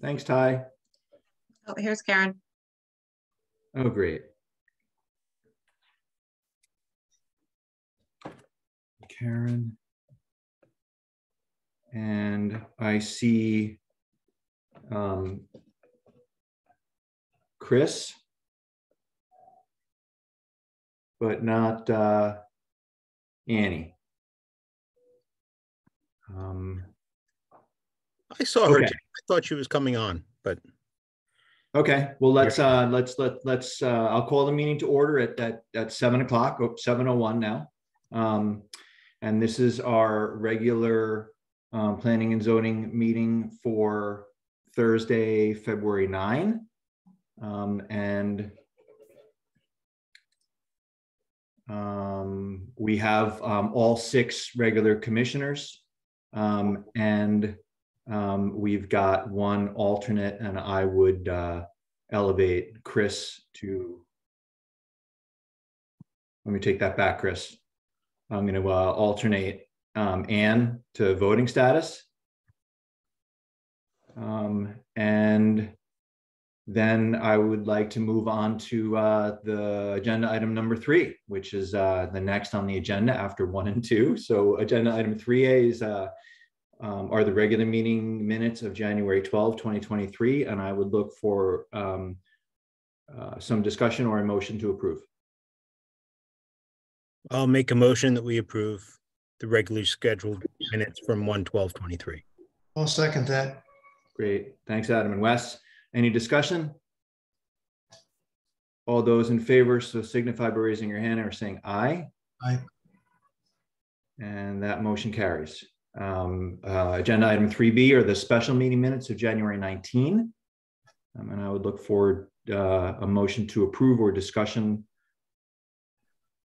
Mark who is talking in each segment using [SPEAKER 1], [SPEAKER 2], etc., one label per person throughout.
[SPEAKER 1] Thanks, Ty.
[SPEAKER 2] Oh, here's Karen.
[SPEAKER 1] Oh, great. Karen. And I see um, Chris, but not uh, Annie. Um,
[SPEAKER 3] I saw her.
[SPEAKER 1] Okay.
[SPEAKER 3] Thought she was coming on, but
[SPEAKER 1] Okay, well, let's, uh, let's, let, let's, uh, I'll call the meeting to order at, at, at seven o'clock, seven oh one now. Um, and this is our regular, um, planning and zoning meeting for Thursday, February nine. Um, and um, we have, um, all six regular commissioners. Um, and um, we've got one alternate and I would uh, elevate Chris to. Let me take that back, Chris. I'm going to uh, alternate um, Anne to voting status. Um, and then I would like to move on to uh, the agenda item number three, which is uh, the next on the agenda after one and two. So agenda item three A is uh, um, are the regular meeting minutes of January 12, 2023, and I would look for um, uh, some discussion or a motion to approve.
[SPEAKER 3] I'll make a motion that we approve the regularly scheduled minutes from one twelve twenty-three.
[SPEAKER 4] I'll second that.
[SPEAKER 1] Great, thanks, Adam and Wes. Any discussion? All those in favor, so signify by raising your hand or saying aye.
[SPEAKER 4] Aye.
[SPEAKER 1] And that motion carries. Um, uh, Agenda item three B are the special meeting minutes of January 19. Um, And I would look forward uh, a motion to approve or discussion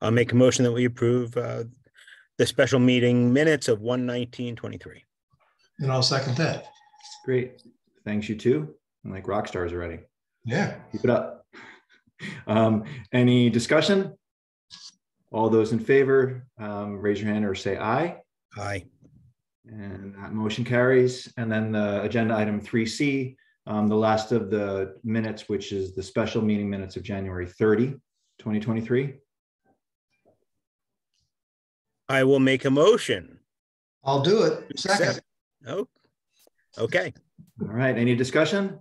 [SPEAKER 3] I'll make a motion that we approve uh, the special meeting minutes of one nineteen twenty-three.
[SPEAKER 4] And I'll second that.
[SPEAKER 1] Great. Thanks, you too. I'm like rock stars already.
[SPEAKER 4] Yeah.
[SPEAKER 1] Keep it up. Um, any discussion? All those in favor, um, raise your hand or say aye.
[SPEAKER 3] Aye.
[SPEAKER 1] And that motion carries. And then the agenda item three C, um, the last of the minutes, which is the special meeting minutes of January 30, 2023.
[SPEAKER 3] I will make a motion.
[SPEAKER 4] I'll do it. Second.
[SPEAKER 3] Oh, okay.
[SPEAKER 1] All right, any discussion?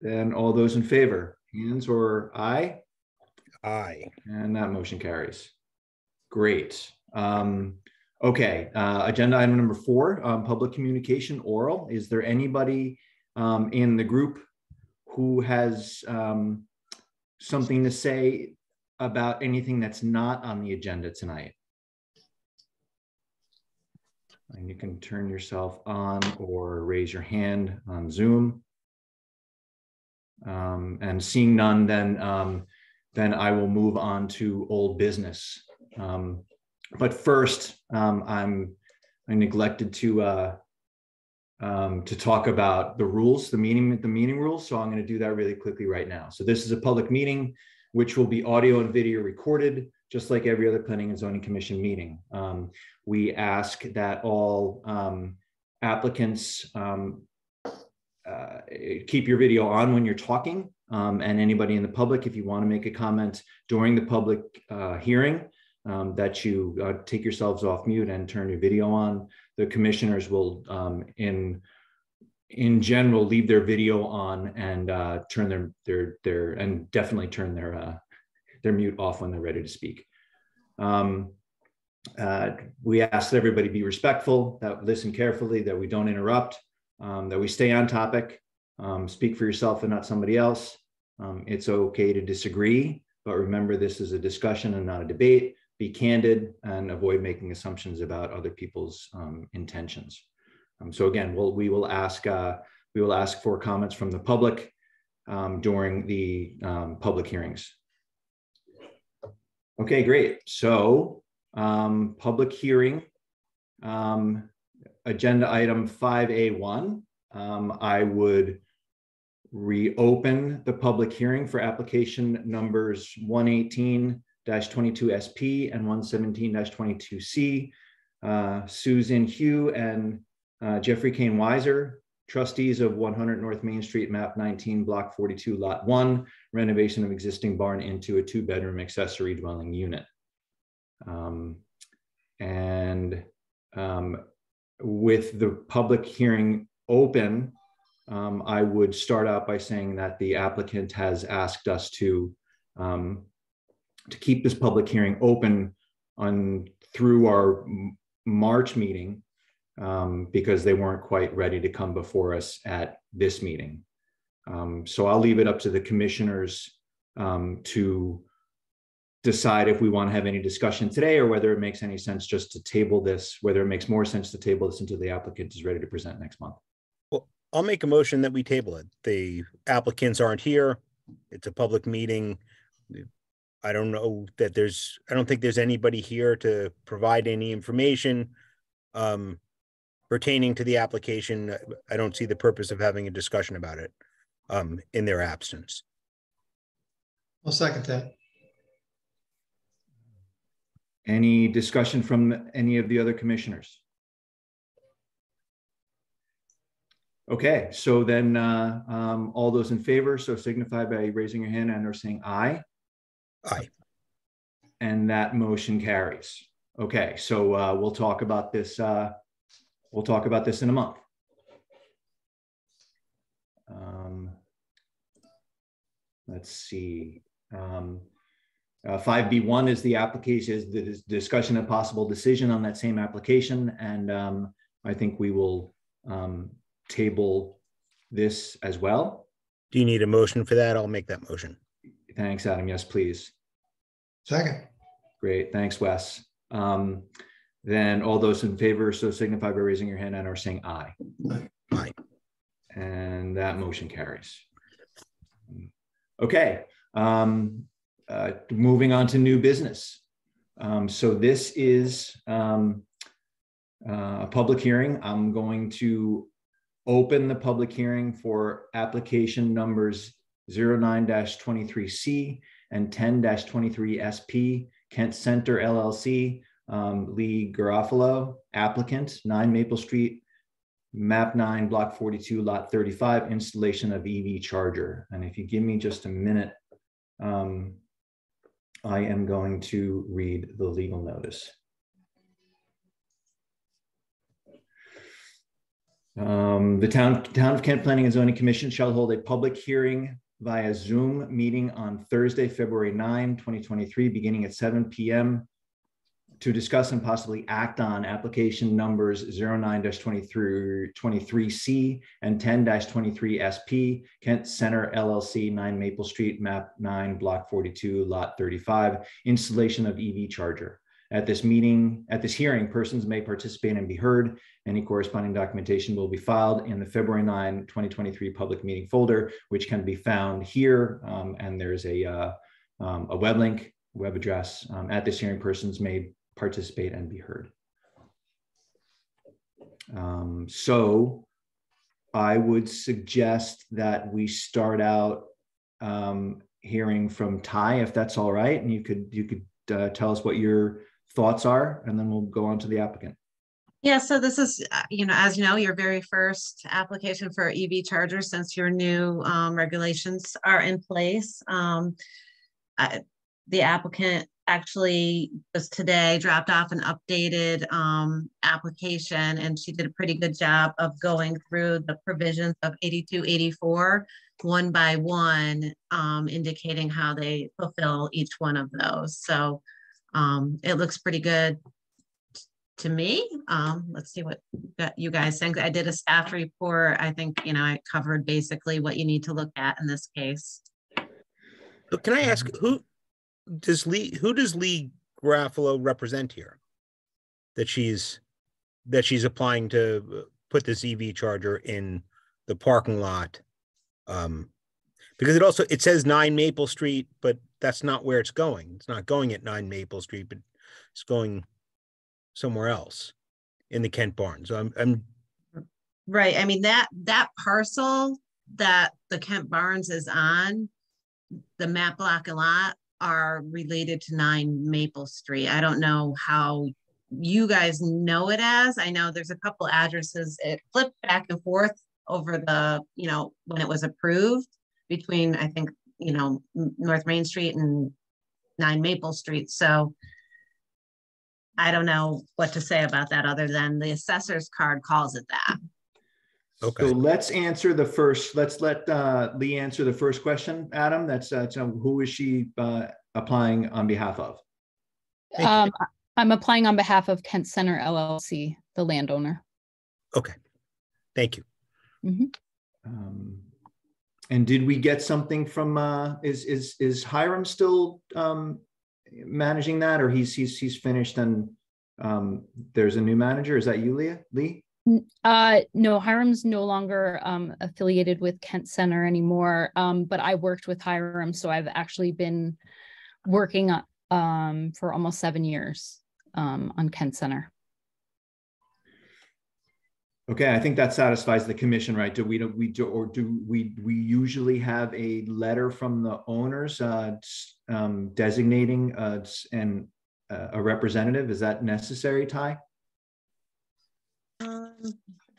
[SPEAKER 1] Then all those in favor, hands or aye?
[SPEAKER 3] Aye.
[SPEAKER 1] And that motion carries. Great. Um, okay, uh, agenda item number four, um, public communication oral. Is there anybody um, in the group who has um, something to say about anything that's not on the agenda tonight? And you can turn yourself on or raise your hand on Zoom. Um, and seeing none, then um, then I will move on to old business. Um, but first, um, I'm I neglected to uh, um, to talk about the rules, the meeting, the meeting rules. So I'm going to do that really quickly right now. So this is a public meeting, which will be audio and video recorded, just like every other Planning and Zoning Commission meeting. Um, we ask that all um, applicants um, uh, keep your video on when you're talking um, and anybody in the public, if you want to make a comment during the public uh, hearing, um, that you uh, take yourselves off mute and turn your video on. The commissioners will, um, in in general, leave their video on and uh, turn their their their and definitely turn their uh, their mute off when they're ready to speak. Um, uh, we ask that everybody be respectful, that listen carefully, that we don't interrupt, um, that we stay on topic, um, speak for yourself and not somebody else. Um, it's okay to disagree, but remember this is a discussion and not a debate. Be candid and avoid making assumptions about other people's um, intentions. Um, so again, we'll, we will ask uh, we will ask for comments from the public um, during the um, public hearings. Okay, great. So um, public hearing, agenda item 5A1. Um, I would reopen the public hearing for application numbers 118-22SP and 117-22C. Uh, Susan Hugh and uh, Jeffrey Kane Weiser trustees of 100 North Main Street, map 19, block 42, lot 1, renovation of existing barn into a two-bedroom accessory dwelling unit. Um, And um, with the public hearing open, um, I would start out by saying that the applicant has asked us to um, to keep this public hearing open on through our March meeting um, because they weren't quite ready to come before us at this meeting. Um, so I'll leave it up to the commissioners um, to decide if we want to have any discussion today or whether it makes any sense just to table this, whether it makes more sense to table this until the applicant is ready to present next month.
[SPEAKER 3] Well, I'll make a motion that we table it. The applicants aren't here. It's a public meeting. I don't know that there's, I don't think there's anybody here to provide any information um, pertaining to the application. I don't see the purpose of having a discussion about it um, in their absence.
[SPEAKER 4] I'll second that.
[SPEAKER 1] Any discussion from any of the other commissioners? Okay, so then uh, um, all those in favor, so signify by raising your hand and or saying aye,
[SPEAKER 3] Aye.
[SPEAKER 1] and that motion carries. Okay, so uh, we'll talk about this, uh, we'll talk about this in a month. Um, Let's see. Um, uh, Five B one is the application, is the discussion of possible decision on that same application. And um, I think we will um, table this as well.
[SPEAKER 3] Do you need a motion for that? I'll make that motion.
[SPEAKER 1] Thanks, Adam. Yes, please.
[SPEAKER 4] Second.
[SPEAKER 1] Great. Thanks, Wes. Um, Then all those in favor, so signify by raising your hand and or saying aye.
[SPEAKER 3] Aye.
[SPEAKER 1] And that motion carries. Okay, um, uh, moving on to new business. Um, so this is um, uh, a public hearing. I'm going to open the public hearing for application numbers 09-23C and 10-23SP, Kent Center LLC, um, Lee Garofalo, applicant, 9 Maple Street, map 9, block 42, lot 35, installation of EV charger. And if you give me just a minute, um, I am going to read the legal notice. Um, the town, Town of Kent Planning and Zoning Commission shall hold a public hearing via Zoom meeting on Thursday, February 9, 2023, beginning at seven PM to discuss and possibly act on application numbers 09-23C and 10-23SP, Kent Center LLC, 9 Maple Street, map 9, block 42, lot 35, installation of EV charger. At this meeting, at this hearing, persons may participate and be heard. Any corresponding documentation will be filed in the February 9, 2023 public meeting folder, which can be found here. Um, and there's a, uh, um, a web link, web address. Um, at this hearing, persons may participate and be heard. Um, so I would suggest that we start out um, hearing from Ty, if that's all right, and you could you could uh, tell us what your thoughts are, and then we'll go on to the applicant.
[SPEAKER 2] Yeah, so this is, uh, you know, as you know, your very first application for EV chargers since your new um, regulations are in place. Um, I- The applicant actually just today dropped off an updated um, application and she did a pretty good job of going through the provisions of 8284 one by one, um, indicating how they fulfill each one of those. So um, it looks pretty good to me. Um, let's see what that you guys think. I did a staff report. I think, you know, I covered basically what you need to look at in this case.
[SPEAKER 3] Can I ask, who does Lee, who does Lee Garofalo represent here? That she's, that she's applying to uh, put this EV charger in the parking lot? Um, because it also, it says nine Maple Street, but that's not where it's going. It's not going at nine Maple Street, but it's going somewhere else in the Kent barn. So I'm, I'm,
[SPEAKER 2] Right, I mean, that, that parcel that the Kent Barns is on, the map block and lot are related to nine Maple Street. I don't know how you guys know it as. I know there's a couple addresses. It flipped back and forth over the, you know, when it was approved between, I think, you know, North Main Street and Nine Maple Street, so I don't know what to say about that, other than the assessor's card calls it that.
[SPEAKER 3] Okay.
[SPEAKER 1] So let's answer the first, let's let uh, Lee answer the first question, Adam. That's, uh, so who is she uh, applying on behalf of?
[SPEAKER 5] Um, I- I'm applying on behalf of Kent Center LLC, the landowner.
[SPEAKER 3] Okay. Thank you.
[SPEAKER 1] Um, And did we get something from, uh, is, is, is Hiram still um, managing that or he's, he's, he's finished and um, there's a new manager? Is that you, Leah, Lee?
[SPEAKER 5] Uh, no, Hiram's no longer um, affiliated with Kent Center anymore. Um, but I worked with Hiram, so I've actually been working um, for almost seven years um, on Kent Center.
[SPEAKER 1] Okay, I think that satisfies the commission, right? Do we, do we, do or do we, we usually have a letter from the owners uh, um, designating uh, and uh, a representative? Is that necessary, Ty?
[SPEAKER 2] Um,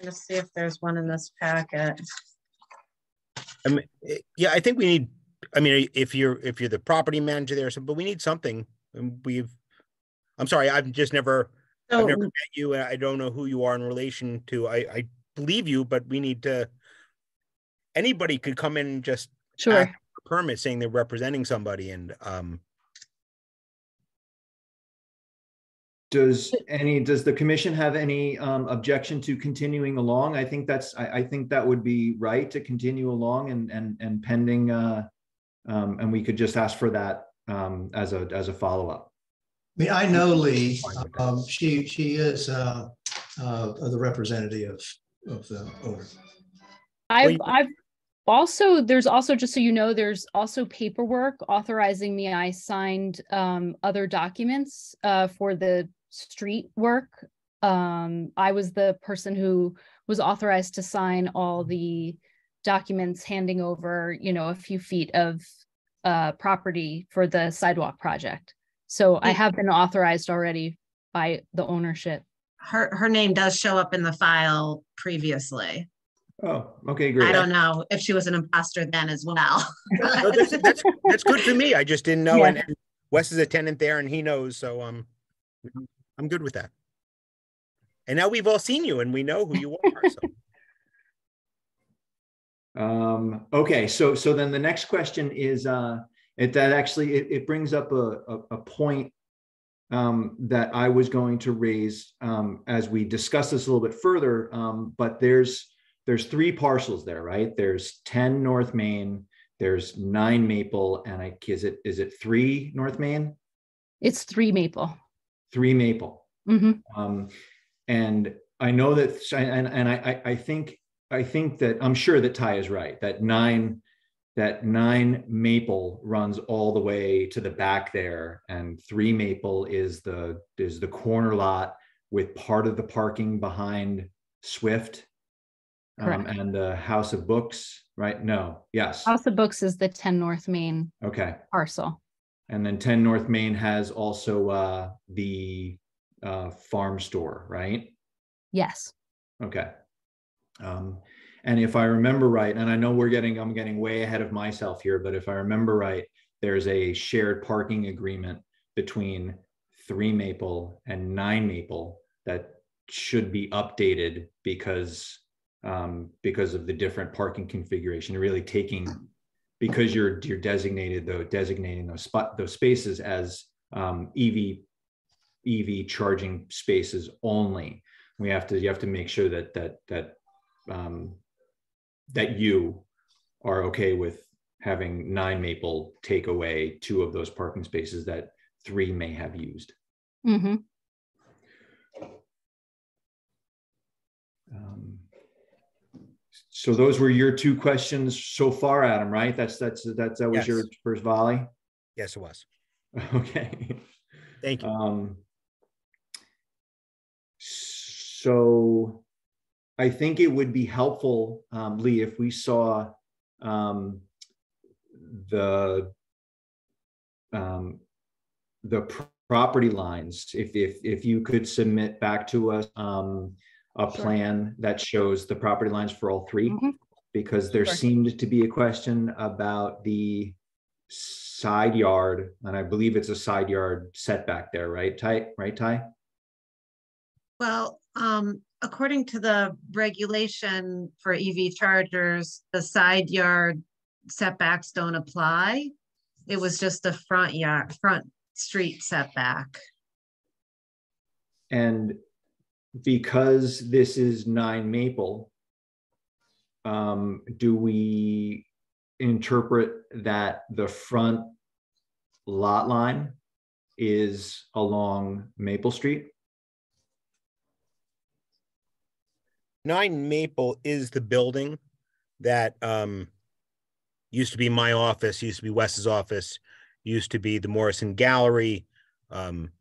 [SPEAKER 2] Let's see if there's one in this packet.
[SPEAKER 3] I mean, eh, yeah, I think we need, I mean, if you're, if you're the property manager there, so, but we need something. We've, I'm sorry, I've just never, I've never met you and I don't know who you are in relation to, I, I believe you, but we need to, anybody could come in and just
[SPEAKER 5] Sure.
[SPEAKER 3] ask for a permit saying they're representing somebody and, um,
[SPEAKER 1] Does any, does the commission have any um, objection to continuing along? I think that's, I, I think that would be right to continue along and, and, and pending. uh, um, And we could just ask for that um, as a, as a follow-up.
[SPEAKER 4] I mean, I know Lee,
[SPEAKER 3] Fine with that.
[SPEAKER 4] um, she, she is, uh, uh, the representative of the owner.
[SPEAKER 5] I've, I've also, there's also, just so you know, there's also paperwork authorizing me. I signed um, other documents uh, for the street work. Um, I was the person who was authorized to sign all the documents handing over, you know, a few feet of uh, property for the sidewalk project. So I have been authorized already by the ownership.
[SPEAKER 2] her, her name does show up in the file previously.
[SPEAKER 1] Oh, okay, great.
[SPEAKER 2] I don't know if she was an imposter then as well.
[SPEAKER 3] no, that's, that's, that's good for me. I just didn't know.
[SPEAKER 5] Yeah.
[SPEAKER 3] And and Wes is a tenant there and he knows, so, um, I'm good with that. And now we've all seen you and we know who you are, so.
[SPEAKER 1] Um, okay, so, so then the next question is, uh, it, that actually, it, it brings up a, a, a point um, that I was going to raise, um, as we discuss this a little bit further, um, but there's, there's three parcels there, right? There's ten North Main, there's nine Maple, and I, is it, is it three North Main?
[SPEAKER 5] It's three Maple.
[SPEAKER 1] Three Maple.
[SPEAKER 5] hmm
[SPEAKER 1] Um, and I know that, and, and I, I, I think, I think that, I'm sure that Ty is right, that nine, that nine Maple runs all the way to the back there and three Maple is the, is the corner lot with part of the parking behind Swift. Um, and the House of Books, right? No, yes,
[SPEAKER 5] House of Books is the 10 North Main
[SPEAKER 1] okay.
[SPEAKER 5] parcel.
[SPEAKER 1] And then ten North Main has also, uh, the, uh, farm store, right?
[SPEAKER 5] Yes.
[SPEAKER 1] Okay. Um, and if I remember right, and I know we're getting, I'm getting way ahead of myself here, but if I remember right, there's a shared parking agreement between Three Maple and Nine Maple that should be updated because um, because of the different parking configuration, really taking because you're you're designated though designating those spot those spaces as um, EV EV charging spaces only. We have to you have to make sure that that that um, that you are okay with having nine maple take away two of those parking spaces that three may have used?
[SPEAKER 5] Hmm
[SPEAKER 1] um, so those were your two questions so far adam right? That's that's that's that was your first volley?
[SPEAKER 3] Yes, it was.
[SPEAKER 1] okay.
[SPEAKER 3] Thank you.
[SPEAKER 1] Um, so I think it would be helpful, um, Lee, if we saw, um, the, um, the pr- property lines, if, if, if you could submit back to us, um, a
[SPEAKER 5] Sure.
[SPEAKER 1] plan that shows the property lines for all three.
[SPEAKER 5] Mhm.
[SPEAKER 1] Because there
[SPEAKER 5] Sure.
[SPEAKER 1] seemed to be a question about the side yard, and I believe it's a side yard setback there, right, Ty, right, Ty?
[SPEAKER 2] Well, um, according to the regulation for EV chargers, the side yard setbacks don't apply. It was just the front yard, front street setback.
[SPEAKER 1] And because this is nine Maple, um, do we interpret that the front lot line is along Maple Street?
[SPEAKER 3] Nine Maple is the building that um used to be my office, used to be Wes's office, used to be the Morrison Gallery. Um,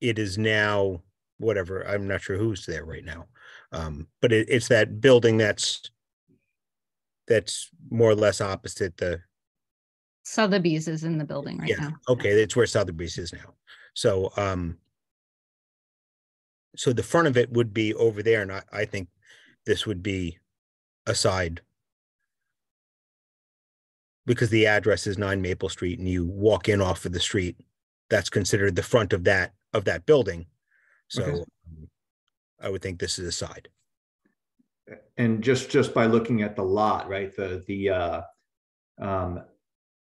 [SPEAKER 3] it is now whatever. I'm not sure who's there right now. Um, but it, it's that building that's that's more or less opposite the
[SPEAKER 5] Sotheby's is in the building right
[SPEAKER 3] yeah,
[SPEAKER 5] now.
[SPEAKER 3] okay, that's where Sotheby's is now. So, um, so the front of it would be over there, and I, I think this would be a side. Because the address is nine Maple Street and you walk in off of the street, that's considered the front of that, of that building. So
[SPEAKER 1] Okay.
[SPEAKER 3] um, I would think this is a side.
[SPEAKER 1] And just, just by looking at the lot, right, the, the, uh, um,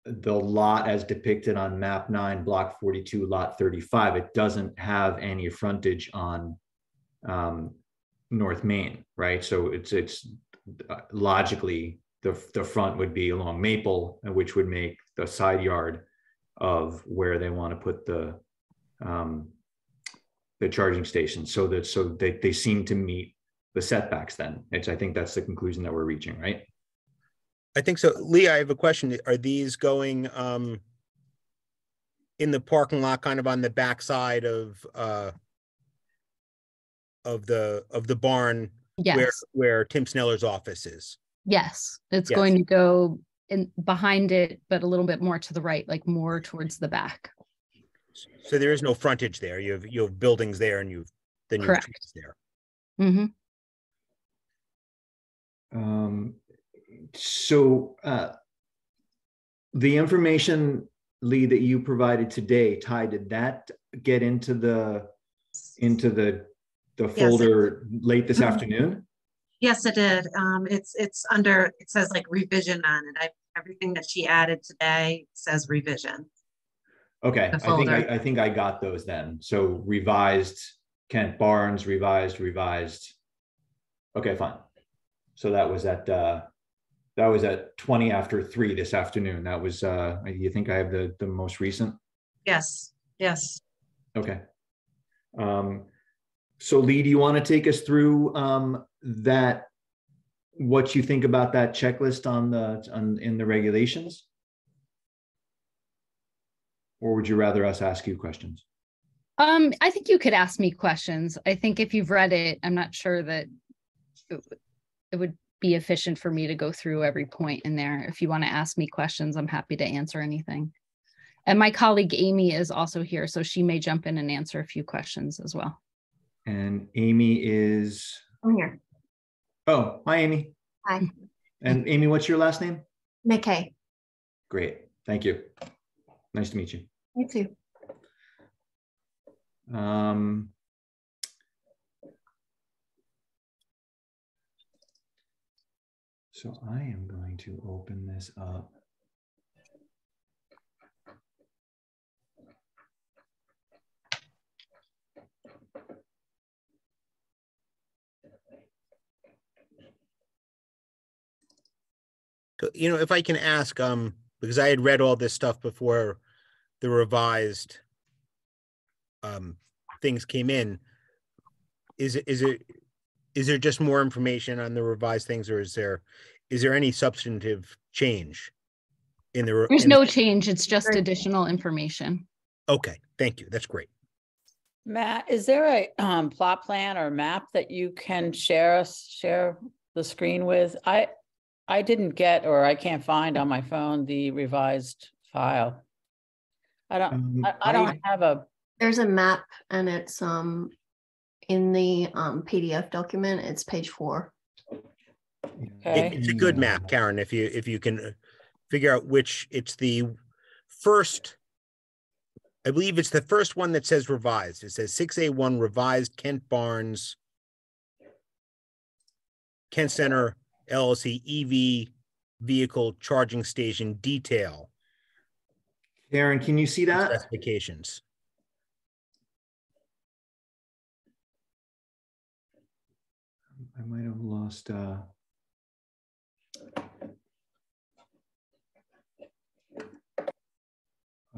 [SPEAKER 1] the lot as depicted on map nine, block forty-two, lot thirty-five, it doesn't have any frontage on, um, North Main, right? So it's, it's uh, logically, the, the front would be along Maple, which would make the side yard of where they want to put the, um, the charging station. So that, so they, they seem to meet the setbacks then. It's, I think that's the conclusion that we're reaching, right?
[SPEAKER 3] I think so. Lee, I have a question. Are these going um in the parking lot, kind of on the backside of uh of the of the barn where
[SPEAKER 5] Yes,
[SPEAKER 3] where Tim Sneller's office is?
[SPEAKER 5] yes. It's
[SPEAKER 3] Yes.
[SPEAKER 5] going to go in behind it, but a little bit more to the right, like more towards the back.
[SPEAKER 3] So there is no frontage there. You have you have buildings there and you've then you have
[SPEAKER 5] Correct.
[SPEAKER 3] trees there.
[SPEAKER 5] hmm
[SPEAKER 1] Um, so, uh, the information, Lee, that you provided today, Ty, did that get into the, into the, the folder late this
[SPEAKER 2] Mhm.
[SPEAKER 1] afternoon?
[SPEAKER 2] Yes, it did. Um, it's, it's under, it says like revision on it. I, everything that she added today says revision.
[SPEAKER 1] Okay, I think, I. I think I got those then. So revised Kent Barns, revised, revised. Okay, fine. So that was at, uh, that was at twenty after three this afternoon. That was, uh, you think I have the, the most recent?
[SPEAKER 2] Yes, yes.
[SPEAKER 1] Okay. Um, so Lee, do you want to take us through, um, that, what you think about that checklist on the, on, in the regulations? Or would you rather us ask you questions?
[SPEAKER 5] Um, I think you could ask me questions. I think if you've read it, I'm not sure that it it would be efficient for me to go through every point in there. If you want to ask me questions, I'm happy to answer anything. And my colleague Amy is also here, so she may jump in and answer a few questions as well.
[SPEAKER 1] And Amy is,
[SPEAKER 6] I'm here.
[SPEAKER 1] oh, hi, Amy.
[SPEAKER 6] Hi,
[SPEAKER 1] And Amy, what's your last name?
[SPEAKER 6] McKay.
[SPEAKER 1] Great, thank you. Nice to meet you.
[SPEAKER 6] You too.
[SPEAKER 1] Um, so I am going to open this up.
[SPEAKER 3] You know, if I can ask, um, because I had read all this stuff before the revised um, things came in. Is it, is it, is there just more information on the revised things or is there, is there any substantive change? In the?
[SPEAKER 5] There's
[SPEAKER 3] in the-
[SPEAKER 5] no change, it's just additional information.
[SPEAKER 3] Okay, thank you. That's great.
[SPEAKER 7] Matt, is there a um plot plan or map that you can share us, share the screen with? I, I didn't get, or I can't find on my phone, the revised file. I don't,
[SPEAKER 1] Um,
[SPEAKER 7] I, I don't have a,
[SPEAKER 6] There's a map and it's, um, in the um, PDF document. It's page four.
[SPEAKER 7] Okay.
[SPEAKER 3] It- It's a good map, Karen, if you, if you can uh, figure out which, it's the first, I believe it's the first one that says revised. It says six A one revised Kent Barns, Kent Center LLC EV vehicle charging station detail
[SPEAKER 1] Karen, can you see that?
[SPEAKER 3] specifications.
[SPEAKER 1] I might have lost, uh.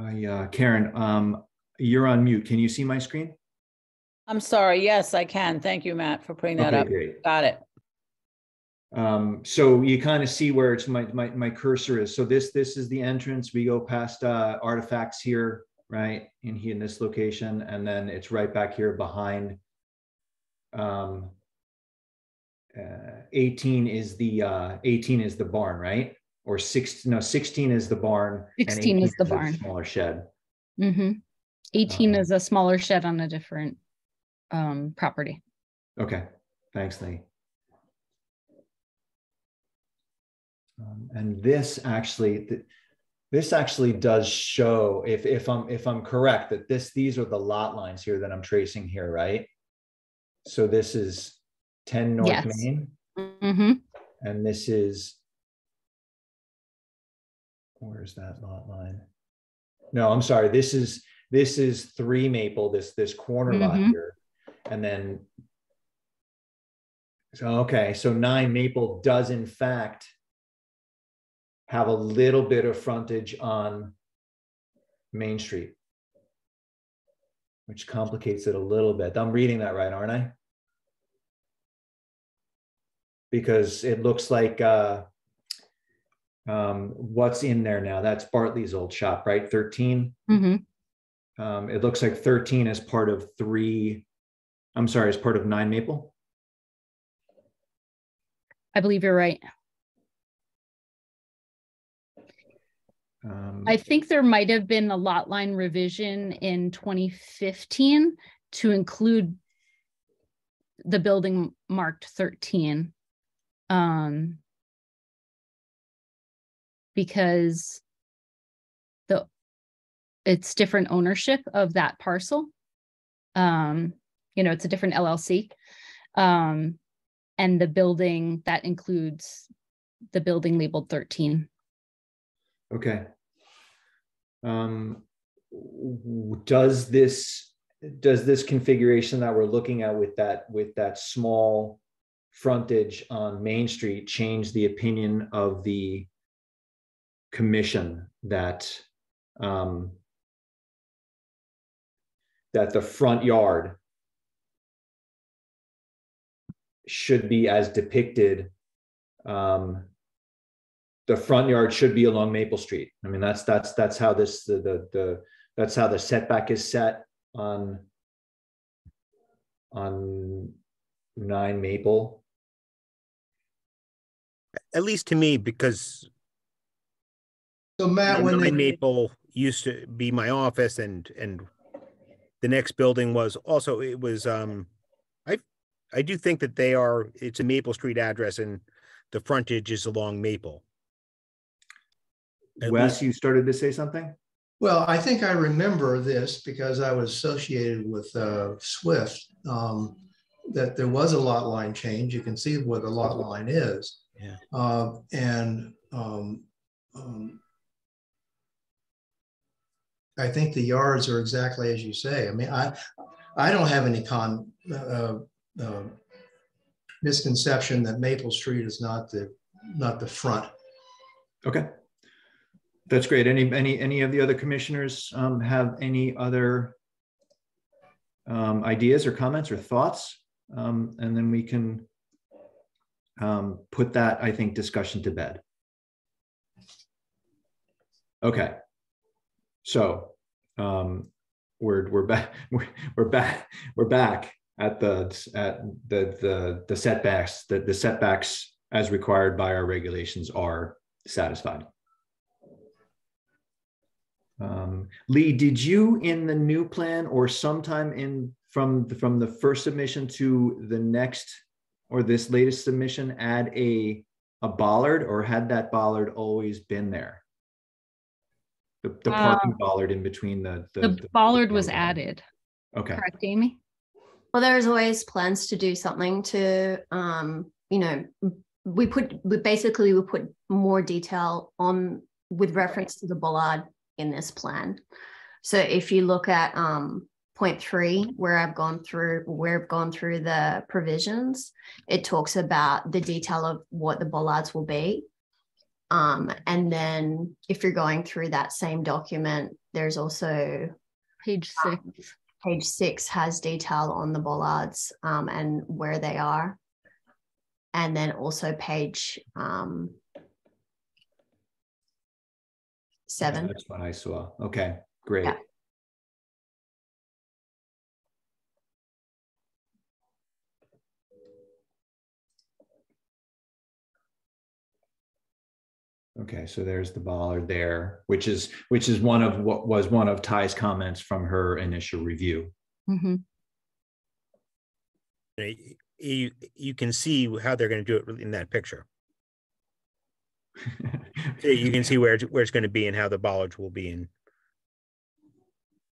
[SPEAKER 1] I, uh, Karen, um, you're on mute. Can you see my screen?
[SPEAKER 7] I'm sorry. Yes, I can. Thank you, Matt, for putting that
[SPEAKER 1] Okay,
[SPEAKER 7] up.
[SPEAKER 1] great.
[SPEAKER 7] Got it.
[SPEAKER 1] Um, so you kind of see where it's my, my, my cursor is. So this, this is the entrance. We go past, uh, artifacts here, right? In here in this location, and then it's right back here behind. Um. Uh, eighteen is the, uh, eighteen is the barn, right? Or six, no, sixteen is the barn. and
[SPEAKER 5] 16 is the
[SPEAKER 1] a
[SPEAKER 5] barn.
[SPEAKER 1] Smaller shed.
[SPEAKER 5] Mm-hmm. 18
[SPEAKER 1] Uh,
[SPEAKER 5] is a smaller shed on a different um, property.
[SPEAKER 1] Okay, thanks, Lee. Um, and this actually, th- this actually does show, if, if I'm, if I'm correct, that this, these are the lot lines here that I'm tracing here, right? So this is ten North
[SPEAKER 5] Yes.
[SPEAKER 1] Main,
[SPEAKER 5] Mm-hmm.
[SPEAKER 1] and this is where's that lot line? No, I'm sorry, this is, this is three Maple, this, this corner lot
[SPEAKER 5] Mhm.
[SPEAKER 1] here. And then so, okay, so nine Maple does in fact have a little bit of frontage on Main Street, which complicates it a little bit. I'm reading that right, aren't I? Because it looks like, uh, um, what's in there now? That's Bartley's old shop, right? 13?
[SPEAKER 5] Mm-hmm.
[SPEAKER 1] Um, it looks like 13 is part of three, I'm sorry, is part of nine Maple?
[SPEAKER 5] I believe you're right.
[SPEAKER 1] Um,
[SPEAKER 5] I think there might have been a lot line revision in 2015 to include the building marked 13. Um, because the it's different ownership of that parcel. Um, you know, it's a different LLC. Um, and the building that includes the building labeled 13.
[SPEAKER 1] Okay. Um, does this, does this configuration that we're looking at with that, with that small frontage on Main Street change the opinion of the commission that, um, that the front yard should be as depicted, um, the front yard should be along Maple Street. I mean, that's, that's, that's how this, the, the, the, that's how the setback is set on, on nine Maple.
[SPEAKER 3] At least to me, because
[SPEAKER 4] So Matt, when
[SPEAKER 3] Nine
[SPEAKER 4] they,
[SPEAKER 3] Maple used to be my office and, and the next building was also, it was, um, I, I do think that they are, it's a Maple Street address and the frontage is along Maple. At
[SPEAKER 1] Wes,
[SPEAKER 3] least-
[SPEAKER 1] you started to say something?
[SPEAKER 4] well, I think I remember this because I was associated with uh, Swift. um, That there was a lot line change. You can see where the lot line is.
[SPEAKER 3] Yeah.
[SPEAKER 4] Uh, And um, um, I think the yards are exactly as you say. I mean, I, I don't have any con, uh, uh, misconception that Maple Street is not the, not the front.
[SPEAKER 1] Okay. That's great. Any, any, any of the other commissioners um, have any other um, ideas or comments or thoughts? Um, And then we can um, put that, I think, discussion to bed. Okay. So um, we're, we're back, we're, we're back, we're back at the, at the, the, the setbacks, the, the setbacks as required by our regulations are satisfied. Um, Lee, did you in the new plan or sometime in from, the- from the first submission to the next or this latest submission, add a, a bollard or had that bollard always been there? The, the
[SPEAKER 5] Uh,
[SPEAKER 1] parking bollard in between the.
[SPEAKER 5] The bollard was added,
[SPEAKER 1] Okay,
[SPEAKER 5] correct, Amy?
[SPEAKER 6] Well, there's always plans to do something to, um, you know, we put, we basically, we put more detail on with reference to the bollard in this plan. So if you look at, um, point three, where I've gone through, where I've gone through the provisions, it talks about the detail of what the bollards will be. Um, and then if you're going through that same document, there's also
[SPEAKER 5] Page six.
[SPEAKER 6] page six has detail on the bollards um, and where they are. And then also page seven.
[SPEAKER 1] that's what I saw. Okay, great.
[SPEAKER 6] Yeah.
[SPEAKER 1] Okay, so there's the bollard there, which is, which is one of what was one of Ty's comments from her initial review.
[SPEAKER 5] Mhm.
[SPEAKER 3] You, you, you can see how they're going to do it in that picture. So You can see where, it's- where it's going to be and how the bollards will be in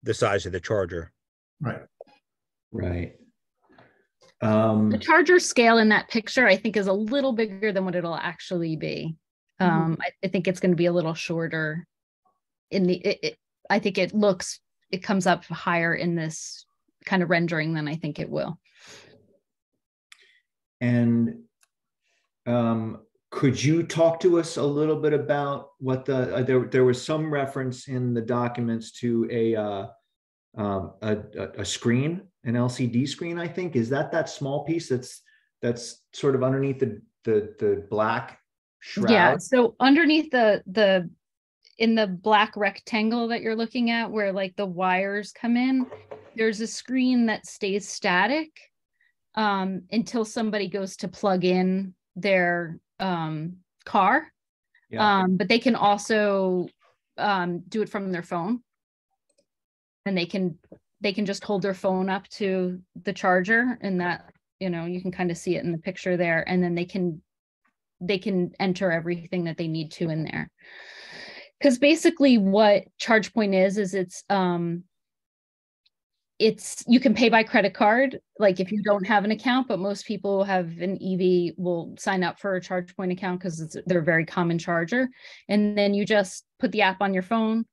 [SPEAKER 3] the size of the charger.
[SPEAKER 4] Right.
[SPEAKER 1] Right. Um,
[SPEAKER 5] The charger scale in that picture, I think, is a little bigger than what it'll actually be.
[SPEAKER 6] Mhm.
[SPEAKER 5] Um, I, I think it's going to be a little shorter. In the, it, it, I think it looks, it comes up higher in this kind of rendering than I think it will.
[SPEAKER 1] and um, could you talk to us a little bit about what the, uh, there, there was some reference in the documents to a, uh, um, a, a, screen, an LCD screen, I think. Is that that small piece that's, that's sort of underneath the, the, the black shroud.
[SPEAKER 5] Yeah, so underneath the, the, in the black rectangle that you're looking at where like the wires come in, there's a screen that stays static um, until somebody goes to plug in their um, car.
[SPEAKER 1] Yeah,
[SPEAKER 5] Um, but they can also um, do it from their phone. And they can they can just hold their phone up to the charger and that, you know, you can kind of see it in the picture there. And then they can they can enter everything that they need to in there. Because basically what ChargePoint is, is it's um it's you can pay by credit card like if you don't have an account but most people have an ev will sign up for a ChargePoint account because they're a very common charger. And then you just put the app on your phone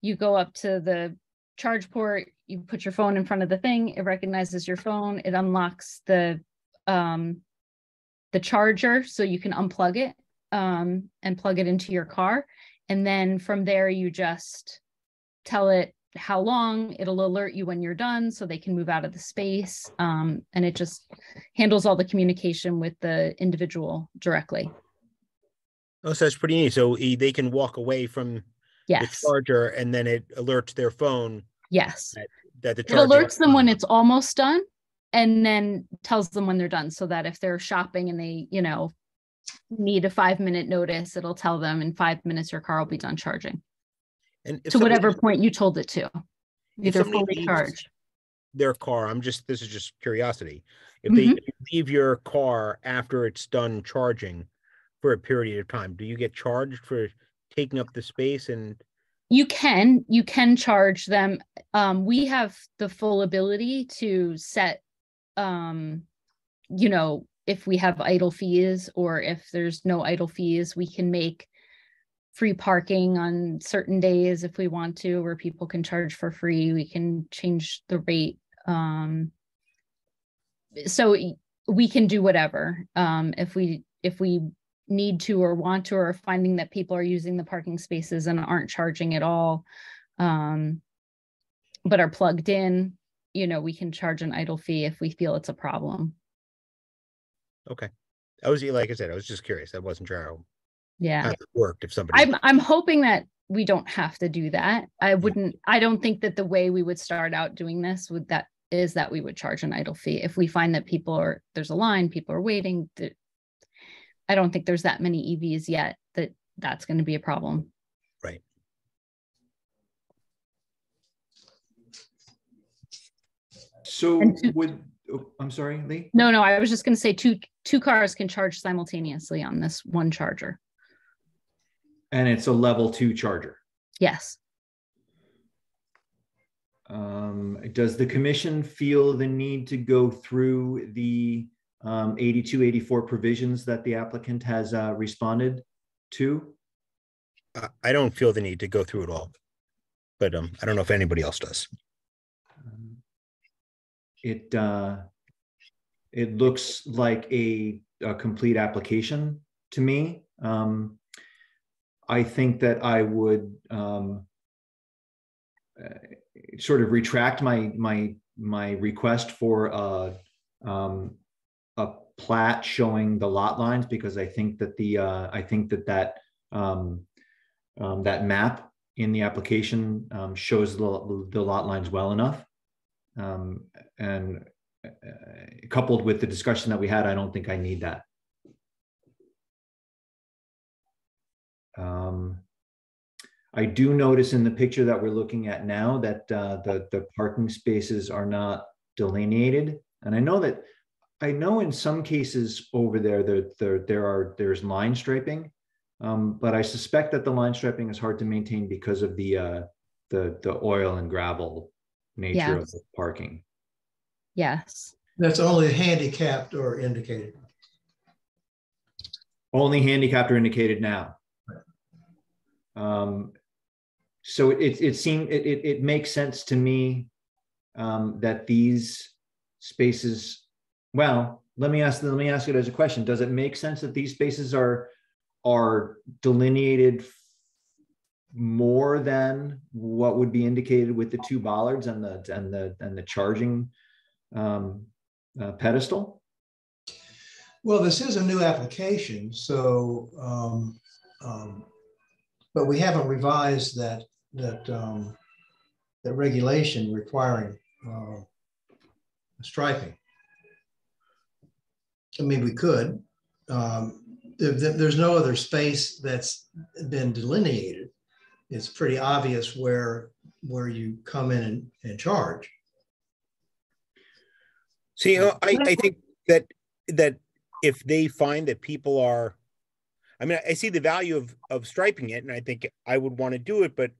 [SPEAKER 5] you go up to the charge port you put your phone in front of the thing it recognizes your phone it unlocks the um the charger so you can unplug it um and plug it into your car. And then from there you just tell it how long it'll alert you when you're done so they can move out of the space um, and it just handles all the communication with the individual directly.
[SPEAKER 3] Oh, so that's pretty neat. So they can walk away from
[SPEAKER 5] yes.
[SPEAKER 3] the charger and then it alerts their phone
[SPEAKER 5] yes.
[SPEAKER 3] that the
[SPEAKER 5] it alerts them when it's almost done and then tells them when they're done so that if they're shopping and they you know need a five minute notice it'll tell them in five minutes your car will be done charging
[SPEAKER 3] and if
[SPEAKER 5] to whatever point you told it to either fully charged
[SPEAKER 3] Their car, I'm just, this is just curiosity. If they
[SPEAKER 5] Mhm.
[SPEAKER 3] if you leave your car after it's done charging for a period of time, do you get charged for taking up the space and?
[SPEAKER 5] you can you can charge them um we have the full ability to set um you know if we have idle fees or if there's no idle fees we can make free parking on certain days if we want to where people can charge for free we can change the rate um so we can do whatever um if we if we need to or want to or finding that people are using the parking spaces and aren't charging at all um but are plugged in you know we can charge an idle fee if we feel it's a problem
[SPEAKER 3] Okay. I was, like I said, I was just curious. I wasn't sure
[SPEAKER 5] yeah
[SPEAKER 3] it worked if somebody.
[SPEAKER 5] i'm i'm hoping that we don't have to do that i wouldn't i don't think that the way we would start out doing this would that is that we would charge an idle fee if we find that people are there's a line people are waiting that i don't think there's that many evs yet that that's going to be a problem
[SPEAKER 3] Right.
[SPEAKER 1] So
[SPEAKER 5] two-
[SPEAKER 1] would, oh, I'm sorry, Lee?
[SPEAKER 5] No, no, I was just gonna say two, two cars can charge simultaneously on this one charger.
[SPEAKER 1] And it's a level two charger.
[SPEAKER 5] Yes.
[SPEAKER 1] Um, does the commission feel the need to go through the um, 82, 84 provisions that the applicant has uh, responded to?
[SPEAKER 3] I- I don't feel the need to go through it all. But um, I don't know if anybody else does.
[SPEAKER 1] Um, It, uh, it looks like a, a complete application to me. Um, I think that I would, um, uh, sort of retract my, my, my request for a, um, a plat showing the lot lines because I think that the, uh, I think that that, um, um, that map in the application, um, shows the, the lot lines well enough. Um, and uh, coupled with the discussion that we had, I don't think I need that. Um, I do notice in the picture that we're looking at now that uh, the, the parking spaces are not delineated. And I know that, I know in some cases over there, there, there, there are, there's line striping. Um, but I suspect that the line striping is hard to maintain because of the, uh, the, the oil and gravel nature of the parking.
[SPEAKER 5] Yes.
[SPEAKER 4] That's only handicapped or indicated.
[SPEAKER 1] Only handicapped are indicated now. Um, so it, it seemed, it, it, it makes sense to me um, that these spaces, well, let me ask, let me ask it as a question. Does it make sense that these spaces are, are delineated more than what would be indicated with the two bollards and the, and the, and the charging um, uh, pedestal?
[SPEAKER 4] Well, this is a new application, so, um, um, but we haven't revised that, that, um, that regulation requiring, uh, striping. I mean, we could, um, there, there- there's no other space that's been delineated. It's pretty obvious where, where you come in and, and charge.
[SPEAKER 3] See, I, I think that, that if they find that people are, I mean, I see the value of, of striping it and I think I would want to do it, but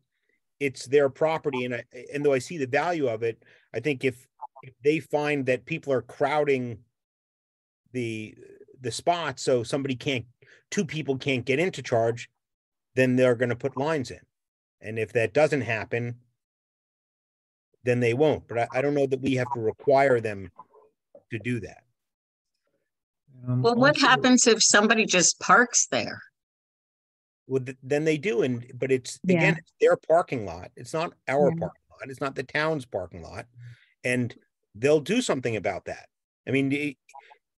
[SPEAKER 3] it's their property and I, and though I see the value of it, I think if, if they find that people are crowding the, the spot, so somebody can't, two people can't get into charge, then they're going to put lines in. And if that doesn't happen, then they won't. But I, I don't know that we have to require them to do that.
[SPEAKER 1] Um,
[SPEAKER 8] Well, what
[SPEAKER 1] also-
[SPEAKER 8] happens if somebody just parks there?
[SPEAKER 3] Well, th- then they do, and but it's
[SPEAKER 5] Yeah.
[SPEAKER 3] again, it's their parking lot. It's not our
[SPEAKER 5] Yeah.
[SPEAKER 3] parking lot. It's not the town's parking lot, and they'll do something about that. I mean, the-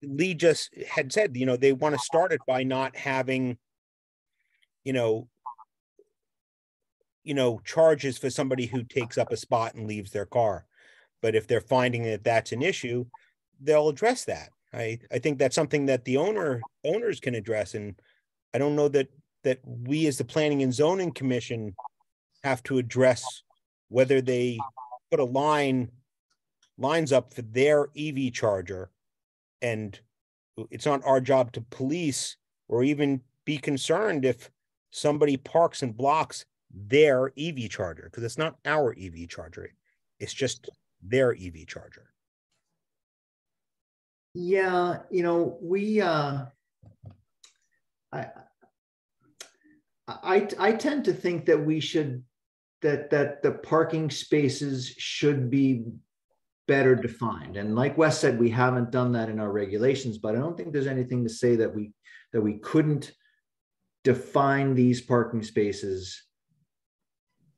[SPEAKER 3] Lee just had said, you know, they want to start it by not having, you know, you know, charges for somebody who takes up a spot and leaves their car. But if they're finding that that's an issue, they'll address that. I I think that's something that the owner owners can address, and I don't know that that we as the planning and zoning commission have to address whether they put a line lines up for their EV charger. And it's not our job to police or even be concerned if somebody parks and blocks their EV charger, because it's not our EV charger. It's just their EV charger.
[SPEAKER 1] Yeah, you know, we, uh, I, I, I tend to think that we should, that, that the parking spaces should be better defined. And like Wes said, we haven't done that in our regulations, but I don't think there's anything to say that we, that we couldn't define these parking spaces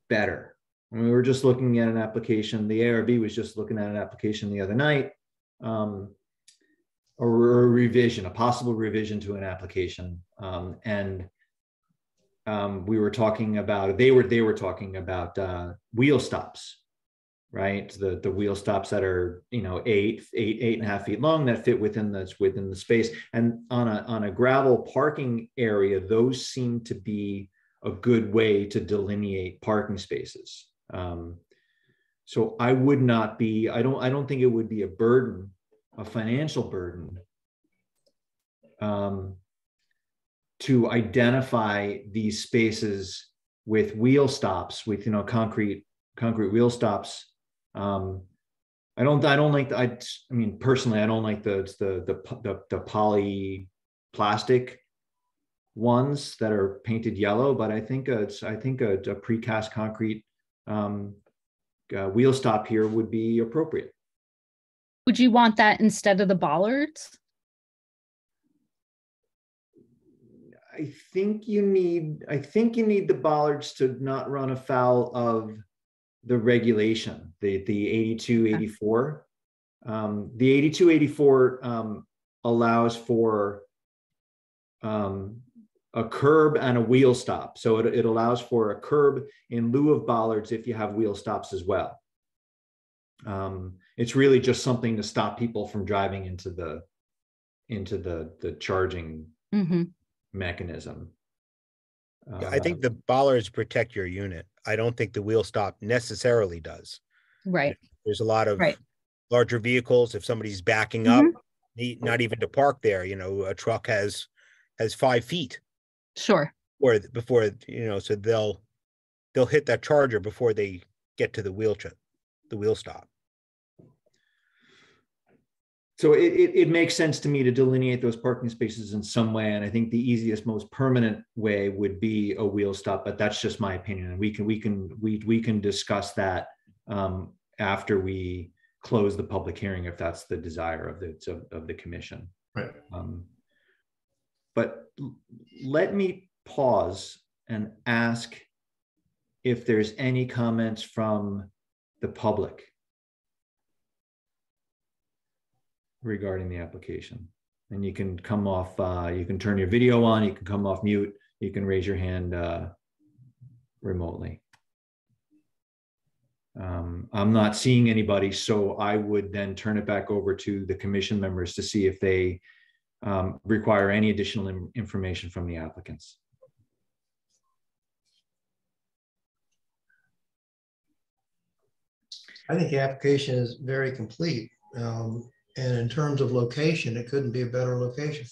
[SPEAKER 1] better. And we were just looking at an application, the ARB was just looking at an application the other night. Um, or a revision, a possible revision to an application. Um, and um, we were talking about, they were, they were talking about uh, wheel stops, right? The, the wheel stops that are, you know, eight, eight, eight and a half feet long that fit within the, within the space. And on a, on a gravel parking area, those seem to be a good way to delineate parking spaces. Um, so I would not be, I don't, I don't think it would be a burden, a financial burden. Um, to identify these spaces with wheel stops, with, you know, concrete, concrete wheel stops. Um, I don't, I don't like, the, I, I mean, personally, I don't like the, the, the, the, the poly plastic ones that are painted yellow, but I think it's, I think a, a precast concrete um, uh, wheel stop here would be appropriate.
[SPEAKER 5] Would you want that instead of the bollards?
[SPEAKER 1] I think you need, I think you need the bollards to not run afoul of the regulation, the, the 82, 84. Um, the 8284 um, allows for um, a curb and a wheel stop. So it, it allows for a curb in lieu of bollards if you have wheel stops as well. Um, it's really just something to stop people from driving into the into the the charging
[SPEAKER 5] Mm-hmm.
[SPEAKER 1] mechanism.
[SPEAKER 3] Yeah, I think
[SPEAKER 1] Uh,
[SPEAKER 3] the bollards protect your unit. I don't think the wheel stop necessarily does.
[SPEAKER 5] Right.
[SPEAKER 3] There's a lot of
[SPEAKER 5] Right.
[SPEAKER 3] larger vehicles. If somebody's backing up, not even to park there, you know, a truck has has five feet
[SPEAKER 5] Sure.
[SPEAKER 3] or before, you know, so they'll they'll hit that charger before they get to the wheel ch- the wheel stop.
[SPEAKER 1] So it, it, it makes sense to me to delineate those parking spaces in some way. And I think the easiest, most permanent way would be a wheel stop, but that's just my opinion. And we can, we can, we, we can discuss that um, after we close the public hearing, if that's the desire of the, of, of the commission.
[SPEAKER 4] Right.
[SPEAKER 1] Um, But let me pause and ask if there's any comments from the public regarding the application. And you can come off, uh, you can turn your video on, you can come off mute, you can raise your hand uh, remotely. Um, I'm not seeing anybody, so I would then turn it back over to the commission members to see if they um, require any additional in- information from the applicants.
[SPEAKER 4] I think the application is very complete. Um, and in terms of location, it couldn't be a better location.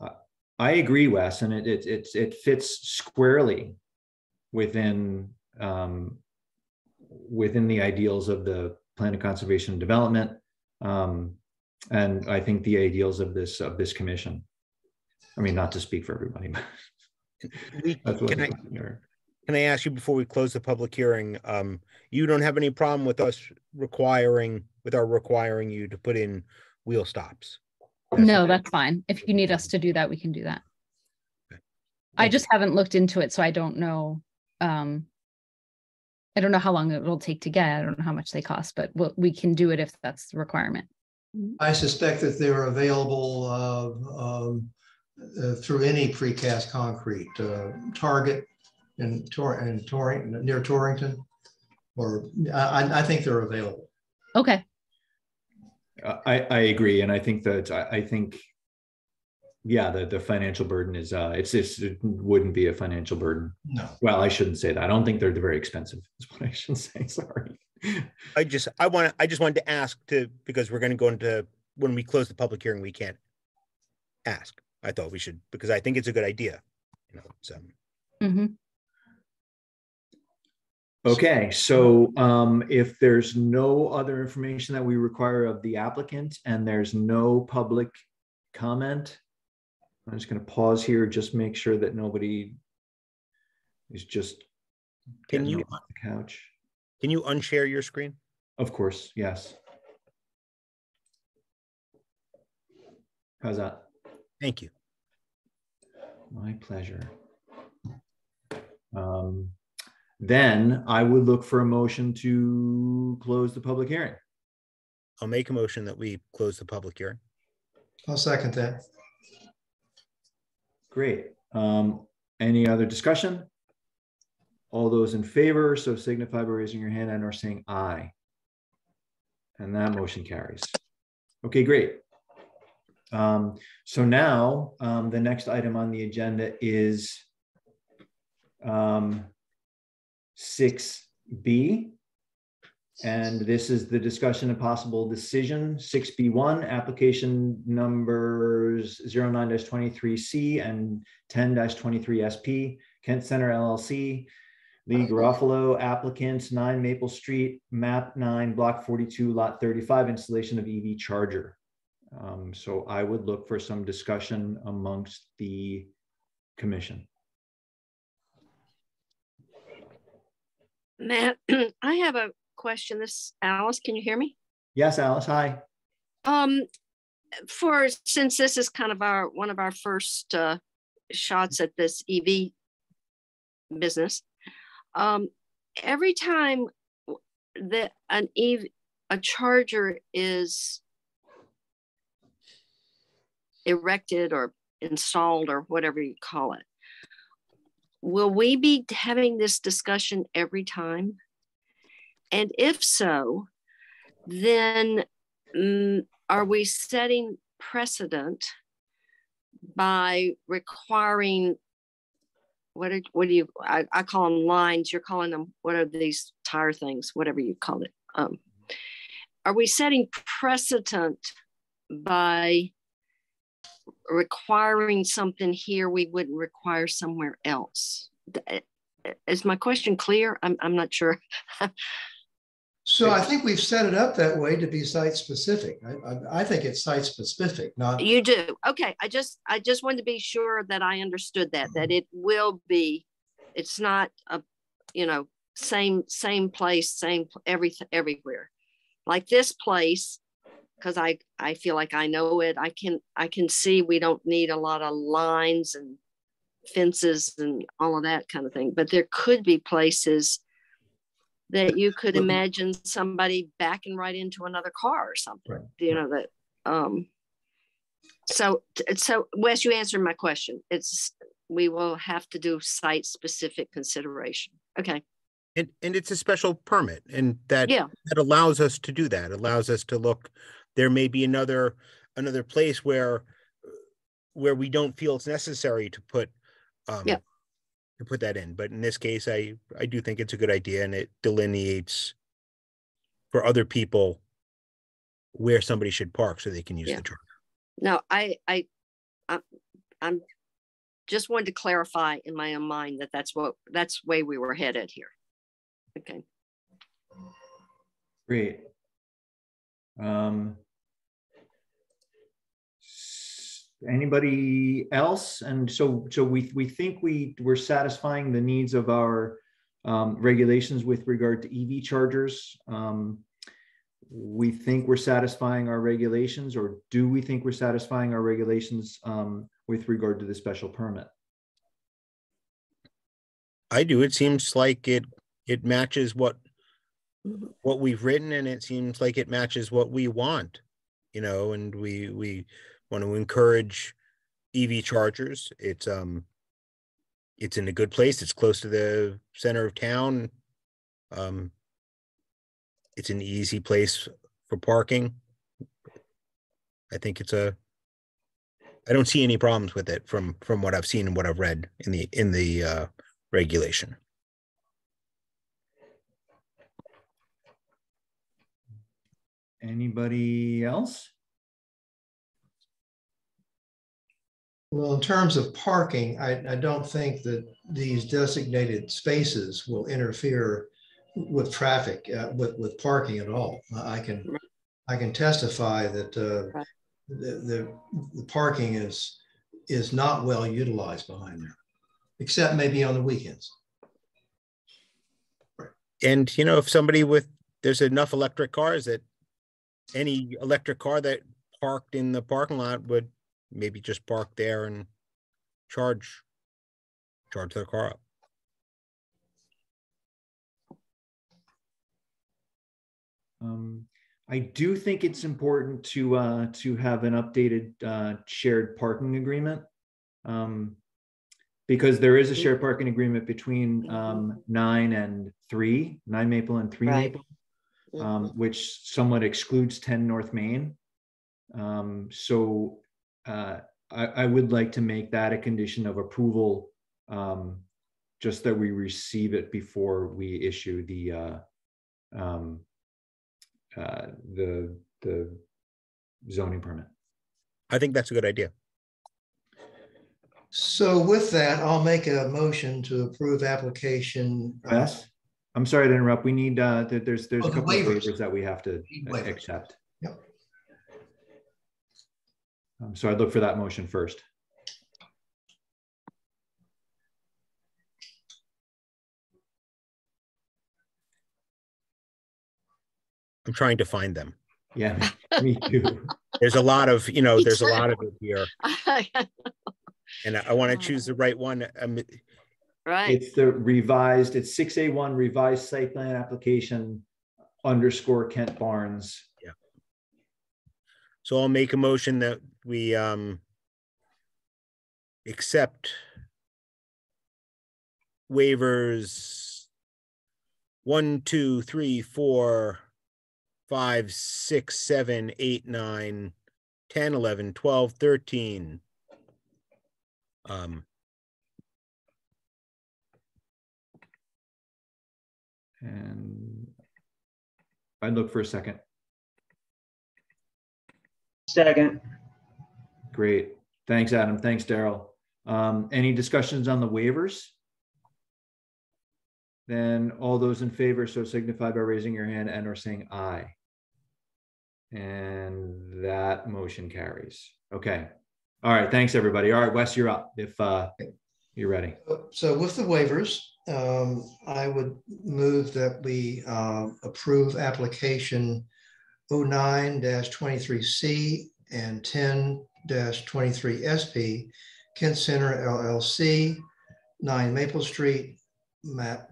[SPEAKER 1] Uh, I agree, Wes, and it, it, it, it fits squarely within, um, within the ideals of the plan of conservation and development. Um, and I think the ideals of this, of this commission. I mean, not to speak for everybody, but
[SPEAKER 3] We,
[SPEAKER 1] that's what.
[SPEAKER 3] can I, can I ask you before we close the public hearing, um, you don't have any problem with us requiring, with our requiring you to put in wheel stops?
[SPEAKER 5] No, that's fine. If you need us to do that, we can do that.
[SPEAKER 3] Okay.
[SPEAKER 5] I just haven't looked into it, so I don't know. Um, I don't know how long it will take to get. I don't know how much they cost, but we'll, we can do it if that's the requirement.
[SPEAKER 4] I suspect that they are available uh, um, uh, through any precast concrete, uh, Target in Tor, in Torrington, near Torrington. Or I, I- I think they're available.
[SPEAKER 5] Okay,
[SPEAKER 1] I, I agree, and I think that, I, I think, yeah, the, the financial burden is, uh, it's, it's, it wouldn't be a financial burden.
[SPEAKER 4] No.
[SPEAKER 1] Well, I shouldn't say that. I don't think they're very expensive, is what I should say, sorry.
[SPEAKER 3] I just, I want, I just wanted to ask to, because we're gonna go into, when we close the public hearing, we can't ask. I thought we should, because I think it's a good idea, you know, so.
[SPEAKER 5] hmm
[SPEAKER 1] Okay, so um, if there's no other information that we require of the applicant and there's no public comment, I'm just gonna pause here, just make sure that nobody is just
[SPEAKER 3] Can you-
[SPEAKER 1] off the couch.
[SPEAKER 3] Can you unshare your screen?
[SPEAKER 1] Of course, yes. How's that?
[SPEAKER 3] Thank you.
[SPEAKER 1] My pleasure. Um, Then I would look for a motion to close the public hearing.
[SPEAKER 3] I'll make a motion that we close the public hearing.
[SPEAKER 4] I'll second that.
[SPEAKER 1] Great. Um, Any other discussion? All those in favor, so signify by raising your hand and or saying aye. And that motion carries. Okay, great. Um, So now, um, the next item on the agenda is um, six B. And this is the discussion of possible decision, six B one, application numbers 9 twenty-three C and 10 23SP, Kent Center LLC. Lee Garofalo applicants, nine Maple Street, map nine, block forty-two, lot thirty-five, installation of EV charger. Um, so I would look for some discussion amongst the commission.
[SPEAKER 9] Matt, I have a question. This Alice, can you hear me?
[SPEAKER 1] Yes, Alice, hi.
[SPEAKER 9] Um, for since this is kind of our one of our first uh, shots at this EV business, um, every time that an EV a charger is erected or installed or whatever you call it, will we be having this discussion every time? And if so, then mm, are we setting precedent by requiring what are, what do you I, I call them lines you're calling them what are these tire things whatever you call it um, are we setting precedent by requiring something here we wouldn't require somewhere else eh, eh, is my question clear i'm, I'm not sure
[SPEAKER 4] So I think we've set it up that way to be site specific. I, I, I think it's site specific, not.
[SPEAKER 9] You do. Okay. I just I just wanted to be sure that I understood that that it will be it's not a you know same same place same everything everywhere. Like this place because I I feel like I know it. I can I can see we don't need a lot of lines and fences and all of that kind of thing. But there could be places that you could imagine somebody backing right into another car or something.
[SPEAKER 4] Right.
[SPEAKER 9] You know that. Um, so so Wes, you answered my question. It's we will have to do site specific consideration. Okay.
[SPEAKER 3] And and it's a special permit, and that
[SPEAKER 9] Yeah.
[SPEAKER 3] that allows us to do that. Allows us to look. There may be another another place where where we don't feel it's necessary to put um,
[SPEAKER 9] Yeah.
[SPEAKER 3] to put that in. But in this case, I I do think it's a good idea, and it delineates for other people where somebody should park so they can use
[SPEAKER 9] Yeah.
[SPEAKER 3] the truck.
[SPEAKER 9] No, I I I- I'm just wanted to clarify in my own mind that that's what that's way we were headed here. Okay.
[SPEAKER 1] Great. Um, Anybody else? And so, so we, we think we, we're satisfying the needs of our um, regulations with regard to EV chargers. Um, We think we're satisfying our regulations, or do we think we're satisfying our regulations um, with regard to the special permit?
[SPEAKER 3] I do. It seems like it it matches what
[SPEAKER 9] Mhm.
[SPEAKER 3] what we've written, and it seems like it matches what we want. You know, and we we want to encourage EV chargers. It's um it's in a good place. It's close to the center of town. Um, it's an easy place for parking. I think it's a. I don't see any problems with it from from what I've seen and what I've read in the in the uh, regulation.
[SPEAKER 1] Anybody else?
[SPEAKER 4] Well, in terms of parking, I, I don't think that these designated spaces will interfere with traffic, uh, with, with parking at all. I can, I can testify that, uh, the, the, the parking is, is not well utilized behind there, except maybe on the weekends.
[SPEAKER 3] and you know if somebody with there's enough electric cars that any electric car that parked in the parking lot would maybe just park there and charge charge their car up
[SPEAKER 1] Um, I do think it's important to, uh, to have an updated, uh, shared parking agreement. Um, because there is a shared parking agreement between, um, nine and three, nine Maple and three
[SPEAKER 9] Right.
[SPEAKER 1] Maple. Um, which somewhat excludes ten North Main. Um, so, uh, I, I would like to make that a condition of approval, um, just that we receive it before we issue the, uh, um, uh, the, the zoning permit.
[SPEAKER 3] I think that's a good idea.
[SPEAKER 4] So with that, I'll make a motion to approve application. uh,
[SPEAKER 1] Wes? I'm sorry to interrupt. We need, uh, there- there's, there's
[SPEAKER 4] Oh,
[SPEAKER 1] a
[SPEAKER 4] the
[SPEAKER 1] couple of
[SPEAKER 4] waivers.
[SPEAKER 1] waivers that we have to uh,
[SPEAKER 4] waivers.
[SPEAKER 1] accept.
[SPEAKER 4] Yep.
[SPEAKER 1] Um, So I'd look for that motion first.
[SPEAKER 3] I'm trying to find them.
[SPEAKER 1] Yeah, me too.
[SPEAKER 3] There's a lot of, you know,
[SPEAKER 9] Me
[SPEAKER 3] there's a lot of it here, and I, want to choose the right one. Um,
[SPEAKER 9] right.
[SPEAKER 1] It's the revised, it's six A one revised site plan application underscore Kent Barns. Yeah.
[SPEAKER 3] So I'll make a motion that we um accept waivers one, two, three, four, five, six, seven, eight, nine, ten, eleven, twelve, thirteen. Um,
[SPEAKER 1] And I'd look for a second.
[SPEAKER 10] Second,
[SPEAKER 1] Great. Thanks, Adam. Thanks, Daryl. Um, any discussions on the waivers? Then all those in favor, so signify by raising your hand and or saying aye. And that motion carries. Okay. All right. Thanks, everybody. All right, Wes, you're up if uh, you're ready.
[SPEAKER 4] So with the waivers, um, I would move that we um, approve application 09-23C and 10-23SP, Kent Center LLC, nine Maple Street, map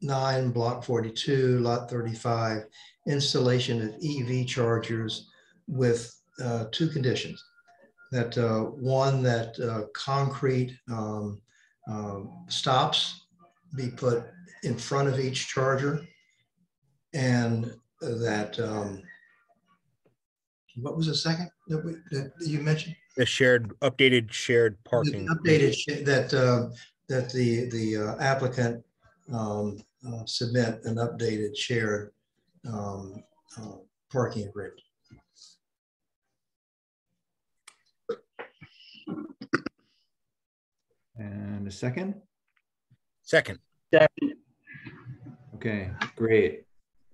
[SPEAKER 4] nine, block forty-two, lot thirty-five, installation of EV chargers with uh, two conditions. That uh, one, that uh, concrete um, um, stops be put in front of each charger. And that, um, what was the second that we, that you mentioned?
[SPEAKER 3] the shared, updated shared
[SPEAKER 4] The
[SPEAKER 3] parking.
[SPEAKER 4] Updated, sh- that, uh, that the, the uh, applicant um, uh, submit an updated shared um, uh, parking agreement.
[SPEAKER 1] And a second.
[SPEAKER 3] Second,
[SPEAKER 10] second,
[SPEAKER 1] Okay, great.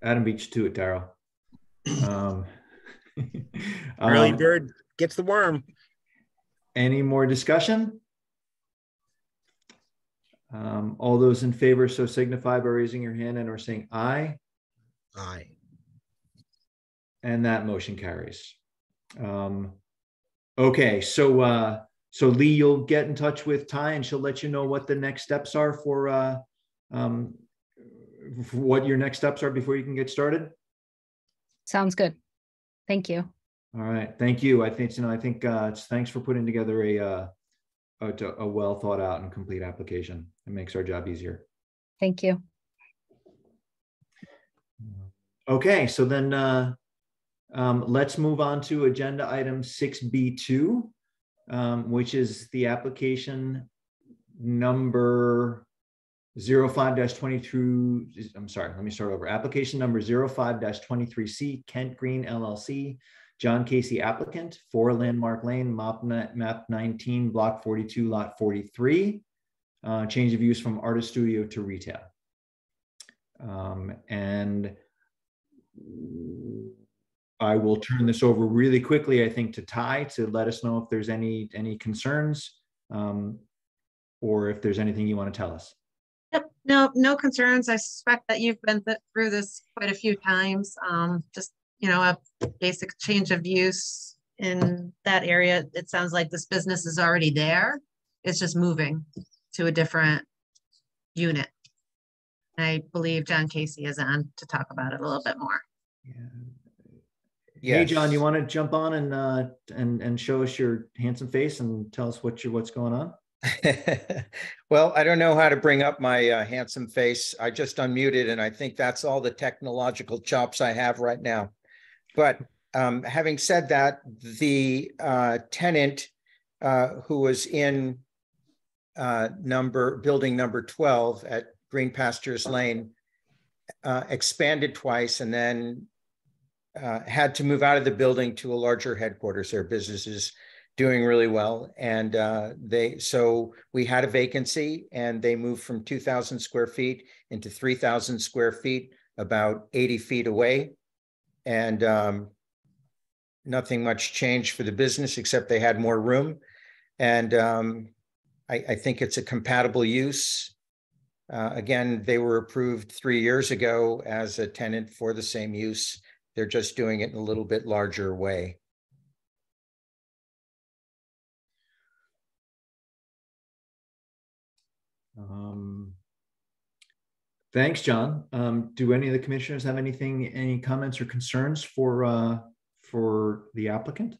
[SPEAKER 1] Adam beats to it, Daryl. Um,
[SPEAKER 3] early
[SPEAKER 1] um,
[SPEAKER 3] bird gets the worm.
[SPEAKER 1] Any more discussion? Um, all those in favor, so signify by raising your hand and or saying aye,
[SPEAKER 3] Aye.
[SPEAKER 1] and that motion carries. Um, okay, so, uh, so Lee, you'll get in touch with Ty and she'll let you know what the next steps are for, uh, um, for what your next steps are before you can get started?
[SPEAKER 5] Sounds good. Thank you.
[SPEAKER 1] All right, thank you. I think, you know, I think, uh, it's, thanks for putting together a, uh, a, a well thought out and complete application. It makes our job easier.
[SPEAKER 5] Thank you.
[SPEAKER 1] Okay, so then, uh, um, let's move on to agenda item six B two, um, which is the application number zero five dash twenty I'm sorry, let me start over. Application number zero five dash twenty-three C, Kent Green LLC, John Casey applicant, for Landmark Lane, map, map nineteen, block forty-two, lot forty-three. Uh, change of use from artist studio to retail. Um, and I will turn this over really quickly, I think, to Ty to let us know if there's any, any concerns. um, Or if there's anything you want to tell us.
[SPEAKER 2] Yep, no, no concerns. I suspect that you've been th- through this quite a few times. Um, just, you know, a basic change of use in that area. It sounds like this business is already there. It's just moving to a different unit. I believe John Casey is on to talk about it a little bit more.
[SPEAKER 1] Hey, John, you want to jump on and, uh, and, and show us your handsome face and tell us what you, what's going on?
[SPEAKER 11] Well, I don't know how to bring up my uh, handsome face. I just unmuted and I think that's all the technological chops I have right now. But um, having said that, the uh, tenant uh, who was in uh, number, building number 12 at Green Pastures Lane uh, expanded twice and then uh, had to move out of the building to a larger headquarters. Their business is doing really well. And uh, they, so we had a vacancy and they moved from 2,000 square feet into 3,000 square feet, about 80 feet away. And um, nothing much changed for the business except they had more room. And um, I, I think it's a compatible use. Uh, again, they were approved three years ago as a tenant for the same use. They're just doing it in a little bit larger way.
[SPEAKER 1] Um, Thanks, John. Um, do any of the commissioners have anything, any comments or concerns for, uh, for the applicant?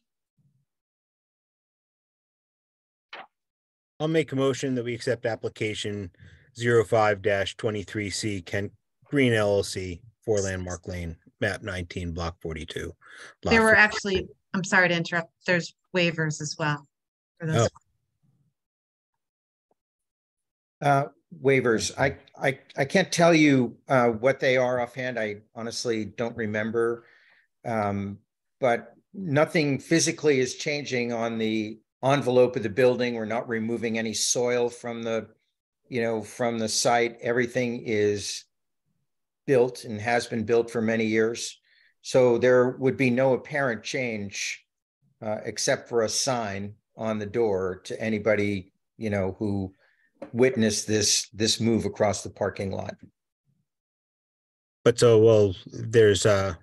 [SPEAKER 3] I'll make a motion that we accept application 5 twenty-three C Kent Green LLC for Landmark Lane, map nineteen, block forty-two. lot
[SPEAKER 2] There were
[SPEAKER 3] 40.
[SPEAKER 2] actually, I'm sorry to interrupt, there's waivers as well. for those.
[SPEAKER 3] Oh.
[SPEAKER 11] Uh, waivers, I, I, I can't tell you, uh, what they are offhand. I honestly don't remember. Um, but nothing physically is changing on the envelope of the building. We're not removing any soil from the, you know, from the site. Everything is built and has been built for many years. So there would be no apparent change, uh, except for a sign on the door to anybody, you know, who witnessed this, this move across the parking lot.
[SPEAKER 3] But so, well, there's uh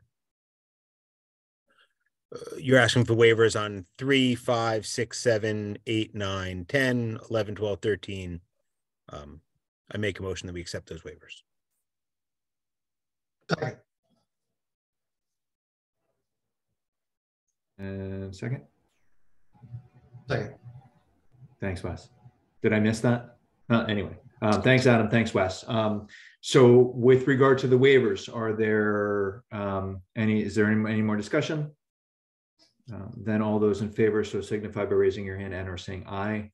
[SPEAKER 3] uh, you're asking for waivers on three, five, six, seven, eight, nine, 10, 11, 12, 13. Um, I make a motion that we accept those waivers.
[SPEAKER 4] Second.
[SPEAKER 1] And second,
[SPEAKER 4] Second.
[SPEAKER 1] thanks, Wes. Did I miss that? Uh, anyway, um, thanks, Adam. Thanks, Wes. Um, so with regard to the waivers, are there, um, any, is there any, any more discussion? Uh, Then all those in favor, so signify by raising your hand and or saying aye.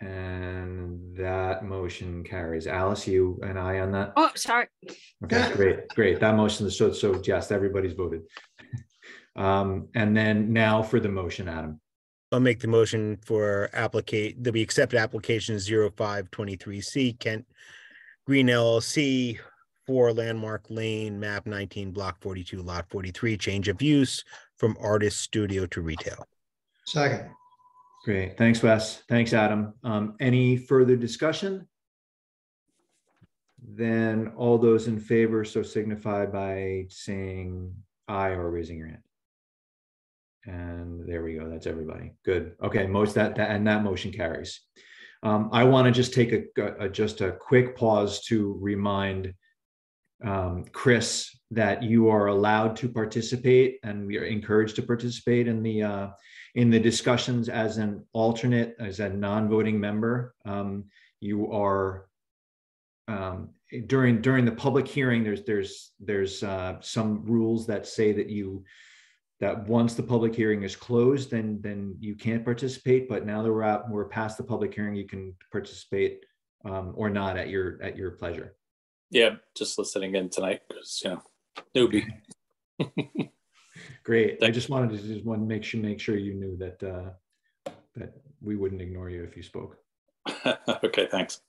[SPEAKER 1] And that motion carries. Alice, you and I on that?
[SPEAKER 9] Oh, sorry.
[SPEAKER 1] Okay, great, great. That motion is so, so yes, everybody's voted. Um, and then now for the motion, Adam.
[SPEAKER 3] I'll make the motion for applicate, that we accept application 5 twenty-three C Kent Green LLC for Landmark Lane, map nineteen, block forty-two, lot forty-three, change of use from artist studio to retail.
[SPEAKER 4] Second.
[SPEAKER 1] Great, thanks, Wes. Thanks, Adam. Um, any further discussion? Then all those in favor, so signify by saying aye or raising your hand. And there we go. That's everybody. Good. Okay, most that, that and that motion carries. Um, I want to just take a, a- just a quick pause to remind um, Chris that you are allowed to participate and we are encouraged to participate in the uh, in the discussions as an alternate, as a non-voting member. Um, you are um, during during the public hearing. There's there's there's uh, some rules that say that you that once the public hearing is closed, then then you can't participate. But now that we're out, we're past the public hearing, you can participate um, or not at your at your pleasure.
[SPEAKER 10] Yeah, just listening in tonight because you know newbie.
[SPEAKER 1] Great. I just wanted to just want to make sure make sure you knew that uh, that we wouldn't ignore you if you spoke.
[SPEAKER 10] okay, thanks.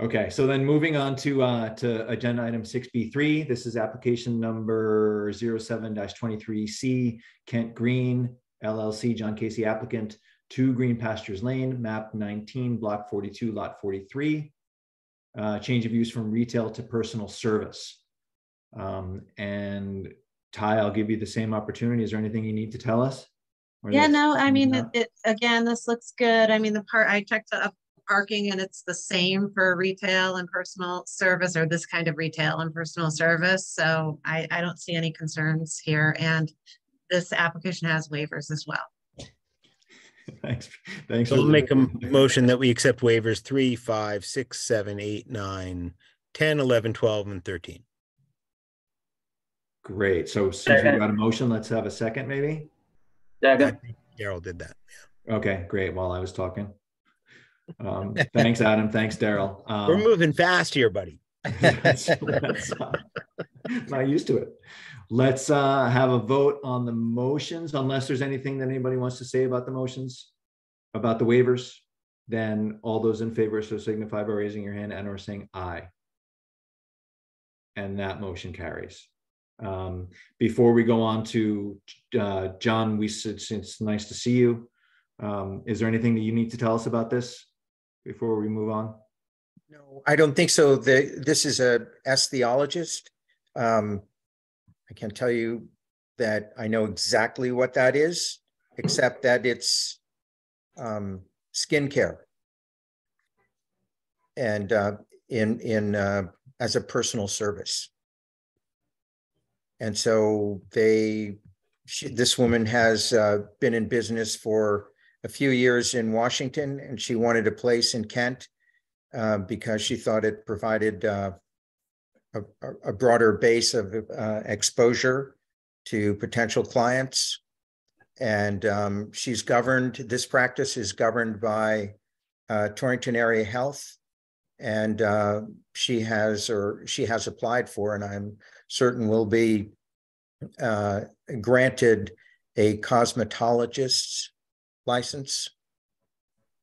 [SPEAKER 1] Okay, so then moving on to uh, to agenda item six B three. This is application number 7 twenty-three C Kent Green LLC, John Casey applicant, two Green Pastures Lane, map nineteen, block forty-two, lot forty-three. Uh, change of use from retail to personal service. Um, and Ty, I'll give you the same opportunity. Is there anything you need to tell us? Or
[SPEAKER 2] Yeah, no, I mean, it, it, again, this looks good. I mean, the part, I checked up parking and it's the same for retail and personal service or this kind of retail and personal service. So I, I don't see any concerns here. And this application has waivers as well.
[SPEAKER 1] Thanks, thanks.
[SPEAKER 3] So
[SPEAKER 1] for
[SPEAKER 3] I'll make a motion that we accept waivers three, five, six, seven, eight, nine, 10, 11, 12, and thirteen.
[SPEAKER 1] Great. So since we got a motion, let's have a second maybe?
[SPEAKER 3] I think Daryl did that.
[SPEAKER 1] Okay, great. While I was talking. Um, thanks, Adam. Thanks, Daryl. Um,
[SPEAKER 3] We're moving fast here, buddy.
[SPEAKER 1] that's- that's, uh, Not used to it. Let's uh, have a vote on the motions unless there's anything that anybody wants to say about the motions, about the waivers. Then all those in favor, so signify by raising your hand and or saying aye. And that motion carries. Um, Before we go on to uh, John, we said, it's nice to see you. Um, Is there anything that you need to tell us about this before we move on?
[SPEAKER 11] No, I don't think so. The, this is a aestheologist. Um, I can tell you that I know exactly what that is, except that it's um, skincare. And uh, in, in, uh, as a personal service. And so they, she, this woman has uh, been in business for a few years in Washington and she wanted a place in Kent uh, because she thought it provided uh, a, a- broader base of uh, exposure to potential clients. And um, she's governed, this practice is governed by uh, Torrington Area Health. And uh, she has, or she has applied for, and I'm certain will be uh, granted a cosmetologist's license.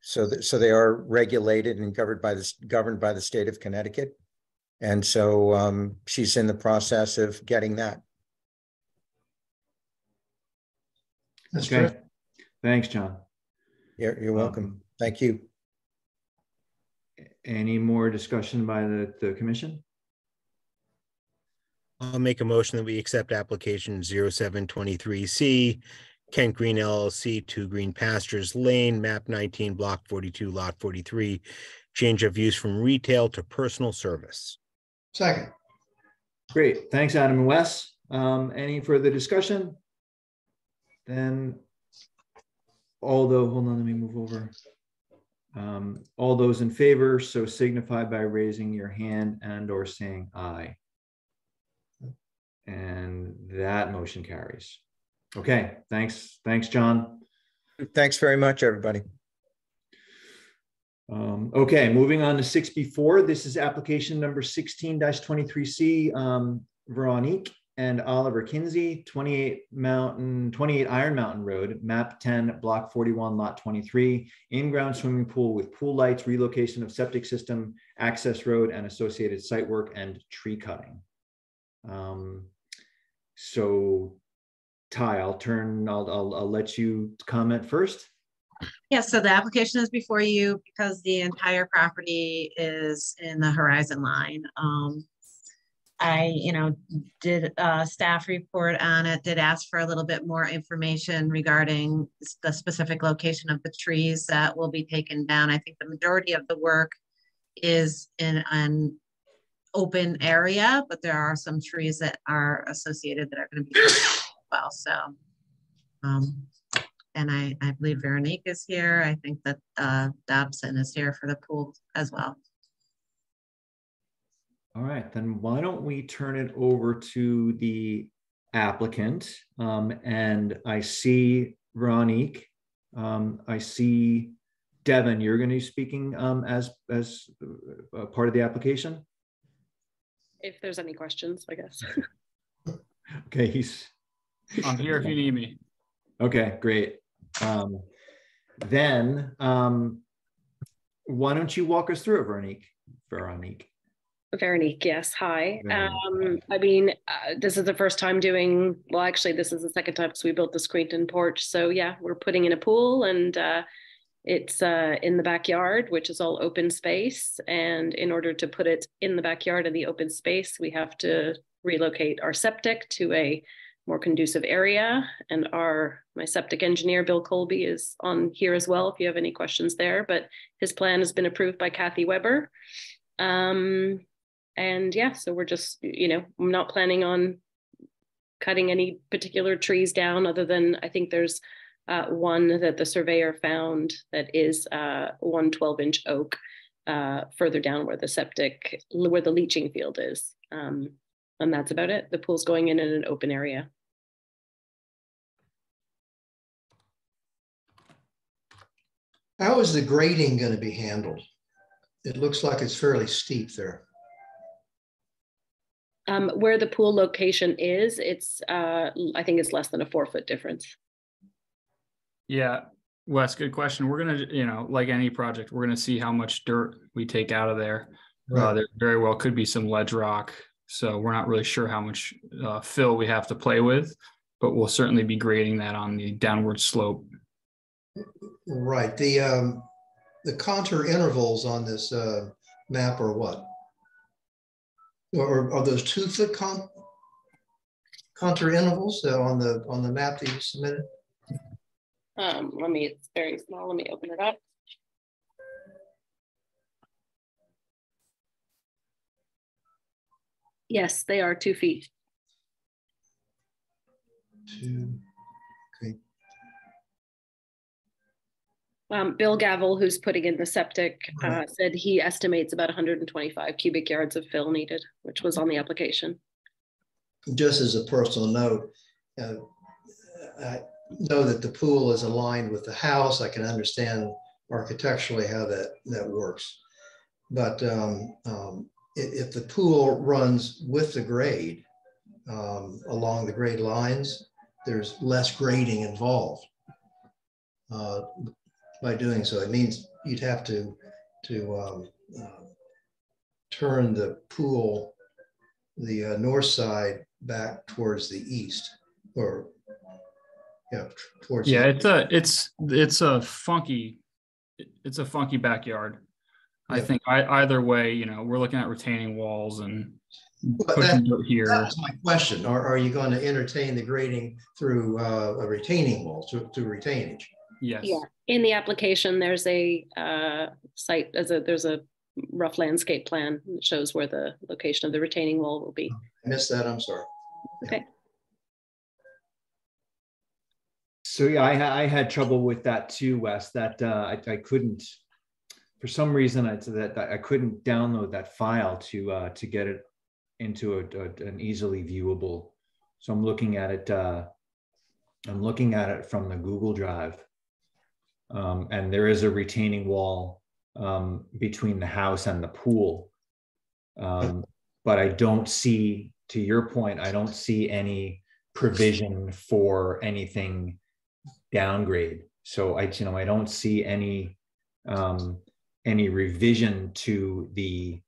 [SPEAKER 11] So that, so they are regulated and governed by this, governed by the state of Connecticut. And so um, she's in the process of getting that.
[SPEAKER 4] That's
[SPEAKER 1] Okay,
[SPEAKER 4] true.
[SPEAKER 1] thanks, John.
[SPEAKER 11] You're, you're welcome. Thank you.
[SPEAKER 1] Any more discussion by the, the commission?
[SPEAKER 3] I'll make a motion that we accept application 0723C, Kent Green LLC, to Green Pastures Lane, map nineteen, block forty-two, lot forty-three, change of use from retail to personal service.
[SPEAKER 4] Second,
[SPEAKER 1] Great, thanks, Adam and Wes. Um, any further discussion? Then, although, hold on, let me move over. Um, all those in favor, so signify by raising your hand and or saying aye. And that motion carries. Okay, thanks, thanks, John.
[SPEAKER 11] Thanks very much, everybody.
[SPEAKER 1] Um, okay, moving on to six B four, this is application number sixteen twenty-three C. Um, Veronique and Oliver Kinsey, twenty-eight Mountain, twenty-eight Iron Mountain Road, map ten, block forty-one, lot twenty-three. In-ground swimming pool with pool lights, relocation of septic system, access road and associated site work and tree cutting. Um, so Ty, I'll turn, I'll, I'll, I'll let you comment first.
[SPEAKER 2] Yeah, so the application is before you because the entire property is in the horizon line. Um, I, you know, did a staff report on it, did ask for a little bit more information regarding the specific location of the trees that will be taken down. I think the majority of the work is in an open area, but there are some trees that are associated that are going to be as well, so. Um, and I, I believe Veronique is here. I think that uh, Dobson is here for the pool as well.
[SPEAKER 1] All right, then why don't we turn it over to the applicant? Um, and I see Veronique. Um, I see Devin, you're going to be speaking um, as, as uh, part of the application?
[SPEAKER 12] if there's any questions, I guess.
[SPEAKER 1] Okay, he's,
[SPEAKER 13] I'm here if you need me.
[SPEAKER 1] okay, great. Um, then, um, why don't you walk us through it, Veronique? Veronique.
[SPEAKER 12] Veronique, yes, hi. Um, I mean, uh, this is the first time doing, well, actually, this is the second time because we built the Screenton porch. So yeah, we're putting in a pool and uh, it's uh, in the backyard, which is all open space. And in order to put it in the backyard in the open space, we have to relocate our septic to a more conducive area. And our, my septic engineer, Bill Colby, is on here as well if you have any questions there. But his plan has been approved by Kathy Weber. Um, and yeah, so we're just, you know, I'm not planning on cutting any particular trees down other than I think there's uh, one that the surveyor found that is uh, one 12 inch oak uh, further down where the septic, where the leaching field is. Um, and that's about it. The pool's going in in an open area.
[SPEAKER 4] How is the grading going to be handled? It looks like it's fairly steep there.
[SPEAKER 12] Um, where the pool location is, it's, uh, I think it's less than a four foot difference.
[SPEAKER 13] Yeah, Wes, good question. We're gonna, you know, like any project, we're gonna see how much dirt we take out of there. Uh, there very well could be some ledge rock, so we're not really sure how much uh, fill we have to play with, but we'll certainly be grading that on the downward slope.
[SPEAKER 4] Right, the, um, the contour intervals on this, uh, map are what? Or are those two foot con? Contour intervals uh, on the, on the map that you submitted?
[SPEAKER 12] Um, let me, it's very small, let me open it up. Yes, they are two feet.
[SPEAKER 4] Two,
[SPEAKER 12] Um, Bill Gavel, who's putting in the septic, uh, said he estimates about hundred and twenty-five cubic yards of fill needed, which was on the application.
[SPEAKER 4] just as a personal note, uh, I know that the pool is aligned with the house. I can understand architecturally how that, that works. But um, um, i- if, the pool runs with the grade um, along the grade lines, there's less grading involved. uh, By doing so, it means you'd have to, to um, uh, turn the pool, the uh, north side back towards the east or, yeah, t- towards. the-
[SPEAKER 13] Yeah, it's a, it's, it's a funky, it's a funky backyard. I think I, either way, you know, we're looking at retaining walls and
[SPEAKER 4] But
[SPEAKER 13] pushing
[SPEAKER 4] that-
[SPEAKER 13] dirt here.
[SPEAKER 4] That was my question. Are, are you going to entertain the grading through uh, a retaining wall, through, through retainage?
[SPEAKER 13] Yes.
[SPEAKER 12] Yeah, in the application, there's a uh, site, as a, there's a rough landscape plan that shows where the location of the retaining wall will be.
[SPEAKER 4] I missed that, I'm sorry.
[SPEAKER 12] Okay.
[SPEAKER 1] So yeah, I, I had trouble with that too, Wes, that uh, I, I couldn't, for some reason, I, that I couldn't download that file to, uh, to get it into a, a- an easily viewable. So I'm looking at it, uh, I'm looking at it from the Google Drive. Um, and there is a retaining wall um, between the house and the pool. Um, but I don't see, to your point, I don't see any provision for anything downgrade. So I, you know, I don't see any um, any revision to the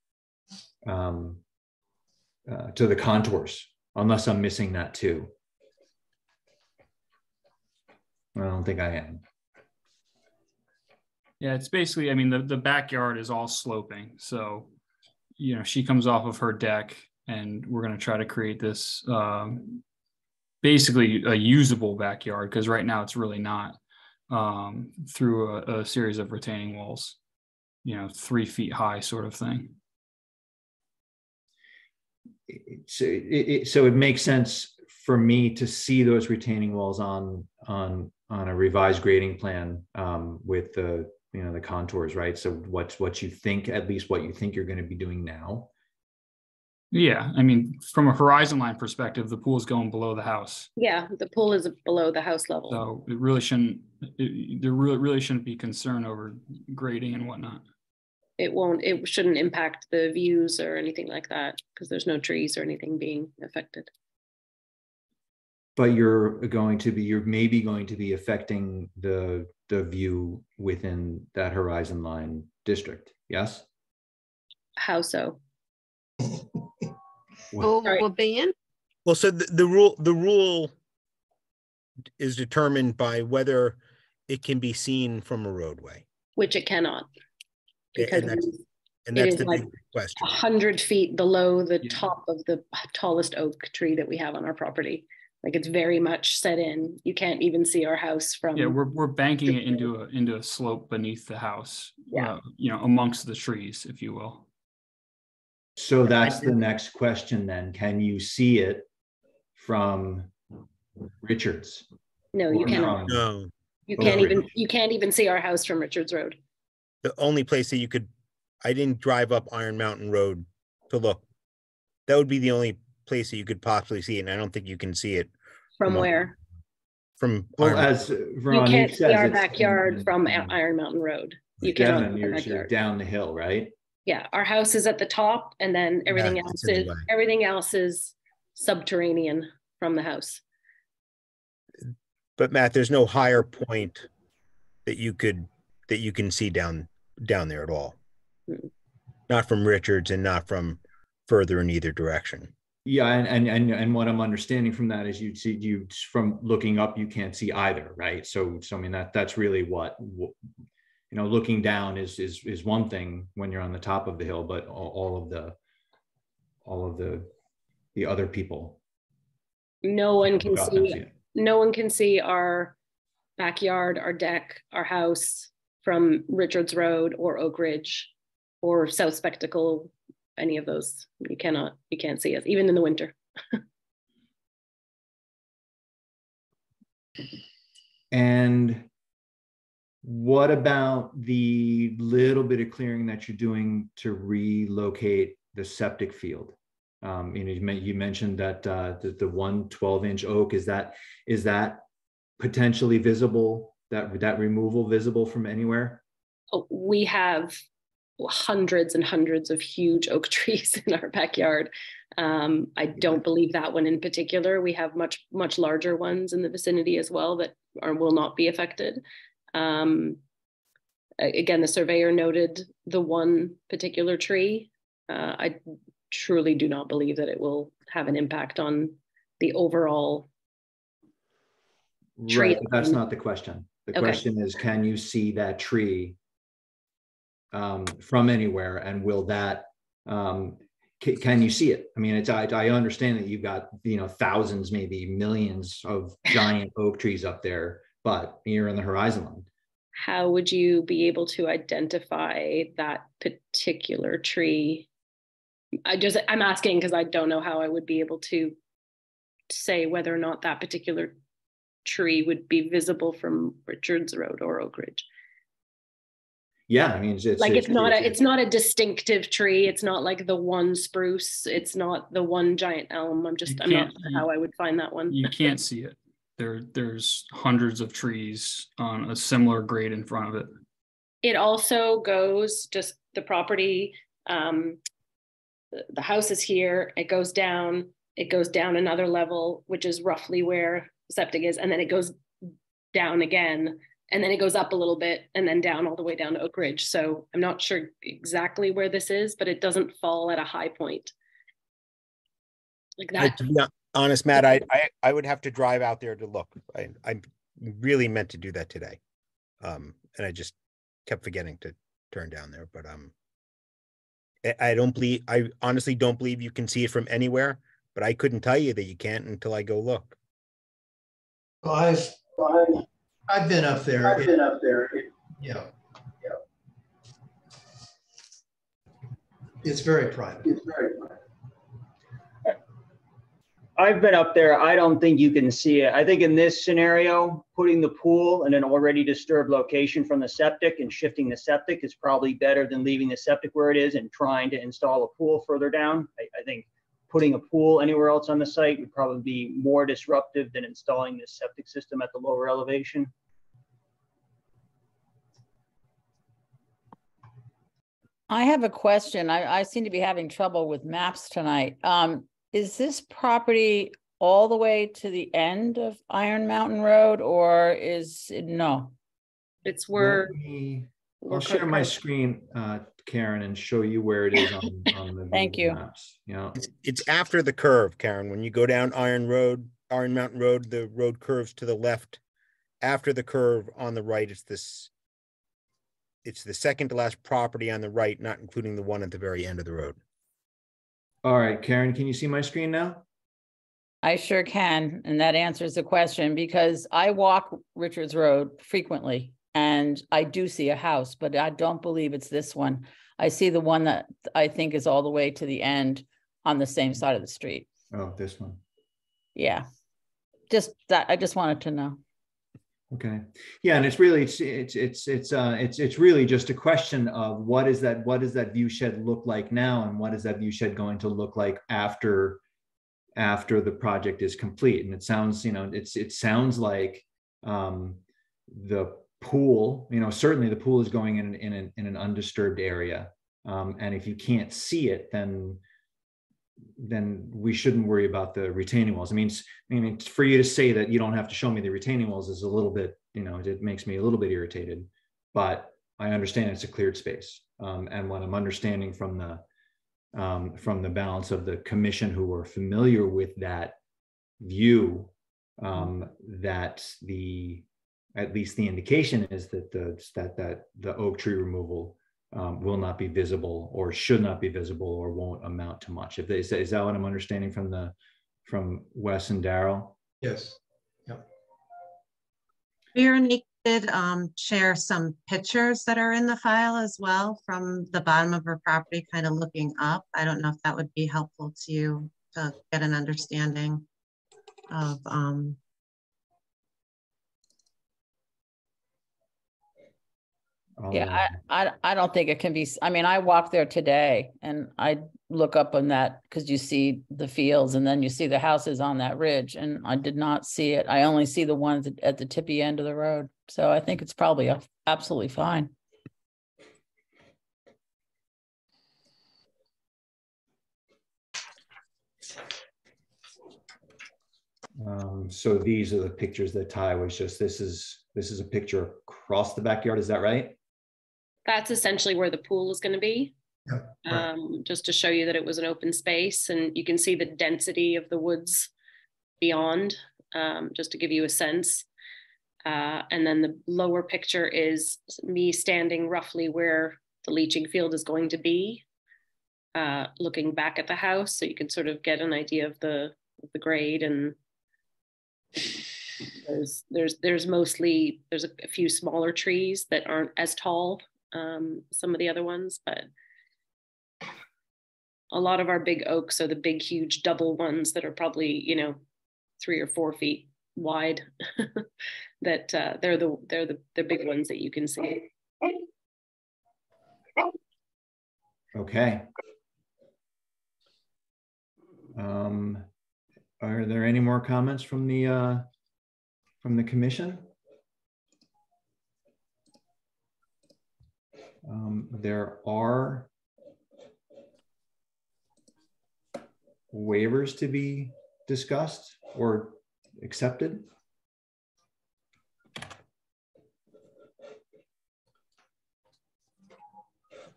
[SPEAKER 1] um, uh, to the contours, unless I'm missing that too. I don't think I am.
[SPEAKER 13] Yeah, it's basically, I mean, the, the backyard is all sloping. So, you know, she comes off of her deck and we're going to try to create this um, basically a usable backyard because right now it's really not um, through a, a series of retaining walls, you know, three feet high sort of thing.
[SPEAKER 1] So it, it, so it makes sense for me to see those retaining walls on on on a revised grading plan um, with the you know the contours, right? So what's what you think, at least what you think you're going to be doing now.
[SPEAKER 13] Yeah, I mean, from a horizon line perspective, the pool is going below the house.
[SPEAKER 12] Yeah, the pool is below the house level.
[SPEAKER 13] So it really shouldn't, it, there really, really shouldn't be concern over grading and whatnot.
[SPEAKER 12] It won't, it shouldn't impact the views or anything like that because there's no trees or anything being affected.
[SPEAKER 1] But you're going to be, you're maybe going to be affecting the the view within that horizon line district. Yes.
[SPEAKER 12] How so?
[SPEAKER 9] Well,
[SPEAKER 12] Sorry.
[SPEAKER 9] well, Ben,
[SPEAKER 3] Well, so the, the rule, the rule is determined by whether it can be seen from a roadway.
[SPEAKER 12] Which it cannot. Because
[SPEAKER 3] And that's, and that's
[SPEAKER 12] is
[SPEAKER 3] the
[SPEAKER 12] like
[SPEAKER 3] big question.
[SPEAKER 12] a hundred feet below the
[SPEAKER 13] Yeah.
[SPEAKER 12] top of the tallest oak tree that we have on our property. Like it's very much set in. You can't even see our house from.
[SPEAKER 13] Yeah, we're, we're banking it into a, into a slope beneath the house.
[SPEAKER 12] Yeah.
[SPEAKER 13] uh, You know, amongst the trees, if you will.
[SPEAKER 1] So that's the next question then. Can you see it from Richards?
[SPEAKER 12] No, you
[SPEAKER 1] Or
[SPEAKER 12] cannot.
[SPEAKER 3] No,
[SPEAKER 12] You can't even, you can't even see our house from Richards Road.
[SPEAKER 3] the only place that you could, I didn't drive up Iron Mountain Road to look. That would be the only place that you could possibly see it, and I don't think you can see it.
[SPEAKER 12] From
[SPEAKER 3] From a-
[SPEAKER 12] where?
[SPEAKER 3] from.
[SPEAKER 1] Well,
[SPEAKER 3] Iron-
[SPEAKER 1] as
[SPEAKER 12] You can't see our
[SPEAKER 1] it's-
[SPEAKER 12] backyard from I- Iron Mountain Road. You cannot
[SPEAKER 1] Devon,
[SPEAKER 12] see our
[SPEAKER 1] you're, you're down the hill, right?
[SPEAKER 12] Yeah, our house is at the top and then everything
[SPEAKER 3] it's
[SPEAKER 12] else is, everything else is subterranean from the house.
[SPEAKER 3] But Matt, there's no higher point that you could, that you can see down, down there at all.
[SPEAKER 12] Mm.
[SPEAKER 3] Not from Richards and not from further in either direction.
[SPEAKER 1] Yeah, and, and, and, and what I'm understanding from that is you see, you, from looking up, you can't see either, right? So, so I mean, that, that's really what, you know, looking down is, is, is one thing when you're on the top of the hill, but all, all of the, all of the, the other people.
[SPEAKER 12] No one can
[SPEAKER 1] look up and
[SPEAKER 12] see,
[SPEAKER 1] see
[SPEAKER 12] no one can see our backyard, our deck, our house from Richards Road or Oak Ridge or South Spectacle, any of those. You cannot, you can't see us, even in the winter.
[SPEAKER 1] And what about the little bit of clearing that you're doing to relocate the septic field? Um, you know, you, mentioned that uh, the, the one 12 inch oak is that is that potentially visible? That that removal visible from anywhere?
[SPEAKER 12] Oh, We have hundreds and hundreds of huge oak trees in our backyard. Um, I don't believe that one in particular. We have much, much larger ones in the vicinity as well that are, will not be affected. Um, again, the surveyor noted the one particular tree. Uh, I truly do not believe that it will have an impact on the overall. Tree
[SPEAKER 1] Right, that's not the question. The
[SPEAKER 12] Okay.
[SPEAKER 1] question is, can you see that tree um, from anywhere, and will that? Um, ca- can you see it? I mean, it's I, I understand that you've got you know thousands, maybe millions of giant oak trees up there, but you're in the horizon line.
[SPEAKER 12] How would you be able to identify that particular tree? I just, I'm asking because I don't know how I would be able to say whether or not that particular tree would be visible from Richards Road or Oak Ridge.
[SPEAKER 1] Yeah, I mean, it's, it's
[SPEAKER 12] Like it's not a, it's not a distinctive tree. It's not like the one spruce. It's not the one giant elm. I'm just, I'm not
[SPEAKER 13] can't-
[SPEAKER 12] sure how I would find that one.
[SPEAKER 13] You can't see it. There, there's hundreds of trees on a similar grade in front of it.
[SPEAKER 12] It also goes just the property, um, the, the house is here, it goes down, it goes down another level, which is roughly where septic is, and then it goes down again, and then it goes up a little bit and then down all the way down to Oak Ridge. So I'm not sure exactly where this is, but it doesn't fall at a high point. Like
[SPEAKER 3] I-
[SPEAKER 12] that,
[SPEAKER 3] To be honest, Matt, I, I, I would have to drive out there to look. I, I really meant to do that today. Um, and I just kept forgetting to turn down there, but, um, I, I don't believe, I honestly don't believe you can see it from anywhere, but I couldn't tell you that you can't until I go look.
[SPEAKER 4] Well, I've, I've been up there. I've been up there. Yeah. It's very private. It's very private.
[SPEAKER 14] I've been up there. I don't think you can see it. I think in this scenario, putting the pool in an already disturbed location from the septic and shifting the septic is probably better than leaving the septic where it is and trying to install a pool further down. I, I think putting a pool anywhere else on the site would probably be more disruptive than installing this septic system at the lower elevation.
[SPEAKER 7] I have a question. I, I seem to be having trouble with maps tonight. Um, is this property all the way to the end of Iron Mountain Road or is it, no?
[SPEAKER 12] it's where.
[SPEAKER 1] Let me- I'll share my
[SPEAKER 12] cur-
[SPEAKER 1] screen, uh, Karen, and show you where it is on, on the.
[SPEAKER 7] Thank
[SPEAKER 1] Google
[SPEAKER 7] you.
[SPEAKER 1] Maps. Yeah.
[SPEAKER 3] It's, it's after the curve, Karen. When you go down Iron Road, Iron Mountain Road, the road curves to the left. After the curve on the right, it's this. It's the second to last property on the right, not including the one at the very end of the road.
[SPEAKER 1] All right, Karen, can you see my screen now?
[SPEAKER 7] I sure can, and that answers the question because I walk Richards Road frequently and I do see a house, but I don't believe it's this one. I see the one that I think is all the way to the end on the same side of the street.
[SPEAKER 1] Oh, this one.
[SPEAKER 7] Yeah. Just that, I just wanted to know.
[SPEAKER 1] Okay. Yeah, and it's really it's it's it's it's uh it's it's really just a question of what is that what does that view shed look like now and what is that view shed going to look like after after the project is complete and it sounds you know it's it sounds like um, the pool, you know, certainly the pool is going in, in, an, in an undisturbed area. Um, and if you can't see it, then then we shouldn't worry about the retaining walls. I mean, I mean, for you to say that you don't have to show me the retaining walls is a little bit, you know, it makes me a little bit irritated. But I understand it's a cleared space. Um, and what I'm understanding from the um, from the balance of the commission who are familiar with that view, um, that the at least the indication is that the that that the oak tree removal um, will not be visible or should not be visible or won't amount to much. If they, say, is, that- is that what I'm understanding from the from Wes and Daryl?
[SPEAKER 4] Yes. Yep.
[SPEAKER 2] Veronique did um, share some pictures that are in the file as well from the bottom of her property, kind of looking up. I don't know if that would be helpful to you to get an understanding of um,
[SPEAKER 7] Yeah, I, I, I don't think it can be, I mean, I walked there today and I look up on that because you see the fields and then you see the houses on that ridge and I did not see it. I only see the ones at- at the tippy end of the road. So I think it's probably absolutely fine.
[SPEAKER 1] Um, so these are the pictures that Ty was just, this is, this is a picture across the backyard, is that right?
[SPEAKER 12] That's essentially where the pool is going to be.
[SPEAKER 4] Yeah, right.
[SPEAKER 12] Um, just to show you that it was an open space and you can see the density of the woods beyond, um, just to give you a sense. Uh, and then the lower picture is me standing roughly where the leaching field is going to be, uh, looking back at the house, so you can sort of get an idea of the of the grade and there's there's there's mostly there's a, a few smaller trees that aren't as tall um, some of the other ones, but a lot of our big oaks are the big, huge double ones that are probably you know three or four feet wide. that uh, they're the they're the the big ones that you can see.
[SPEAKER 1] Okay. Um, are there any more comments from the, uh, from the commission? Um, there are waivers to be discussed or accepted.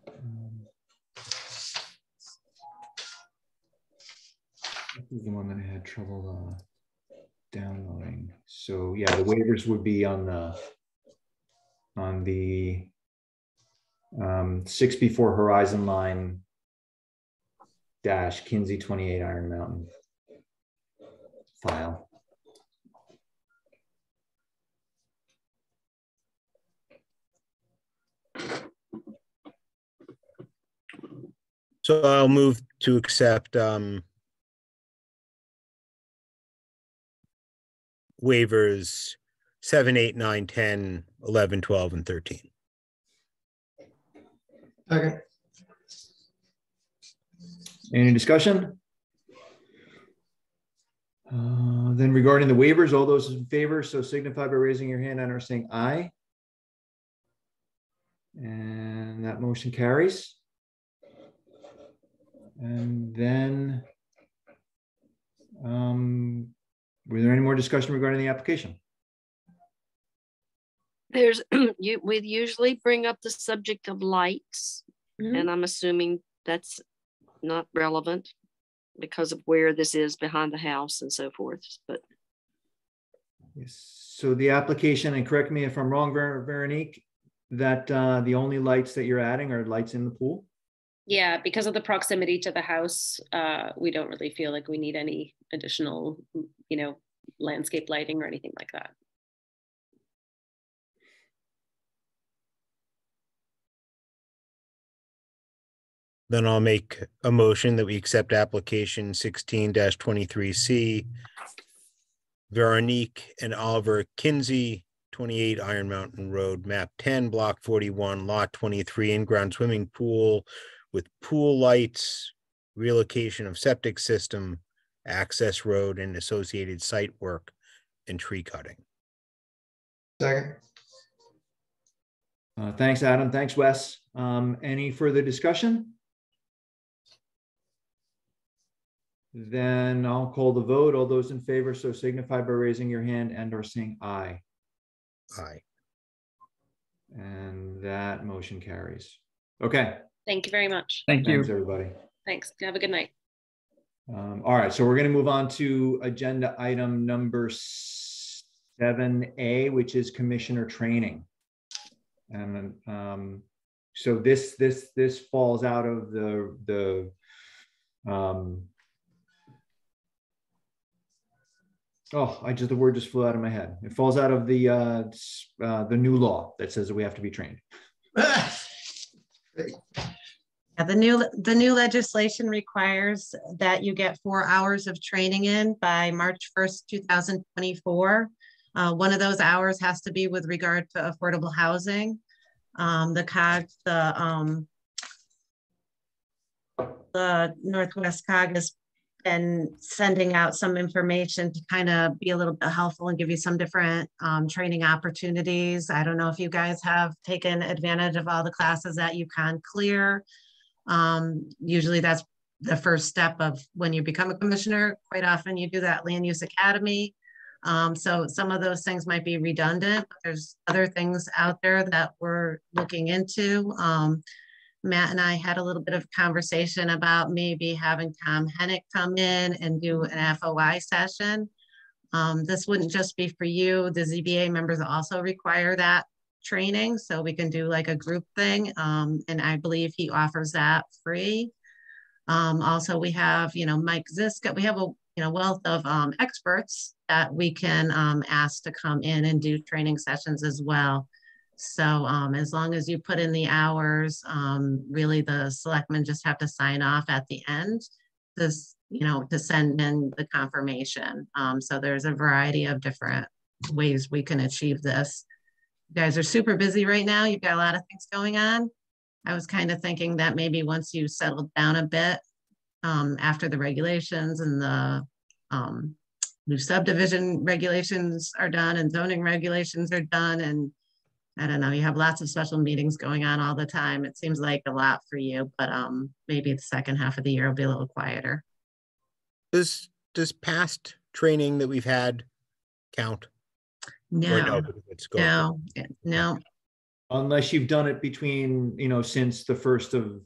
[SPEAKER 1] Um, This is the one that I had trouble uh, downloading. So yeah, the waivers would be on the on the um, six before horizon line dash Kinsey 28 Iron Mountain file.
[SPEAKER 3] So I'll move to accept um waivers seven, eight, nine, 10, 11, 12, and 13.
[SPEAKER 4] Okay.
[SPEAKER 1] Any discussion? Uh, Then regarding the waivers, all those in favor, so signify by raising your hand and or saying aye. And that motion carries. And then um, were there any more discussion regarding the application?
[SPEAKER 9] There's, you, we usually bring up the subject of lights,
[SPEAKER 12] Mhm.
[SPEAKER 9] and I'm assuming that's not relevant because of where this is behind the house and so forth, but
[SPEAKER 1] Yes, so the application, and correct me if I'm wrong, Ver- Veronique, that uh, the only lights that you're adding are lights in the pool?
[SPEAKER 12] Yeah, because of the proximity to the house, uh, we don't really feel like we need any additional, you know, landscape lighting or anything like that.
[SPEAKER 3] Then I'll make a motion that we accept application sixteen twenty-three C. Veronique and Oliver Kinsey, twenty-eight Iron Mountain Road, map ten, block forty-one, lot twenty-three, in-ground swimming pool with pool lights, relocation of septic system, access road and associated site work and tree cutting.
[SPEAKER 4] Second.
[SPEAKER 1] Uh, thanks, Adam. Thanks, Wes. Um, any further discussion? Then I'll call the vote. All those in favor, so signify by raising your hand and or saying aye.
[SPEAKER 3] Aye.
[SPEAKER 1] And that motion carries. Okay,
[SPEAKER 12] Thank you very much.
[SPEAKER 13] Thank
[SPEAKER 1] thanks,
[SPEAKER 13] you.
[SPEAKER 1] everybody.
[SPEAKER 12] Thanks. Have a good night.
[SPEAKER 1] Um, all right, so we're gonna move on to agenda item number seven A, which is commissioner training. And, um, so this, this, this falls out of the, the, um, oh, I just, the word just flew out of my head. It falls out of the, uh, uh, the new law that says that we have to be trained.
[SPEAKER 2] Yeah, the new, the new legislation requires that you get four hours of training in by March first, two thousand twenty-four. Uh, one of those hours has to be with regard to affordable housing. Um, the COG, the, um, the Northwest COG has been sending out some information to kind of be a little bit helpful and give you some different, um, training opportunities. I don't know if you guys have taken advantage of all the classes that you can clear. Um, usually that's the first step of when you become a commissioner. Quite often you do that land use academy. Um, so some of those things might be redundant. but There's other things out there that we're looking into. Um, Matt and I had a little bit of conversation about maybe having Tom Hennick come in and do an FOI session. Um, this wouldn't just be for you. The ZBA members also require that training, so we can do like a group thing. Um, and I believe he offers that free. Um, also, we have, you know, Mike Zizka, we have a, you know, wealth of, um, experts that we can, um, ask to come in and do training sessions as well. So, um, as long as you put in the hours, um, really the selectmen just have to sign off at the end. This, you know, to send in the confirmation. Um, so there's a variety of different ways we can achieve this. You guys are super busy right now. You've got a lot of things going on. I was kind of thinking that maybe once you settled down a bit, um, after the regulations and the, um, new subdivision regulations are done and zoning regulations are done and I don't know, you have lots of special meetings going on all the time. It seems like a lot for you, but, um, maybe the second half of the year will be a little quieter.
[SPEAKER 3] Does, does past training that we've had count? Or
[SPEAKER 2] No,
[SPEAKER 3] it's
[SPEAKER 2] no, eh, no,
[SPEAKER 1] Unless you've done it between, you know, since the first of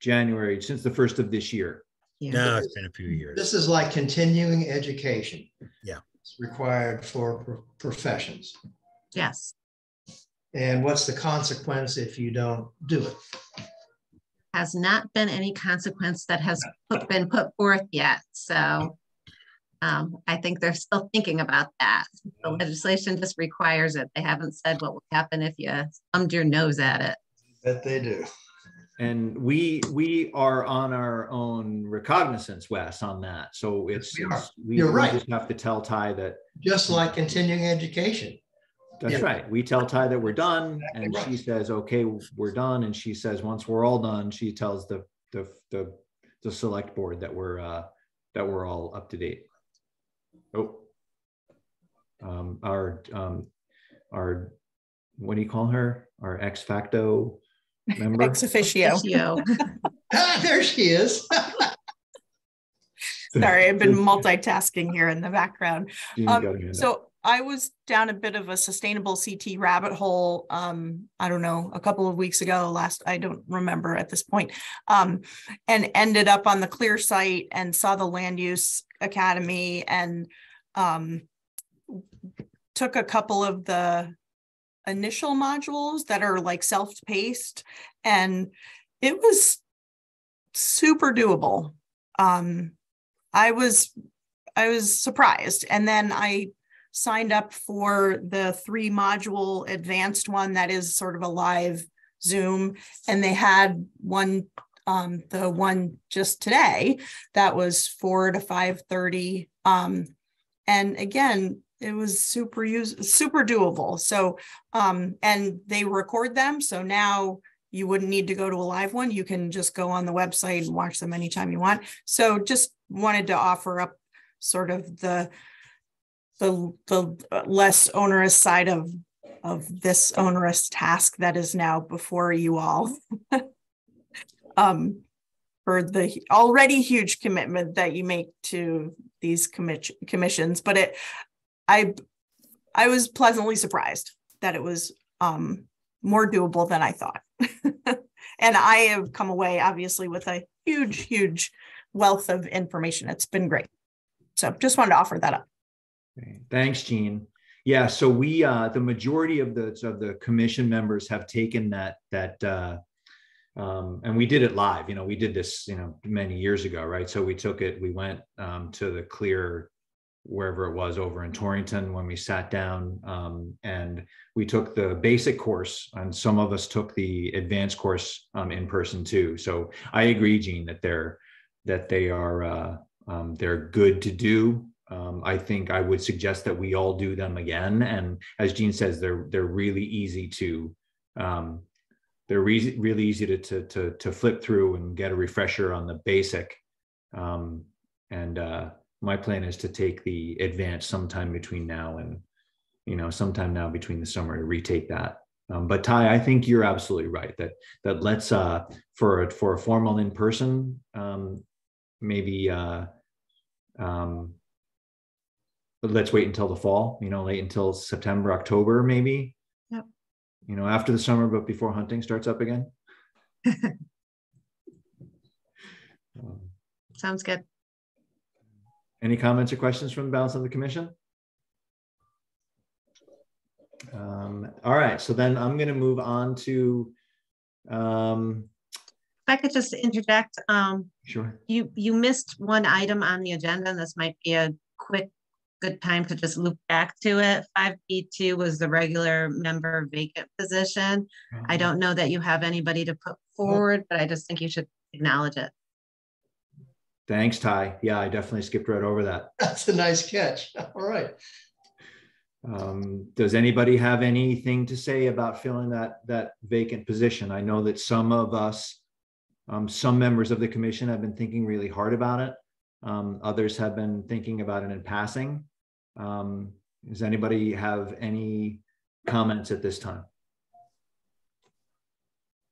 [SPEAKER 1] January, since the first of this year.
[SPEAKER 2] yeah.
[SPEAKER 3] No, it's been a few years.
[SPEAKER 4] This is like continuing education.
[SPEAKER 3] Yeah.
[SPEAKER 4] It's required for pro- professions.
[SPEAKER 2] Yes,
[SPEAKER 4] And what's the consequence if you don't do it?
[SPEAKER 2] has not been any consequence that has put- been put forth yet, so um, I think they're still thinking about that. The legislation just requires it. They haven't said what would happen if you thumbed your nose at it.
[SPEAKER 4] Bet they do.
[SPEAKER 1] And we, we are on our own recognizance, Wes, on that. So it's,
[SPEAKER 4] We are.
[SPEAKER 1] it's- we
[SPEAKER 4] You're
[SPEAKER 1] we
[SPEAKER 4] right.
[SPEAKER 1] just have to tell Ty that,
[SPEAKER 4] Just like continuing education.
[SPEAKER 1] That's
[SPEAKER 4] Yeah.
[SPEAKER 1] right. We tell Ty that we're done and
[SPEAKER 4] Exactly
[SPEAKER 1] she says, okay, we're done. And she says, once we're all done, she tells the, the, the, the select board that we're, uh, that we're all up to date. Oh. Um, our, um, our, what do you call her? Our ex facto member?
[SPEAKER 15] Ex officio.
[SPEAKER 2] Officio.
[SPEAKER 4] Ah, there she is.
[SPEAKER 15] Sorry, I've been multitasking here in the background. Um,
[SPEAKER 1] got up.
[SPEAKER 15] So I was down a bit of a sustainable CT rabbit hole. Um, I don't know, a couple of weeks ago, last, I don't remember at this point. Um, and ended up on the clear site and saw the land use academy and um, took a couple of the initial modules that are like self-paced and it was super doable. Um, I was I was surprised. And then I signed up for the three module advanced one that is sort of a live Zoom. And they had one, um, the one just today that was four to five thirty. Um, and again, it was super use super doable. So um, and they record them. So now you wouldn't need to go to a live one. You can just go on the website and watch them anytime you want. So just wanted to offer up sort of the the the less onerous side of of this onerous task that is now before you all. um, for the already huge commitment that you make to these commit commissions, but it, I, I was pleasantly surprised that it was um, more doable than I thought. and I have come away obviously with a huge, huge wealth of information. It's been great. So just wanted to offer that up.
[SPEAKER 1] Thanks, Jean. Yeah, so we uh, the majority of the of the commission members have taken that that uh, um, and we did it live. You know, we did this you know many years ago, right? So we took it. We went um, to the Clear wherever it was over in Torrington when we sat down um, and we took the basic course and some of us took the advanced course um, in person too. So I agree, Jean, that they're that they are uh, um, they're good to do. Um, I think I would suggest that we all do them again. And as Jean says, they're they're really easy to um, they're re- really easy to, to, to to flip through and get a refresher on the basic. Um, and uh, my plan is to take the advanced sometime between now and you know sometime now between the summer to retake that. Um, but Ty, I think you're absolutely right that that let's uh, for a, for a formal in person um, maybe uh, um, let's wait until the fall, you know, late until September, October, maybe.
[SPEAKER 2] Yep.
[SPEAKER 1] You know, after the summer, but before hunting starts up again. um,
[SPEAKER 2] Sounds good.
[SPEAKER 1] Any comments or questions from the balance of the commission? Um, all right, so then I'm going to move on to um,
[SPEAKER 2] if I could just interject, um,
[SPEAKER 1] Sure.
[SPEAKER 2] you, you missed one item on the agenda, and this might be a quick, good time to just loop back to it. Five B two was the regular member vacant position. I don't know that you have anybody to put forward, but I just think you should acknowledge it.
[SPEAKER 1] Thanks, Ty. Yeah, I definitely skipped right over that.
[SPEAKER 4] That's a nice catch. All right.
[SPEAKER 1] Um, does anybody have anything to say about filling that that vacant position? I know that some of us, um, some members of the commission have been thinking really hard about it. Um, others have been thinking about it in passing. Um, does anybody have any comments at this time?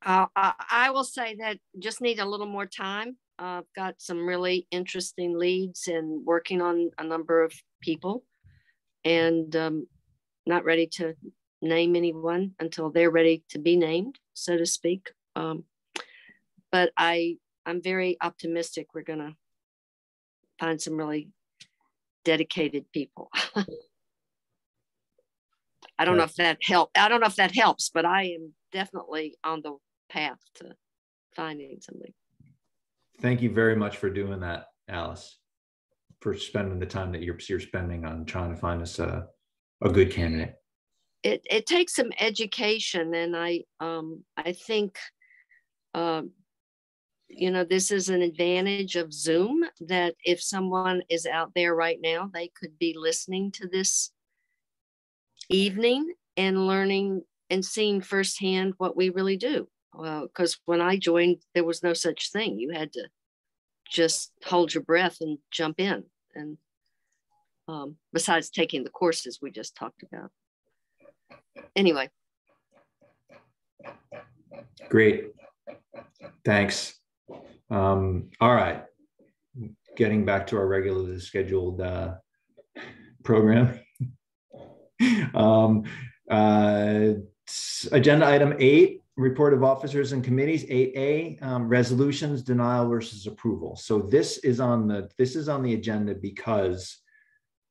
[SPEAKER 9] Uh, I, will say that just need a little more time. I've got some really interesting leads and working on a number of people and um, not ready to name anyone until they're ready to be named, so to speak. Um, but I, I'm very optimistic we're gonna find some really dedicated people. I don't know if that help. I don't know if that helps, but I am definitely on the path to finding something.
[SPEAKER 1] Thank you very much for doing that, Alice, for spending the time that you're, you're spending on trying to find us a, a good candidate.
[SPEAKER 9] It, it takes some education and I um I think um you know this is an advantage of Zoom that if someone is out there right now they could be listening to this evening and learning and seeing firsthand what we really do well because when I joined there was no such thing you had to just hold your breath and jump in and um, besides taking the courses we just talked about. Anyway.
[SPEAKER 1] Great. Thanks. Um, all right. Getting back to our regularly scheduled uh, program. um, uh, agenda item eight report of officers and committees 8a um, resolutions denial versus approval so this is on the this is on the agenda because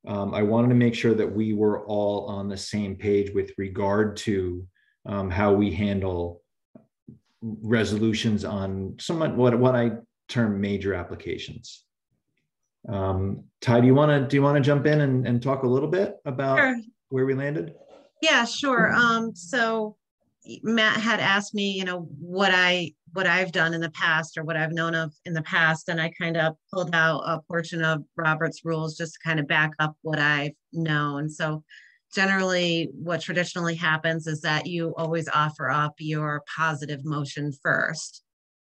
[SPEAKER 1] um, i wanted to make sure that we were all on the same page with regard to um, how we handle resolutions on somewhat what what i term major applications um, ty do you want to do you want to jump in and, and talk a little bit about
[SPEAKER 2] Sure.
[SPEAKER 1] where we landed
[SPEAKER 2] Yeah, sure. Um, so Matt had asked me, you know, what I what I've done in the past or what I've known of in the past, and I kind of pulled out a portion of Robert's rules just to kind of back up what I've known. So generally what traditionally happens is that you always offer up your positive motion first.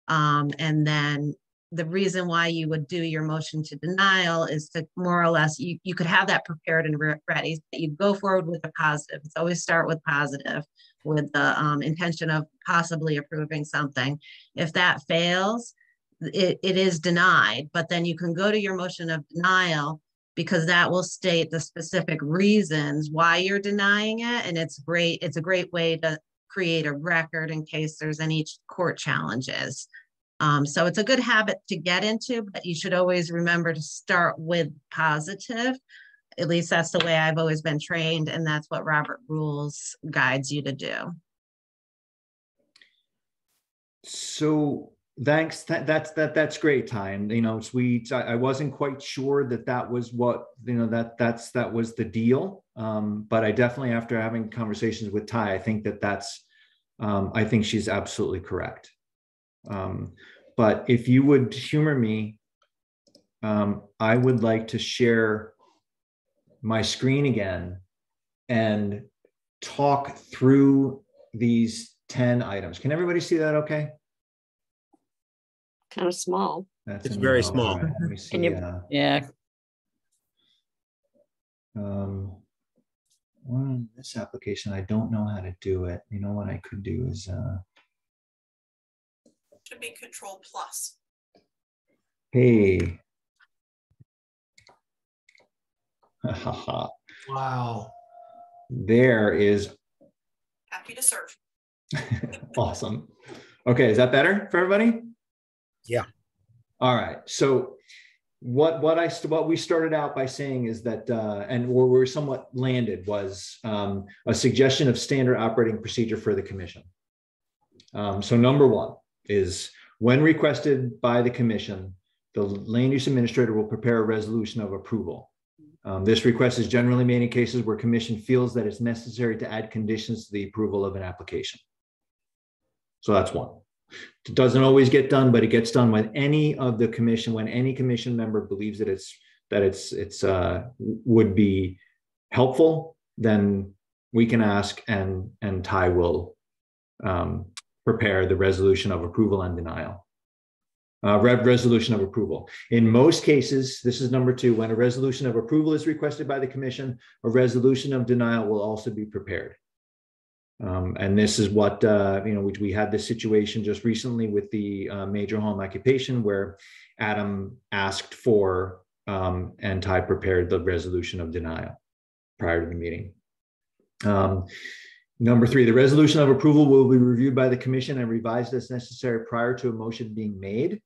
[SPEAKER 2] Um, and then the reason why you would do your motion to denial is to more or less, you, you could have that prepared and re- ready. You go forward with a positive. It's always start with positive with the um, intention of possibly approving something. If that fails, it, it is denied, but then you can go to your motion of denial because that will state the specific reasons why you're denying it. And it's great. It's a great way to create a record in case there's any court challenges. Um, so it's a good habit to get into, but you should always remember to start with positive. At least that's the way I've always been trained, and that's what Robert Rules guides you to do.
[SPEAKER 1] So thanks. That, that's that that's great, Ty. And you know, sweet. I, I, wasn't quite sure that that was what you know that that's that was the deal. Um, but I definitely, after having conversations with Ty, I think that that's. Um, I think she's absolutely correct. Um, but if you would humor me, um, I would like to share my screen again and talk through these 10 items. Can everybody see that okay?
[SPEAKER 9] Kind of small.
[SPEAKER 1] That's
[SPEAKER 3] it's very small.
[SPEAKER 1] Right. See.
[SPEAKER 7] Can you,
[SPEAKER 1] uh,
[SPEAKER 7] yeah.
[SPEAKER 1] Um, well, this application, I don't know how to do it. You know what I could do is, uh,
[SPEAKER 15] should be control plus.
[SPEAKER 1] Hey.
[SPEAKER 4] wow.
[SPEAKER 1] There is
[SPEAKER 15] happy to serve.
[SPEAKER 1] awesome. Okay, is that better for everybody?
[SPEAKER 3] Yeah.
[SPEAKER 1] All right. So what what I what we started out by saying is that uh, and where we are somewhat landed was um, a suggestion of standard operating procedure for the commission. Um, so number one, is when requested by the commission, the land use administrator will prepare a resolution of approval. Um, this request is generally made in cases where commission feels that it's necessary to add conditions to the approval of an application. So that's one. It doesn't always get done, but it gets done when any of the commission, when any commission member believes that it's that it's it's uh, would be helpful, then we can ask and and Ty will um, prepare the resolution of approval and denial. Uh, resolution of approval. In most cases, this is number two, when a resolution of approval is requested by the commission, a resolution of denial will also be prepared. Um, and this is what, uh, you know, we, we had this situation just recently with the uh, major home occupation where Adam asked for um, and Ty prepared the resolution of denial prior to the meeting. Um, Number three, the resolution of approval will be reviewed by the commission and revised as necessary prior to a motion being made.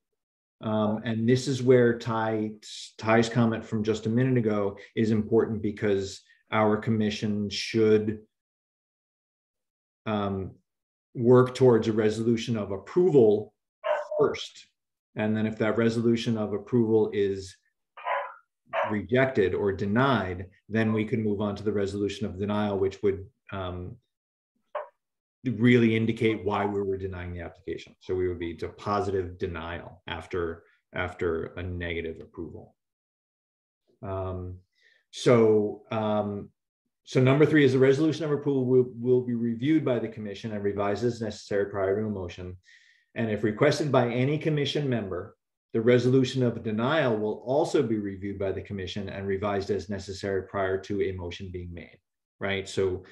[SPEAKER 1] Um, and this is where Ty, Ty's comment from just a minute ago is important because our commission should um, work towards a resolution of approval first. And then if that resolution of approval is rejected or denied, then we can move on to the resolution of denial, which would um, really indicate why we were denying the application. So we would be to positive denial after after a negative approval. Um, so um, so number three is the resolution of approval will, will be reviewed by the commission and revised as necessary prior to a motion. And if requested by any commission member, the resolution of denial will also be reviewed by the commission and revised as necessary prior to a motion being made, right? So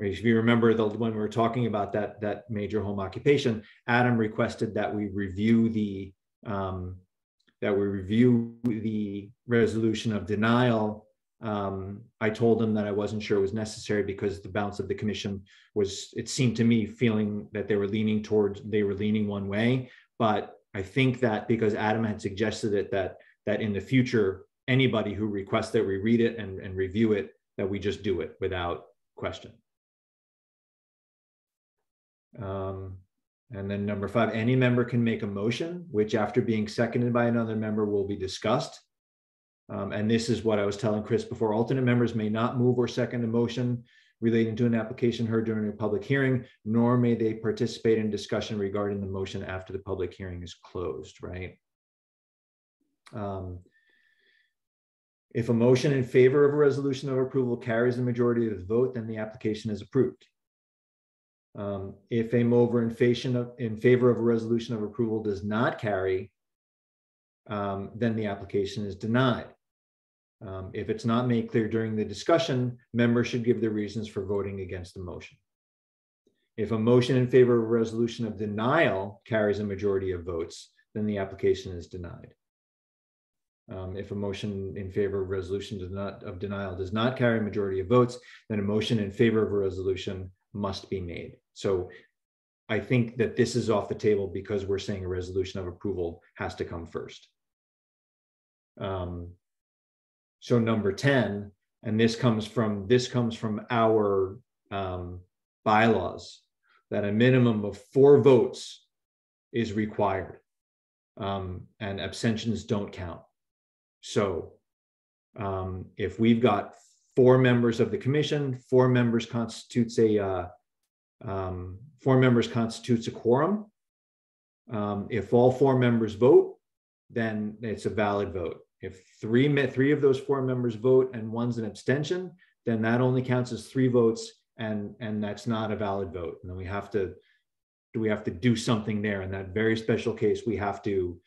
[SPEAKER 1] if you remember the, when we were talking about that, that major home occupation, Adam requested that we review the, um, that we review the resolution of denial. Um, I told him that I wasn't sure it was necessary because the balance of the commission was, it seemed to me feeling that they were leaning towards, they were leaning one way. But I think that because Adam had suggested it, that, that in the future, anybody who requests that we read it and, and review it, that we just do it without question. Um, and then number five, any member can make a motion, which after being seconded by another member will be discussed. Um, and this is what I was telling Chris before. Alternate members may not move or second a motion relating to an application heard during a public hearing, nor may they participate in discussion regarding the motion after the public hearing is closed, right? Um, if a motion in favor of a resolution of approval carries the majority of the vote, then the application is approved. Um, if a mover in, in favor of a resolution of approval does not carry um, then the application is denied. Um, if it's not made clear during the discussion, members should give their reasons for voting against the motion. If a motion in favor of a resolution of denial carries a majority of votes, then the application is denied. Um, if a motion in favor of resolution does not of denial does not carry a majority of votes, then a motion in favor of a resolution must be made. So I think that this is off the table because we're saying a resolution of approval has to come first. Um, so number 10, and this comes from this comes from our um, bylaws that a minimum of four votes is required um, and abstentions don't count. So um, if we've got four members of the commission, four members constitutes a uh, um, four members constitutes a quorum. Um, if all four members vote, then it's a valid vote. If three three of those four members vote and one's an abstention, then that only counts as three votes, and and that's not a valid vote. And then we have to do we have to do something there. In that very special case, we have to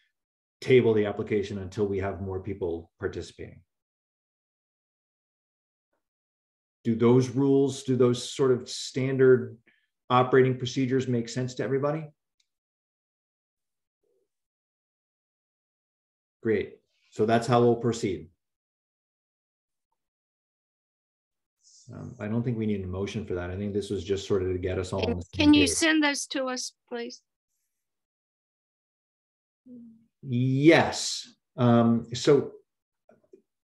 [SPEAKER 1] table the application until we have more people participating. Do those rules, do those sort of standard operating procedures make sense to everybody? Great. So that's how we'll proceed. Um, I don't think we need a motion for that. I think this was just sort of to get us all.
[SPEAKER 9] Can, can you send those to us, please?
[SPEAKER 1] Yes. Um, so,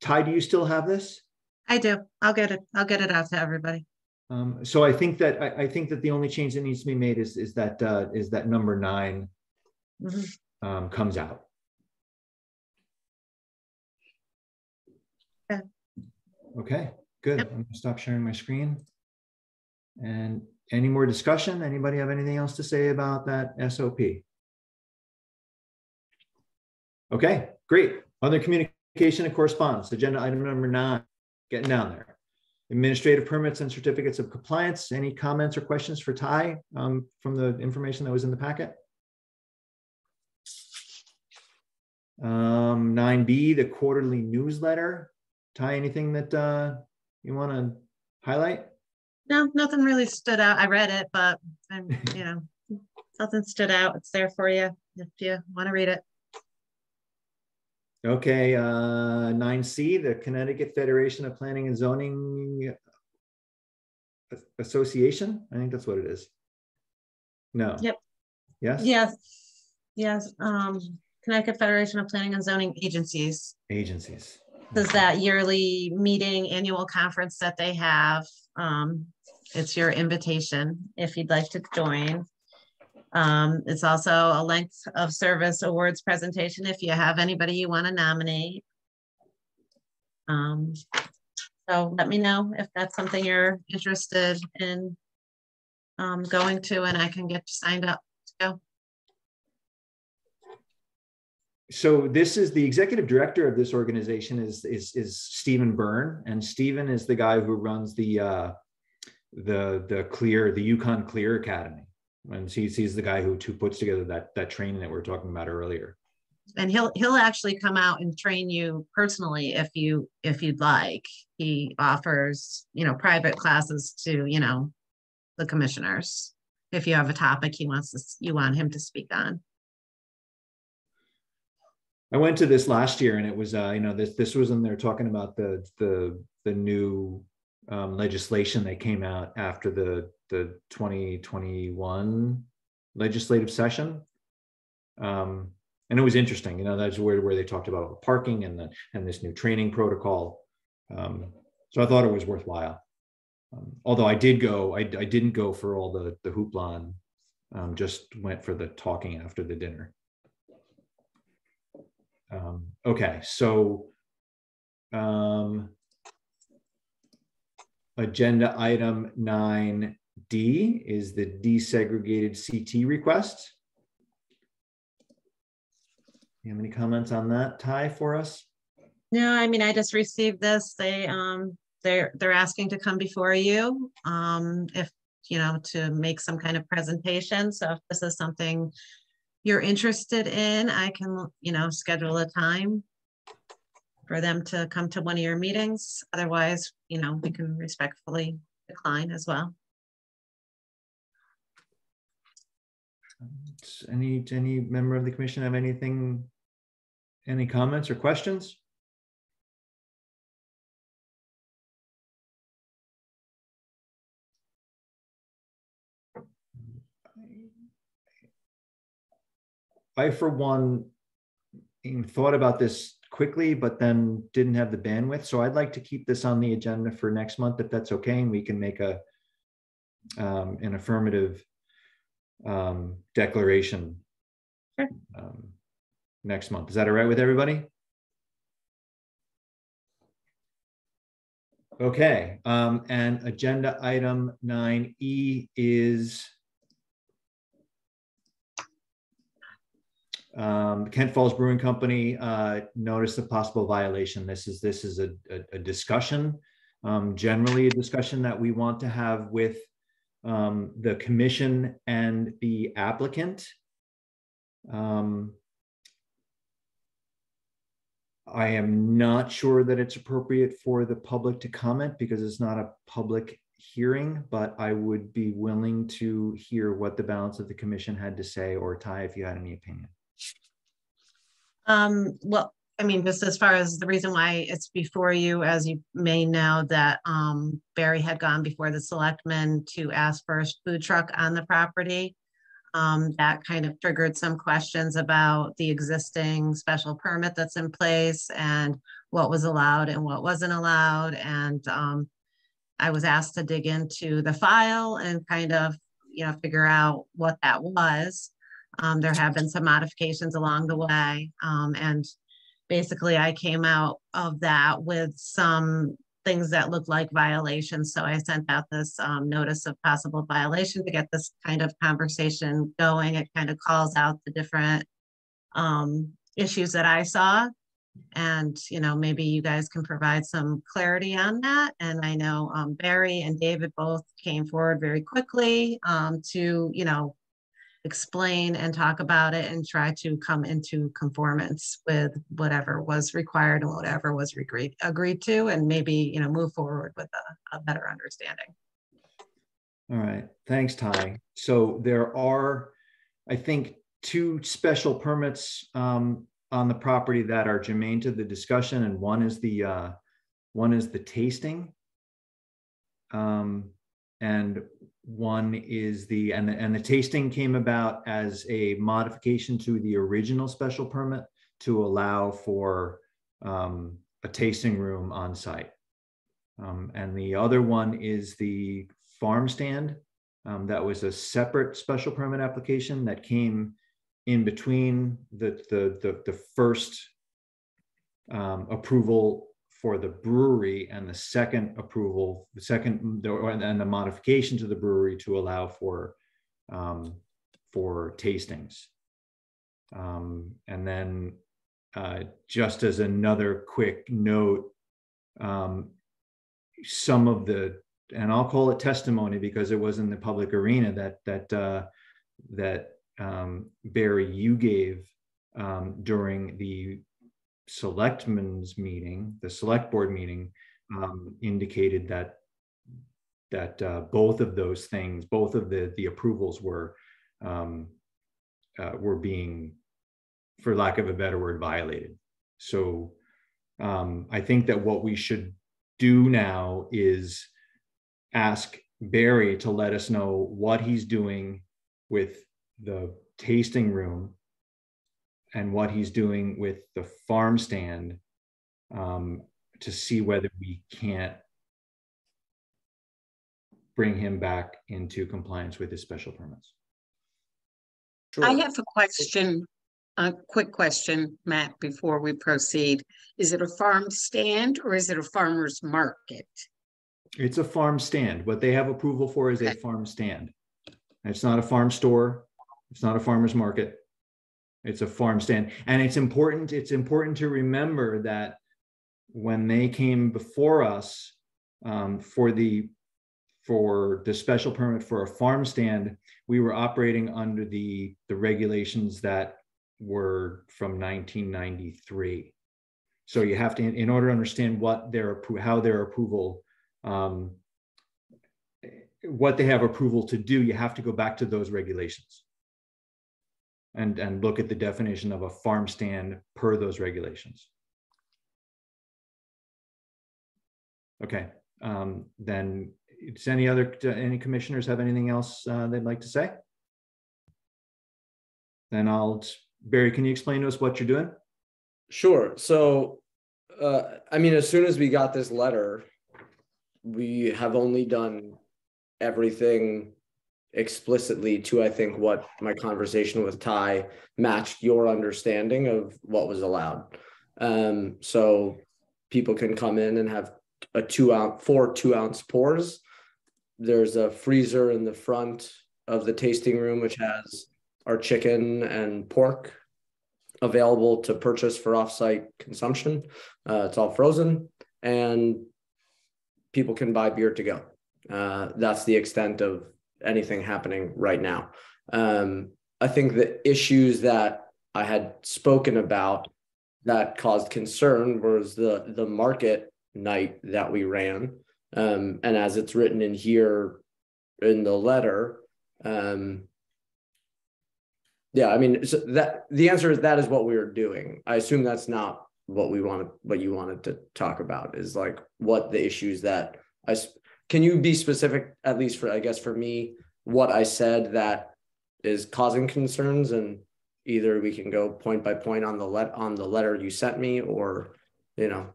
[SPEAKER 1] Ty, do you still have this?
[SPEAKER 2] I do. I'll get it. I'll get it out to everybody.
[SPEAKER 1] Um, so I think that I, I, think that the only change that needs to be made is is that uh, is that number 9 mm -hmm. um, comes out.
[SPEAKER 2] Okay.
[SPEAKER 1] Good. Yep. I'm gonna stop sharing my screen. And any more discussion? Anybody have anything else to say about that SOP? Okay, great. Other communication and correspondence. Agenda item number nine, getting down there. Administrative permits and certificates of compliance. Any comments or questions for Ty um, from the information that was in the packet? Um, 9B, the quarterly newsletter. Ty, anything that uh, you want to highlight?
[SPEAKER 2] No, nothing really stood out. I read it, but I'm, you know, nothing stood out. It's there for you if you want to read it.
[SPEAKER 1] Okay, uh, 9C, the Connecticut Federation of Planning and Zoning Association. I think that's what it is. No.
[SPEAKER 2] Yep.
[SPEAKER 1] Yes.
[SPEAKER 2] Yes. Yes. Um, Connecticut Federation of Planning and Zoning Agencies.
[SPEAKER 1] Agencies.
[SPEAKER 2] Is that yearly meeting, annual conference that they have. Um, it's your invitation if you'd like to join. Um, it's also a length of service awards presentation if you have anybody you want to nominate. Um, so let me know if that's something you're interested in um, going to and I can get you signed up to go
[SPEAKER 1] so this is the executive director of this organization is is is Stephen Byrne, and Stephen is the guy who runs the uh, the the Clear the UConn Clear Academy, and he's he's the guy who, who puts together that that training that we are talking about earlier.
[SPEAKER 2] And he'll he'll actually come out and train you personally if you if you'd like. He offers you know private classes to you know the commissioners if you have a topic he wants to you want him to speak on.
[SPEAKER 1] I went to this last year, and it was uh, you know this this was when they're talking about the the the new um, legislation that came out after the the 2021 legislative session. Um, and it was interesting, you know, that's where, where they talked about parking and the, and this new training protocol. Um, so I thought it was worthwhile. Um, although I did go, I, I didn't go for all the the hoopla, um, just went for the talking after the dinner. Um, okay, so um, agenda item 9D is the Desegregate CT request. You have any comments on that, Ty, for us?
[SPEAKER 2] No, I mean, I just received this. They um they're they're asking to come before you um if you know to make some kind of presentation. So if this is something you're interested in, I can, you know, schedule a time for them to come to one of your meetings. Otherwise, you know, we can respectfully decline as well.
[SPEAKER 1] Any, any member of the commission have anything, any comments or questions? I, for one, thought about this quickly, but then didn't have the bandwidth. So I'd like to keep this on the agenda for next month, if that's okay, and we can make a um, an affirmative um, declaration um, next month. Is that all right with everybody? Okay, um, and agenda item nine E is um, Kent Falls Brewing Company uh, notice of possible violation. This is this is a, a, a discussion, um, generally a discussion that we want to have with um, the commission and the applicant. Um, I am not sure that it's appropriate for the public to comment because it's not a public hearing, but I would be willing to hear what the balance of the commission had to say, or Ty, if you had any opinion.
[SPEAKER 2] Um, well, I mean, just as far as the reason why it's before you, as you may know, that um, Barry had gone before the selectmen to ask for a food truck on the property. Um, that kind of triggered some questions about the existing special permit that's in place and what was allowed and what wasn't allowed. And um, I was asked to dig into the file and kind of, you know, figure out what that was. Um, there have been some modifications along the way. Um, and basically I came out of that with some things that look like violations. So I sent out this um, notice of possible violation to get this kind of conversation going. It kind of calls out the different um, issues that I saw. And, you know, maybe you guys can provide some clarity on that. And I know um, Barry and David both came forward very quickly um, to, you know, explain and talk about it and try to come into conformance with whatever was required and whatever was agreed agreed to and maybe you know move forward with a, a better understanding.
[SPEAKER 1] All right. Thanks ty. So there are i think two special permits um, on the property that are germane to the discussion and one is the uh, one is the tasting. Um, and one is the and the, and the tasting came about as a modification to the original special permit to allow for um, a tasting room on site. Um, and the other one is the farm stand. Um, that was a separate special permit application that came in between the the the, the first um, approval for the brewery and the second approval, the second and the modification to the brewery to allow for um, for tastings. Um, and then uh, just as another quick note, um, some of the and I'll call it testimony because it was in the public arena that that uh, that um, Barry you gave um, during the selectmen's meeting, the select board meeting, um, indicated that that uh, both of those things, both of the the approvals were um, uh, were being, for lack of a better word, violated. So um, I think that what we should do now is ask Barry to let us know what he's doing with the tasting room and what he's doing with the farm stand um, to see whether we can't bring him back into compliance with his special permits.
[SPEAKER 8] Sure. I have a question, a quick question, Matt, before we proceed. Is it a farm stand or is it a farmer's market?
[SPEAKER 1] It's a farm stand. What they have approval for is okay. a farm stand. It's not a farm store. It's not a farmer's market. It's a farm stand. And it's important, it's important to remember that when they came before us um, for the for the special permit for a farm stand, we were operating under the, the regulations that were from 1993. So you have to, in, order to understand what their, how their approval, um, what they have approval to do, you have to go back to those regulations. And, and look at the definition of a farm stand per those regulations. Okay, um, then does any other, do any commissioners have anything else uh, they'd like to say? Then I'll, Barry, can you explain to us what you're doing?
[SPEAKER 16] Sure. So, uh, I mean, as soon as we got this letter, we have only done everything explicitly to, I think, what my conversation with Ty matched your understanding of what was allowed. Um, so people can come in and have a two ounce, four two ounce pours. There's a freezer in the front of the tasting room, which has our chicken and pork available to purchase for offsite consumption. Uh, it's all frozen, and people can buy beer to go. Uh, that's the extent of anything happening right now. Um, I think the issues that I had spoken about that caused concern was the the market night that we ran, um, and as it's written in here in the letter, um, yeah, I mean so that the answer is that is what we were doing. I assume that's not what we wanted, what you wanted to talk about is like what the issues that I can you be specific at least for I guess for me what I said that is causing concerns? And either we can go point by point on the let on the letter you sent me or you know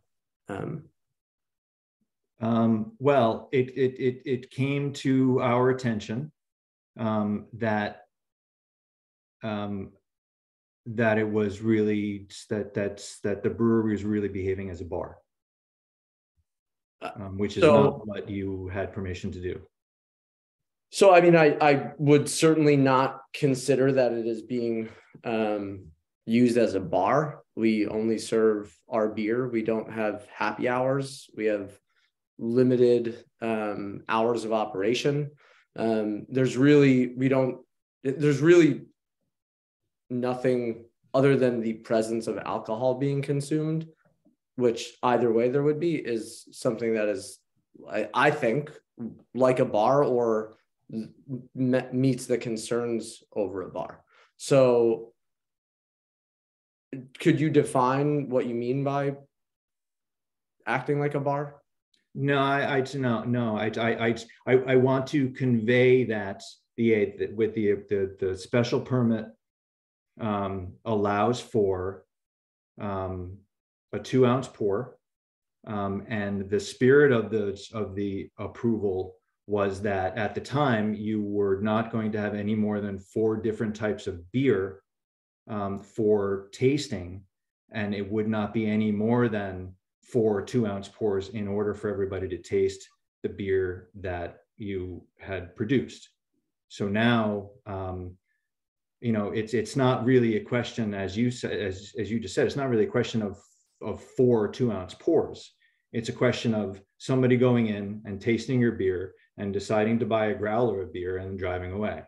[SPEAKER 16] um,
[SPEAKER 1] um, well, it, it, it, it came to our attention um, that um, that it was really that that's that the brewery is really behaving as a bar, um, which is
[SPEAKER 16] So-
[SPEAKER 1] not what you had permission to do.
[SPEAKER 16] So I mean, I I would certainly not consider that it is being um, used as a bar. We only serve our beer. We don't have happy hours. We have limited um, hours of operation. Um, there's really we don't. There's really nothing other than the presence of alcohol being consumed, which either way there would be is something that is, I, I think, like a bar or me- meets the concerns over a bar. So, could you define what you mean by acting like a bar?
[SPEAKER 1] No, I, I no, no, I, I, I, I, want to convey that the with the the the special permit um, allows for um, a two ounce pour, um, and the spirit of the of the approval was that at the time you were not going to have any more than four different types of beer um, for tasting, and it would not be any more than four two ounce pours in order for everybody to taste the beer that you had produced. So now, um, you know, it's it's not really a question, as you said, as as you just said, it's not really a question of of four two ounce pours. It's a question of somebody going in and tasting your beer and deciding to buy a growler of beer and driving away.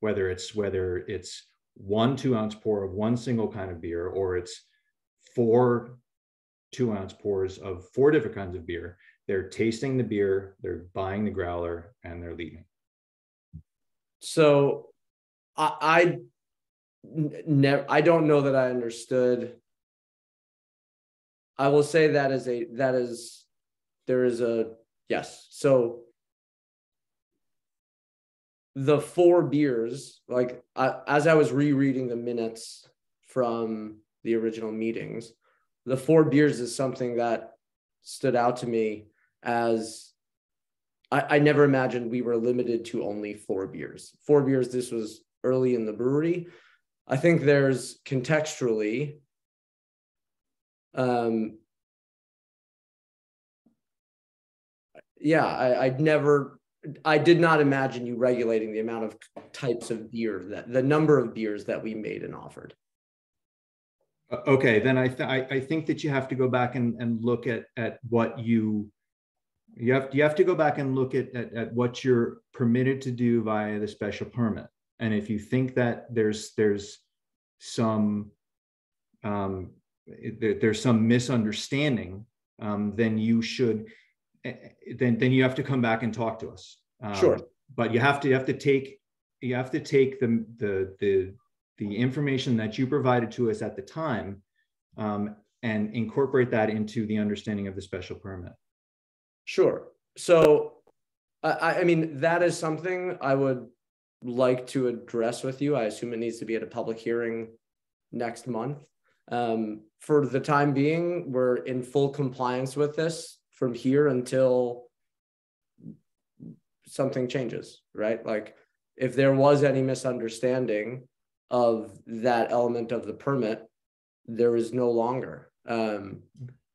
[SPEAKER 1] Whether it's whether it's one two ounce pour of one single kind of beer or it's four two ounce pours of four different kinds of beer. They're tasting the beer, they're buying the growler, and they're leaving.
[SPEAKER 16] So, I, I never. I don't know that I understood. I will say that is a that is there is a yes. So the four beers, like I, as I was rereading the minutes from the original meetings, the four beers is something that stood out to me as I, I never imagined we were limited to only four beers. Four beers, this was early in the brewery. I think there's contextually um yeah, I, I'd never I did not imagine you regulating the amount of types of beer that the number of beers that we made and offered.
[SPEAKER 1] Okay, then I, th- I, I think that you have to go back and, and look at, at what you You have, you have to go back and look at, at, at what you're permitted to do via the special permit. And if you think that there's, there's some, um, there, there's some misunderstanding, um, then you should, eh, eh, then, then you have to come back and talk to us. Um,
[SPEAKER 16] Sure.
[SPEAKER 1] But you have to, you have to take, you have to take the, the, the, the information that you provided to us at the time um, and incorporate that into the understanding of the special permit.
[SPEAKER 16] Sure. So, I, I mean, that is something I would like to address with you. I assume it needs to be at a public hearing next month. Um, for the time being, we're in full compliance with this from here until something changes, right? Like, if there was any misunderstanding of that element of the permit, there is no longer. Um,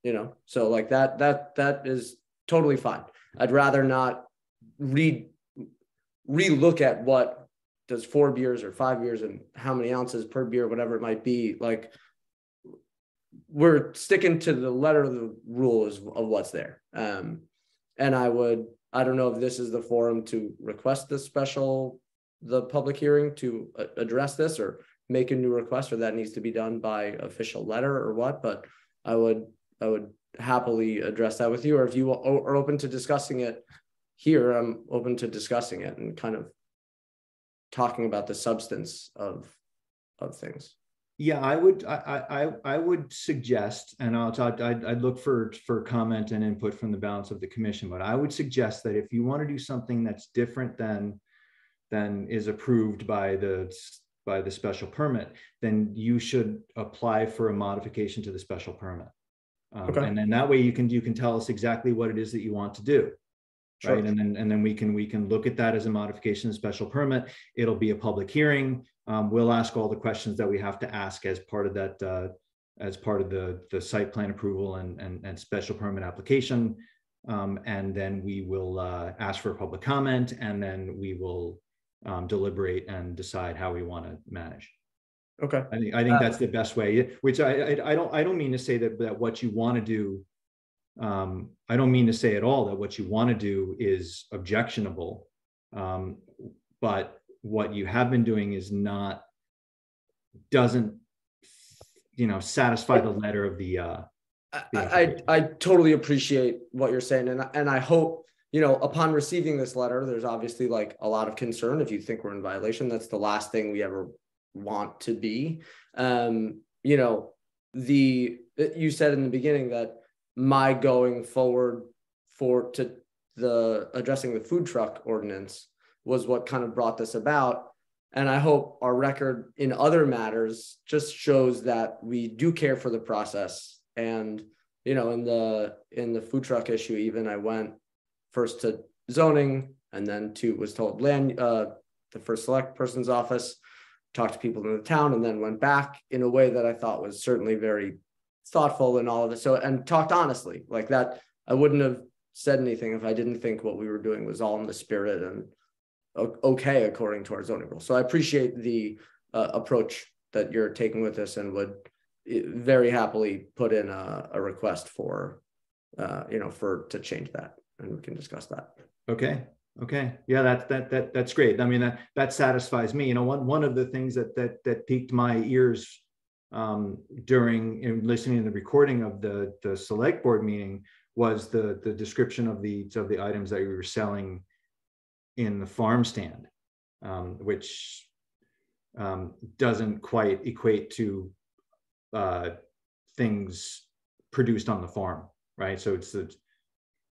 [SPEAKER 16] you know, so like that, that, that is totally fine. I'd rather not read, relook at what does four beers or five beers and how many ounces per beer, whatever it might be. Like we're sticking to the letter of the rules of what's there. Um, and I would, I don't know if this is the forum to request the special, the public hearing to uh, address this or make a new request, or that needs to be done by official letter or what. But I would, I would happily address that with you, or if you are open to discussing it here, I'm open to discussing it and kind of talking about the substance of of things.
[SPEAKER 1] Yeah, I would, I, I, I would suggest, and I'll, I'd, I'd look for, for comment and input from the balance of the commission, but I would suggest that if you want to do something that's different than, than is approved by the, by the special permit, then you should apply for a modification to the special permit. Um,
[SPEAKER 16] Okay.
[SPEAKER 1] And then that way you can, you can tell us exactly what it is that you want to do.
[SPEAKER 16] Sure.
[SPEAKER 1] Right, and then, and then we can, we can look at that as a modification of special permit. It'll be a public hearing. Um, we'll ask all the questions that we have to ask as part of that, uh, as part of the, the site plan approval and, and, and special permit application. Um, and then we will, uh, ask for a public comment and then we will, um, deliberate and decide how we want to manage.
[SPEAKER 16] Okay.
[SPEAKER 1] I think, I think
[SPEAKER 16] Uh,
[SPEAKER 1] that's the best way, which I, I, I don't, I don't mean to say that, that what you want to do. Um, I don't mean to say at all that what you want to do is objectionable. Um, but what you have been doing is not, doesn't, you know, satisfy the letter of the, uh, the
[SPEAKER 16] I, I I totally appreciate what you're saying, and and I hope you know upon receiving this letter, there's obviously like a lot of concern. If you think we're in violation, that's the last thing we ever want to be. Um, you know, the you said in the beginning that my going forward for to the addressing the food truck ordinance was what kind of brought this about. And I hope our record in other matters just shows that we do care for the process. And, you know, in the in the food truck issue, even I went first to zoning and then to was told land uh the first select person's office, talked to people in the town, and then went back in a way that I thought was certainly very thoughtful and all of it. So and talked honestly like that. I wouldn't have said anything if I didn't think what we were doing was all in the spirit and okay according to our zoning rules. So I appreciate the uh, approach that you're taking with this and would eh, very happily put in a, a request for uh, you know for to change that and we can discuss that.
[SPEAKER 1] Okay. Okay. Yeah, that that that that's great. I mean, that that satisfies me. You know, one one of the things that that that piqued my ears um, during in listening to the recording of the the select board meeting was the the description of the of the items that we were selling in the farm stand, um, which um, doesn't quite equate to uh, things produced on the farm, right? So it's the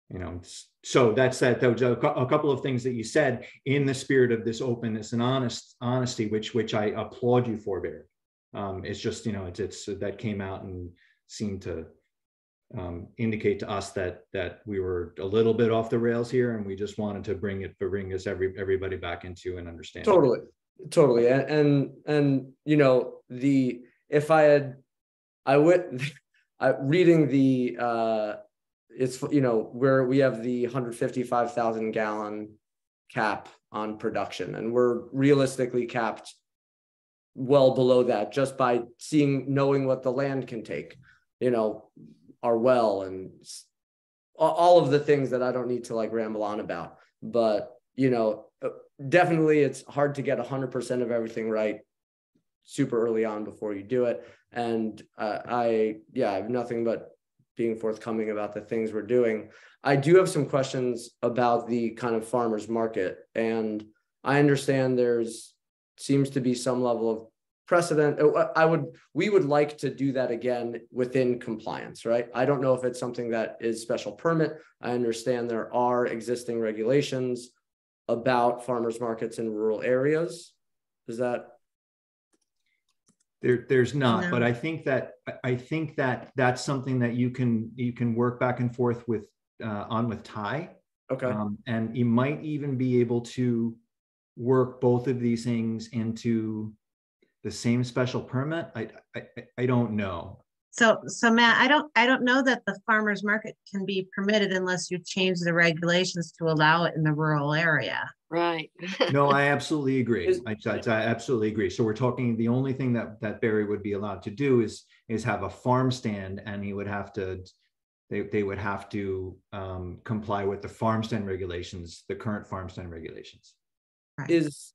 [SPEAKER 1] you know so that's that that was a, a couple of things that you said in the spirit of this openness and honest honesty which which i applaud you for Barry. Um it's just you know it's it's that came out and seemed to um indicate to us that that we were a little bit off the rails here and we just wanted to bring it bring us every everybody back into an understanding
[SPEAKER 16] Totally, totally, and and, and you know the if I had, I would, I reading the uh, it's you know where we have the hundred fifty five thousand gallon cap on production, and we're realistically capped well below that just by seeing knowing what the land can take, you know, our well and all of the things that I don't need to like ramble on about. But you know, uh, definitely it's hard to get 100% of everything right super early on before you do it. And uh, I, yeah, I have nothing but being forthcoming about the things we're doing. I do have some questions about the kind of farmers market. And I understand there's seems to be some level of precedent. Uh, I would, we would like to do that again within compliance, right? I don't know if it's something that is special permit. I understand there are existing regulations about farmers markets in rural areas. Is that?
[SPEAKER 1] There, there's not, no. but I think that I think that that's something that you can you can work back and forth with uh, on with Ty.
[SPEAKER 16] Okay.
[SPEAKER 1] Um, and you might even be able to work both of these things into the same special permit? I, I, I don't know.
[SPEAKER 2] So, so Matt, I don't, I don't know that the farmer's market can be permitted unless you change the regulations to allow it in the rural area.
[SPEAKER 9] Right.
[SPEAKER 1] no, I absolutely agree. I, I, I, absolutely agree. So we're talking, the only thing that, that Barry would be allowed to do is, is have a farm stand and he would have to, they, they would have to um, comply with the farm stand regulations, the current farm stand regulations.
[SPEAKER 16] Right. Is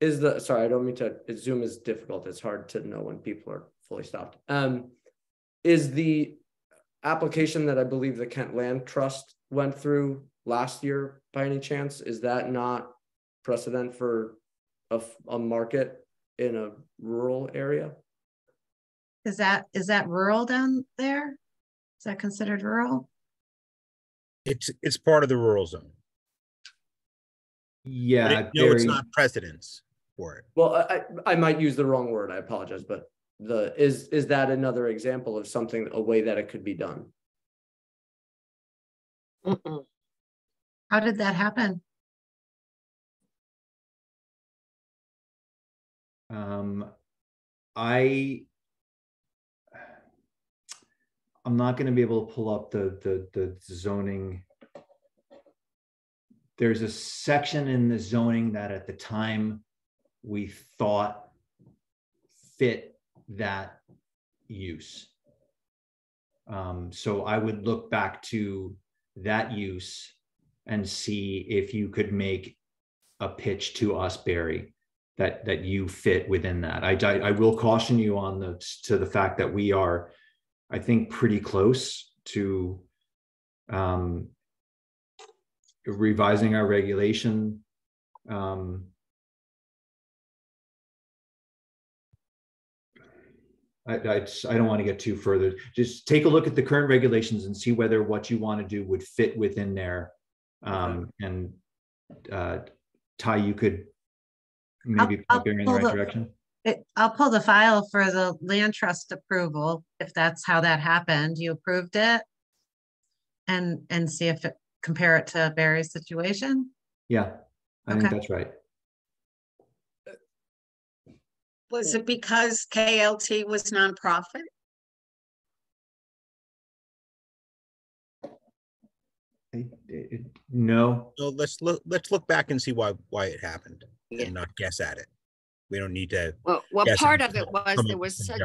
[SPEAKER 16] is the sorry, I don't mean to Zoom is difficult. It's hard to know when people are fully stopped. Um, is the application that I believe the Kent Land Trust went through last year by any chance? Is that not precedent for a, a market in a rural area?
[SPEAKER 2] Is that is that rural down there? Is that considered rural?
[SPEAKER 3] It's it's part of the rural zone.
[SPEAKER 1] Yeah,
[SPEAKER 3] no, it's not precedence for it.
[SPEAKER 16] Well, I, I might use the wrong word. I apologize, but the is is that another example of something a way that it could be done?
[SPEAKER 2] Mm-mm. How did that happen?
[SPEAKER 1] Um, I I'm not going to be able to pull up the the the zoning there's a section in the zoning that at the time we thought fit that use. Um, so I would look back to that use and see if you could make a pitch to us, Barry, that that you fit within that. I, I, I will caution you on the to the fact that we are, I think, pretty close to um, revising our regulation. Um, I, I, I, don't want to get too further. Just take a look at the current regulations and see whether what you want to do would fit within there. Um, and uh, Ty, you could maybe I'll, I'll in the right the, direction.
[SPEAKER 2] It, I'll pull the file for the land trust approval if that's how that happened. You approved it, and and see if it compare it to Barry's situation?
[SPEAKER 1] Yeah, I okay. think that's right.
[SPEAKER 8] Was it because KLT was nonprofit?
[SPEAKER 1] It, it, no.
[SPEAKER 3] So let's look. Let's look back and see why why it happened, yeah. and not guess at it. We don't need to.
[SPEAKER 9] Well, well, part of it was there was such,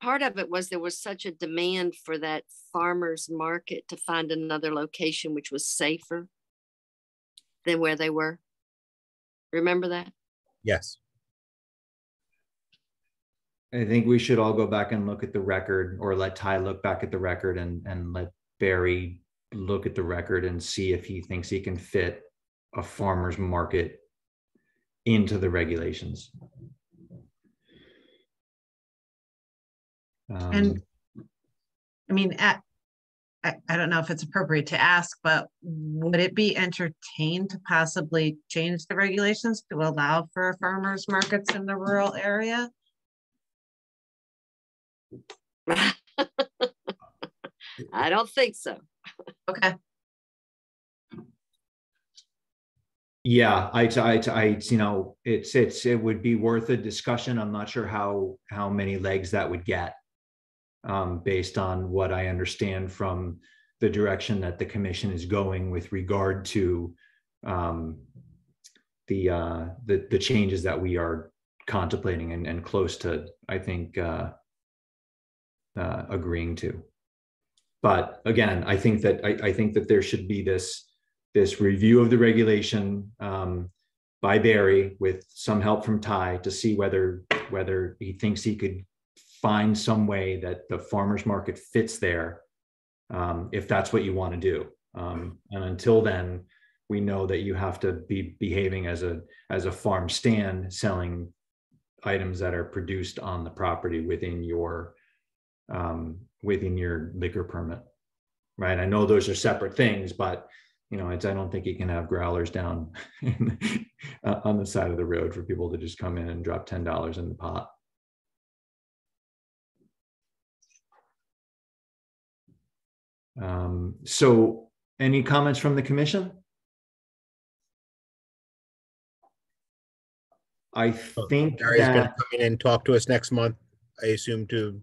[SPEAKER 9] part of it was there was such a demand for that farmers market to find another location which was safer than where they were. Remember that?
[SPEAKER 3] Yes.
[SPEAKER 1] I think we should all go back and look at the record or let Ty look back at the record and, and let Barry look at the record and see if he thinks he can fit a farmer's market into the regulations.
[SPEAKER 2] Um, and I mean, at, I, I don't know if it's appropriate to ask, but would it be entertained to possibly change the regulations to allow for farmers markets in the rural area?
[SPEAKER 9] I don't think so.
[SPEAKER 2] Okay.
[SPEAKER 1] Yeah, I, I, I, you know, it's, it's, it would be worth a discussion. I'm not sure how, how many legs that would get um, based on what I understand from the direction that the commission is going with regard to um, the, uh, the the changes that we are contemplating and, and close to, I think, uh, uh, agreeing to. but again, I think that I, I think that there should be this this review of the regulation um, by Barry with some help from Ty to see whether whether he thinks he could find some way that the farmers market fits there, um, if that's what you want to do. Um, and until then, we know that you have to be behaving as a as a farm stand selling items that are produced on the property within your um, within your liquor permit right i know those are separate things but you know it's i don't think you can have growlers down uh, on the side of the road for people to just come in and drop $10 in the pot um, so any comments from the commission I think
[SPEAKER 3] Gary's gonna
[SPEAKER 1] that,
[SPEAKER 3] come in and talk to us next month, I assume to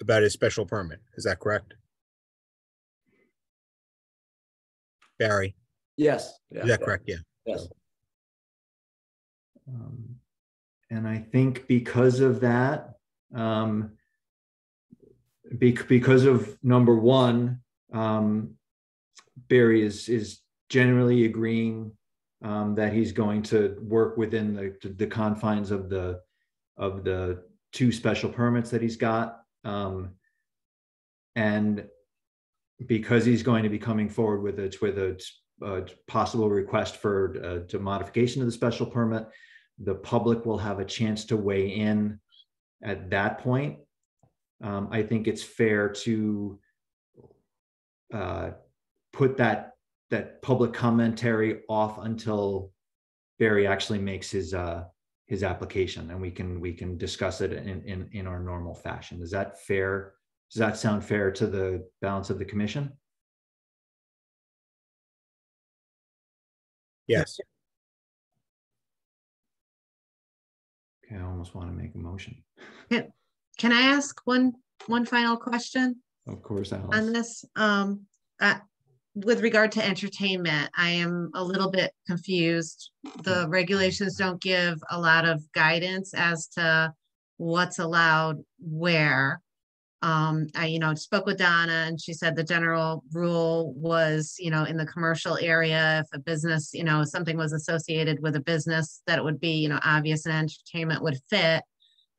[SPEAKER 3] about his special permit. Is that correct? Barry,
[SPEAKER 16] Yes.
[SPEAKER 3] is that correct? Yeah.
[SPEAKER 16] Yes.
[SPEAKER 1] um, and I think because of that, um, bec- because of number one, um, Barry is, is generally agreeing um, that he's going to work within the, the confines of the, of the two special permits that he's got. Um, and because he's going to be coming forward with a, with a, a possible request for uh, to modification of the special permit, the public will have a chance to weigh in at that point. Um, I think it's fair to uh, put that that public commentary off until Barry actually makes his uh, his application, and we can we can discuss it in in in our normal fashion. Is that fair? Does that sound fair to the balance of the commission?
[SPEAKER 3] Yes.
[SPEAKER 1] Okay, I almost want to make a motion.
[SPEAKER 2] Can, can I ask one, one final question
[SPEAKER 1] Of course, Alice.
[SPEAKER 2] on this? Um, uh, with regard to entertainment, I am a little bit confused. The regulations don't give a lot of guidance as to what's allowed where. Um, I, you know, spoke with Donna and she said the general rule was, you know, in the commercial area, if a business, you know, something was associated with a business that it would be, you know, obvious and entertainment would fit,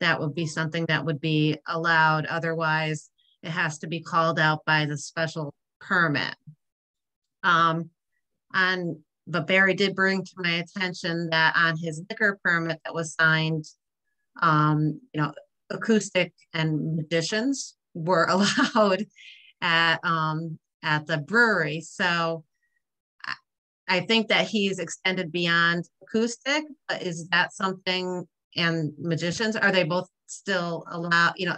[SPEAKER 2] that would be something that would be allowed. Otherwise, it has to be called out by the special permit. Um, and, but Barry did bring to my attention that on his liquor permit that was signed, um, you know, acoustic and magicians were allowed at, um, at the brewery. So I, I think that he's extended beyond acoustic, but is that something, and magicians, are they both still allowed, you know,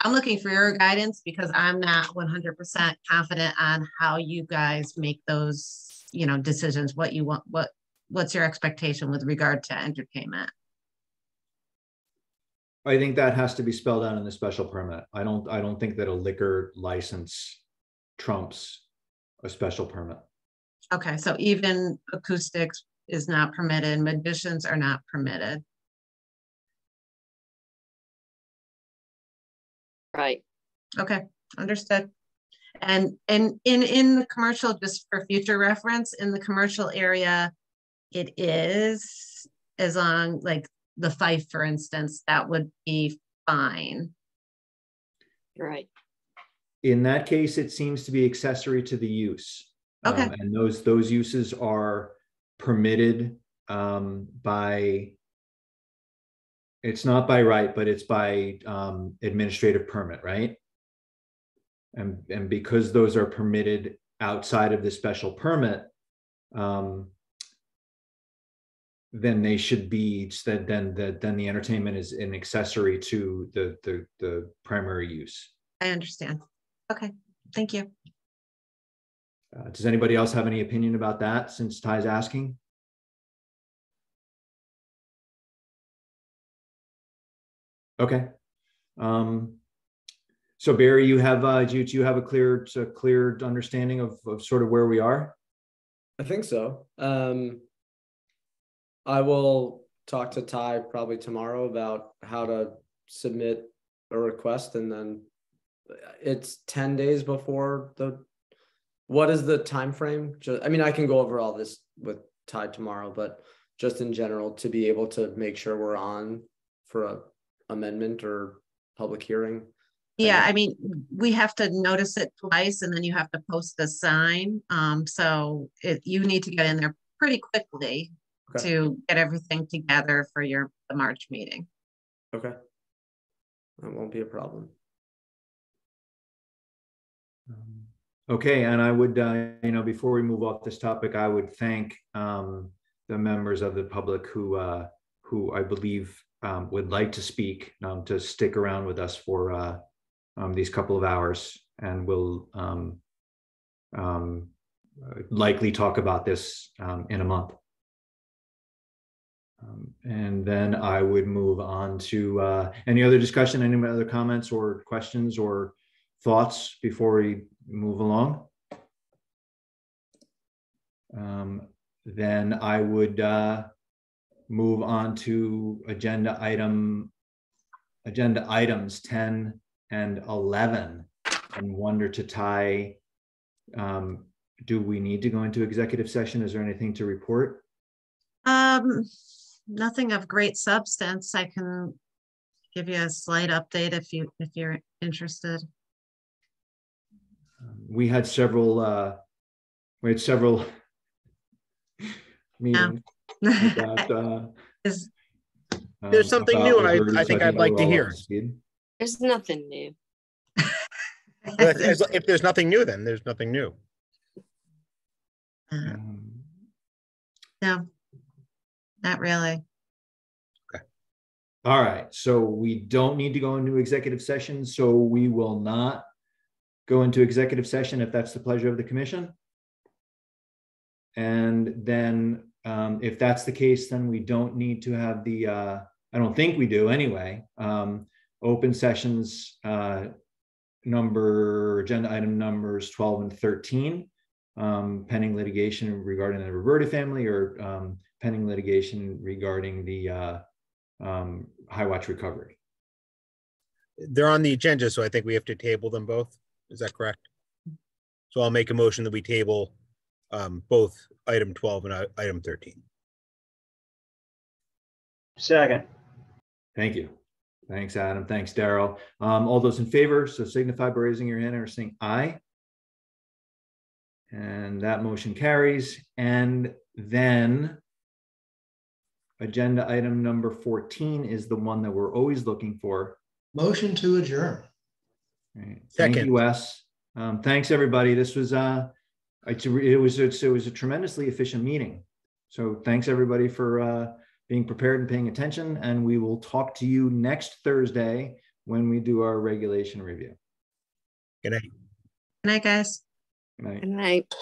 [SPEAKER 2] I'm looking for your guidance because I'm not 100% confident on how you guys make those, you know, decisions, what you want, what, what's your expectation with regard to entertainment?
[SPEAKER 1] I think that has to be spelled out in the special permit. I don't, I don't think that a liquor license trumps a special permit.
[SPEAKER 2] Okay, so even acoustics is not permitted, magicians are not permitted.
[SPEAKER 9] Right.
[SPEAKER 2] Okay, understood. And, and in, in the commercial, just for future reference, in the commercial area, it is as long, like the fife, for instance, that would be fine.
[SPEAKER 9] Right.
[SPEAKER 1] In that case, it seems to be accessory to the use.
[SPEAKER 2] Okay.
[SPEAKER 1] Um, And those, those uses are permitted um, by, it's not by right, but it's by um, administrative permit, right? And, and because those are permitted outside of the special permit, um, then they should be, that then, the- then the entertainment is an accessory to the, the, the primary use.
[SPEAKER 2] I understand. Okay, thank you.
[SPEAKER 1] Uh, Does anybody else have any opinion about that since Ty's asking? Okay. Um, so Barry, you have, uh, do you, do you have a clear, a clear understanding of, of sort of where we are?
[SPEAKER 16] I think so. Um, I will talk to Ty probably tomorrow about how to submit a request and then it's 10 days before the what is the time frame just i mean i can go over all this with ty tomorrow but just in general to be able to make sure we're on for a amendment or public hearing
[SPEAKER 2] Yeah, I mean, we have to notice it twice and then you have to post the sign. Um, so it, you need to get in there pretty quickly
[SPEAKER 16] Okay.
[SPEAKER 2] to get everything together for your, the March meeting.
[SPEAKER 16] okay that won't be a problem
[SPEAKER 1] Okay, and I would, uh, you know, before we move off this topic, I would thank um, the members of the public who, uh, who I believe um, would like to speak, um, to stick around with us for uh, um, these couple of hours, and we'll um, um, likely talk about this um, in a month. And then I would move on to uh, any other discussion, any other comments or questions or thoughts before we move along? Then I would uh, move on to agenda item, agenda items 10 and 11 and wonder to tie, um, do we need to go into executive session? Is there anything to report?
[SPEAKER 2] Um, nothing of great substance. I can give you a slight update if you, if you're interested.
[SPEAKER 1] we had several uh we had several meetings about, uh,
[SPEAKER 2] Is-
[SPEAKER 3] There's something new, I- I think I'd like to hear.
[SPEAKER 9] There's nothing new.
[SPEAKER 3] But as- if there's nothing new, then there's nothing new.
[SPEAKER 1] Um,
[SPEAKER 2] No, not really. Okay.
[SPEAKER 1] All right, so we don't need to go into executive session, so we will not go into executive session if that's the pleasure of the commission. And then, um, if that's the case, then we don't need to have the, uh, I don't think we do anyway. Um, open sessions, uh, number, agenda item numbers twelve and thirteen. Um, pending litigation regarding the Roberta family or, um, pending litigation regarding the, uh, um, high watch recovery.
[SPEAKER 3] They're on the agenda, so I think we have to table them both. Is that correct? So I'll make a motion that we table um, both item twelve and item thirteen.
[SPEAKER 14] Second.
[SPEAKER 1] Thank you. Thanks, Adam. Thanks, Daryl. Um, all those in favor, so signify by raising your hand or saying aye. And that motion carries. And then agenda item number fourteen is the one that we're always looking for.
[SPEAKER 4] Motion to adjourn.
[SPEAKER 1] Right. Thank
[SPEAKER 3] Second.
[SPEAKER 1] you, Wes. Um, thanks, everybody. This was, uh, it's, a- it was, it's- it was a tremendously efficient meeting. So thanks, everybody, for, uh, being prepared and paying attention, and we will talk to you next Thursday when we do our regulation review.
[SPEAKER 3] Good night.
[SPEAKER 2] Good night, guys.
[SPEAKER 1] Good night.
[SPEAKER 9] Good night.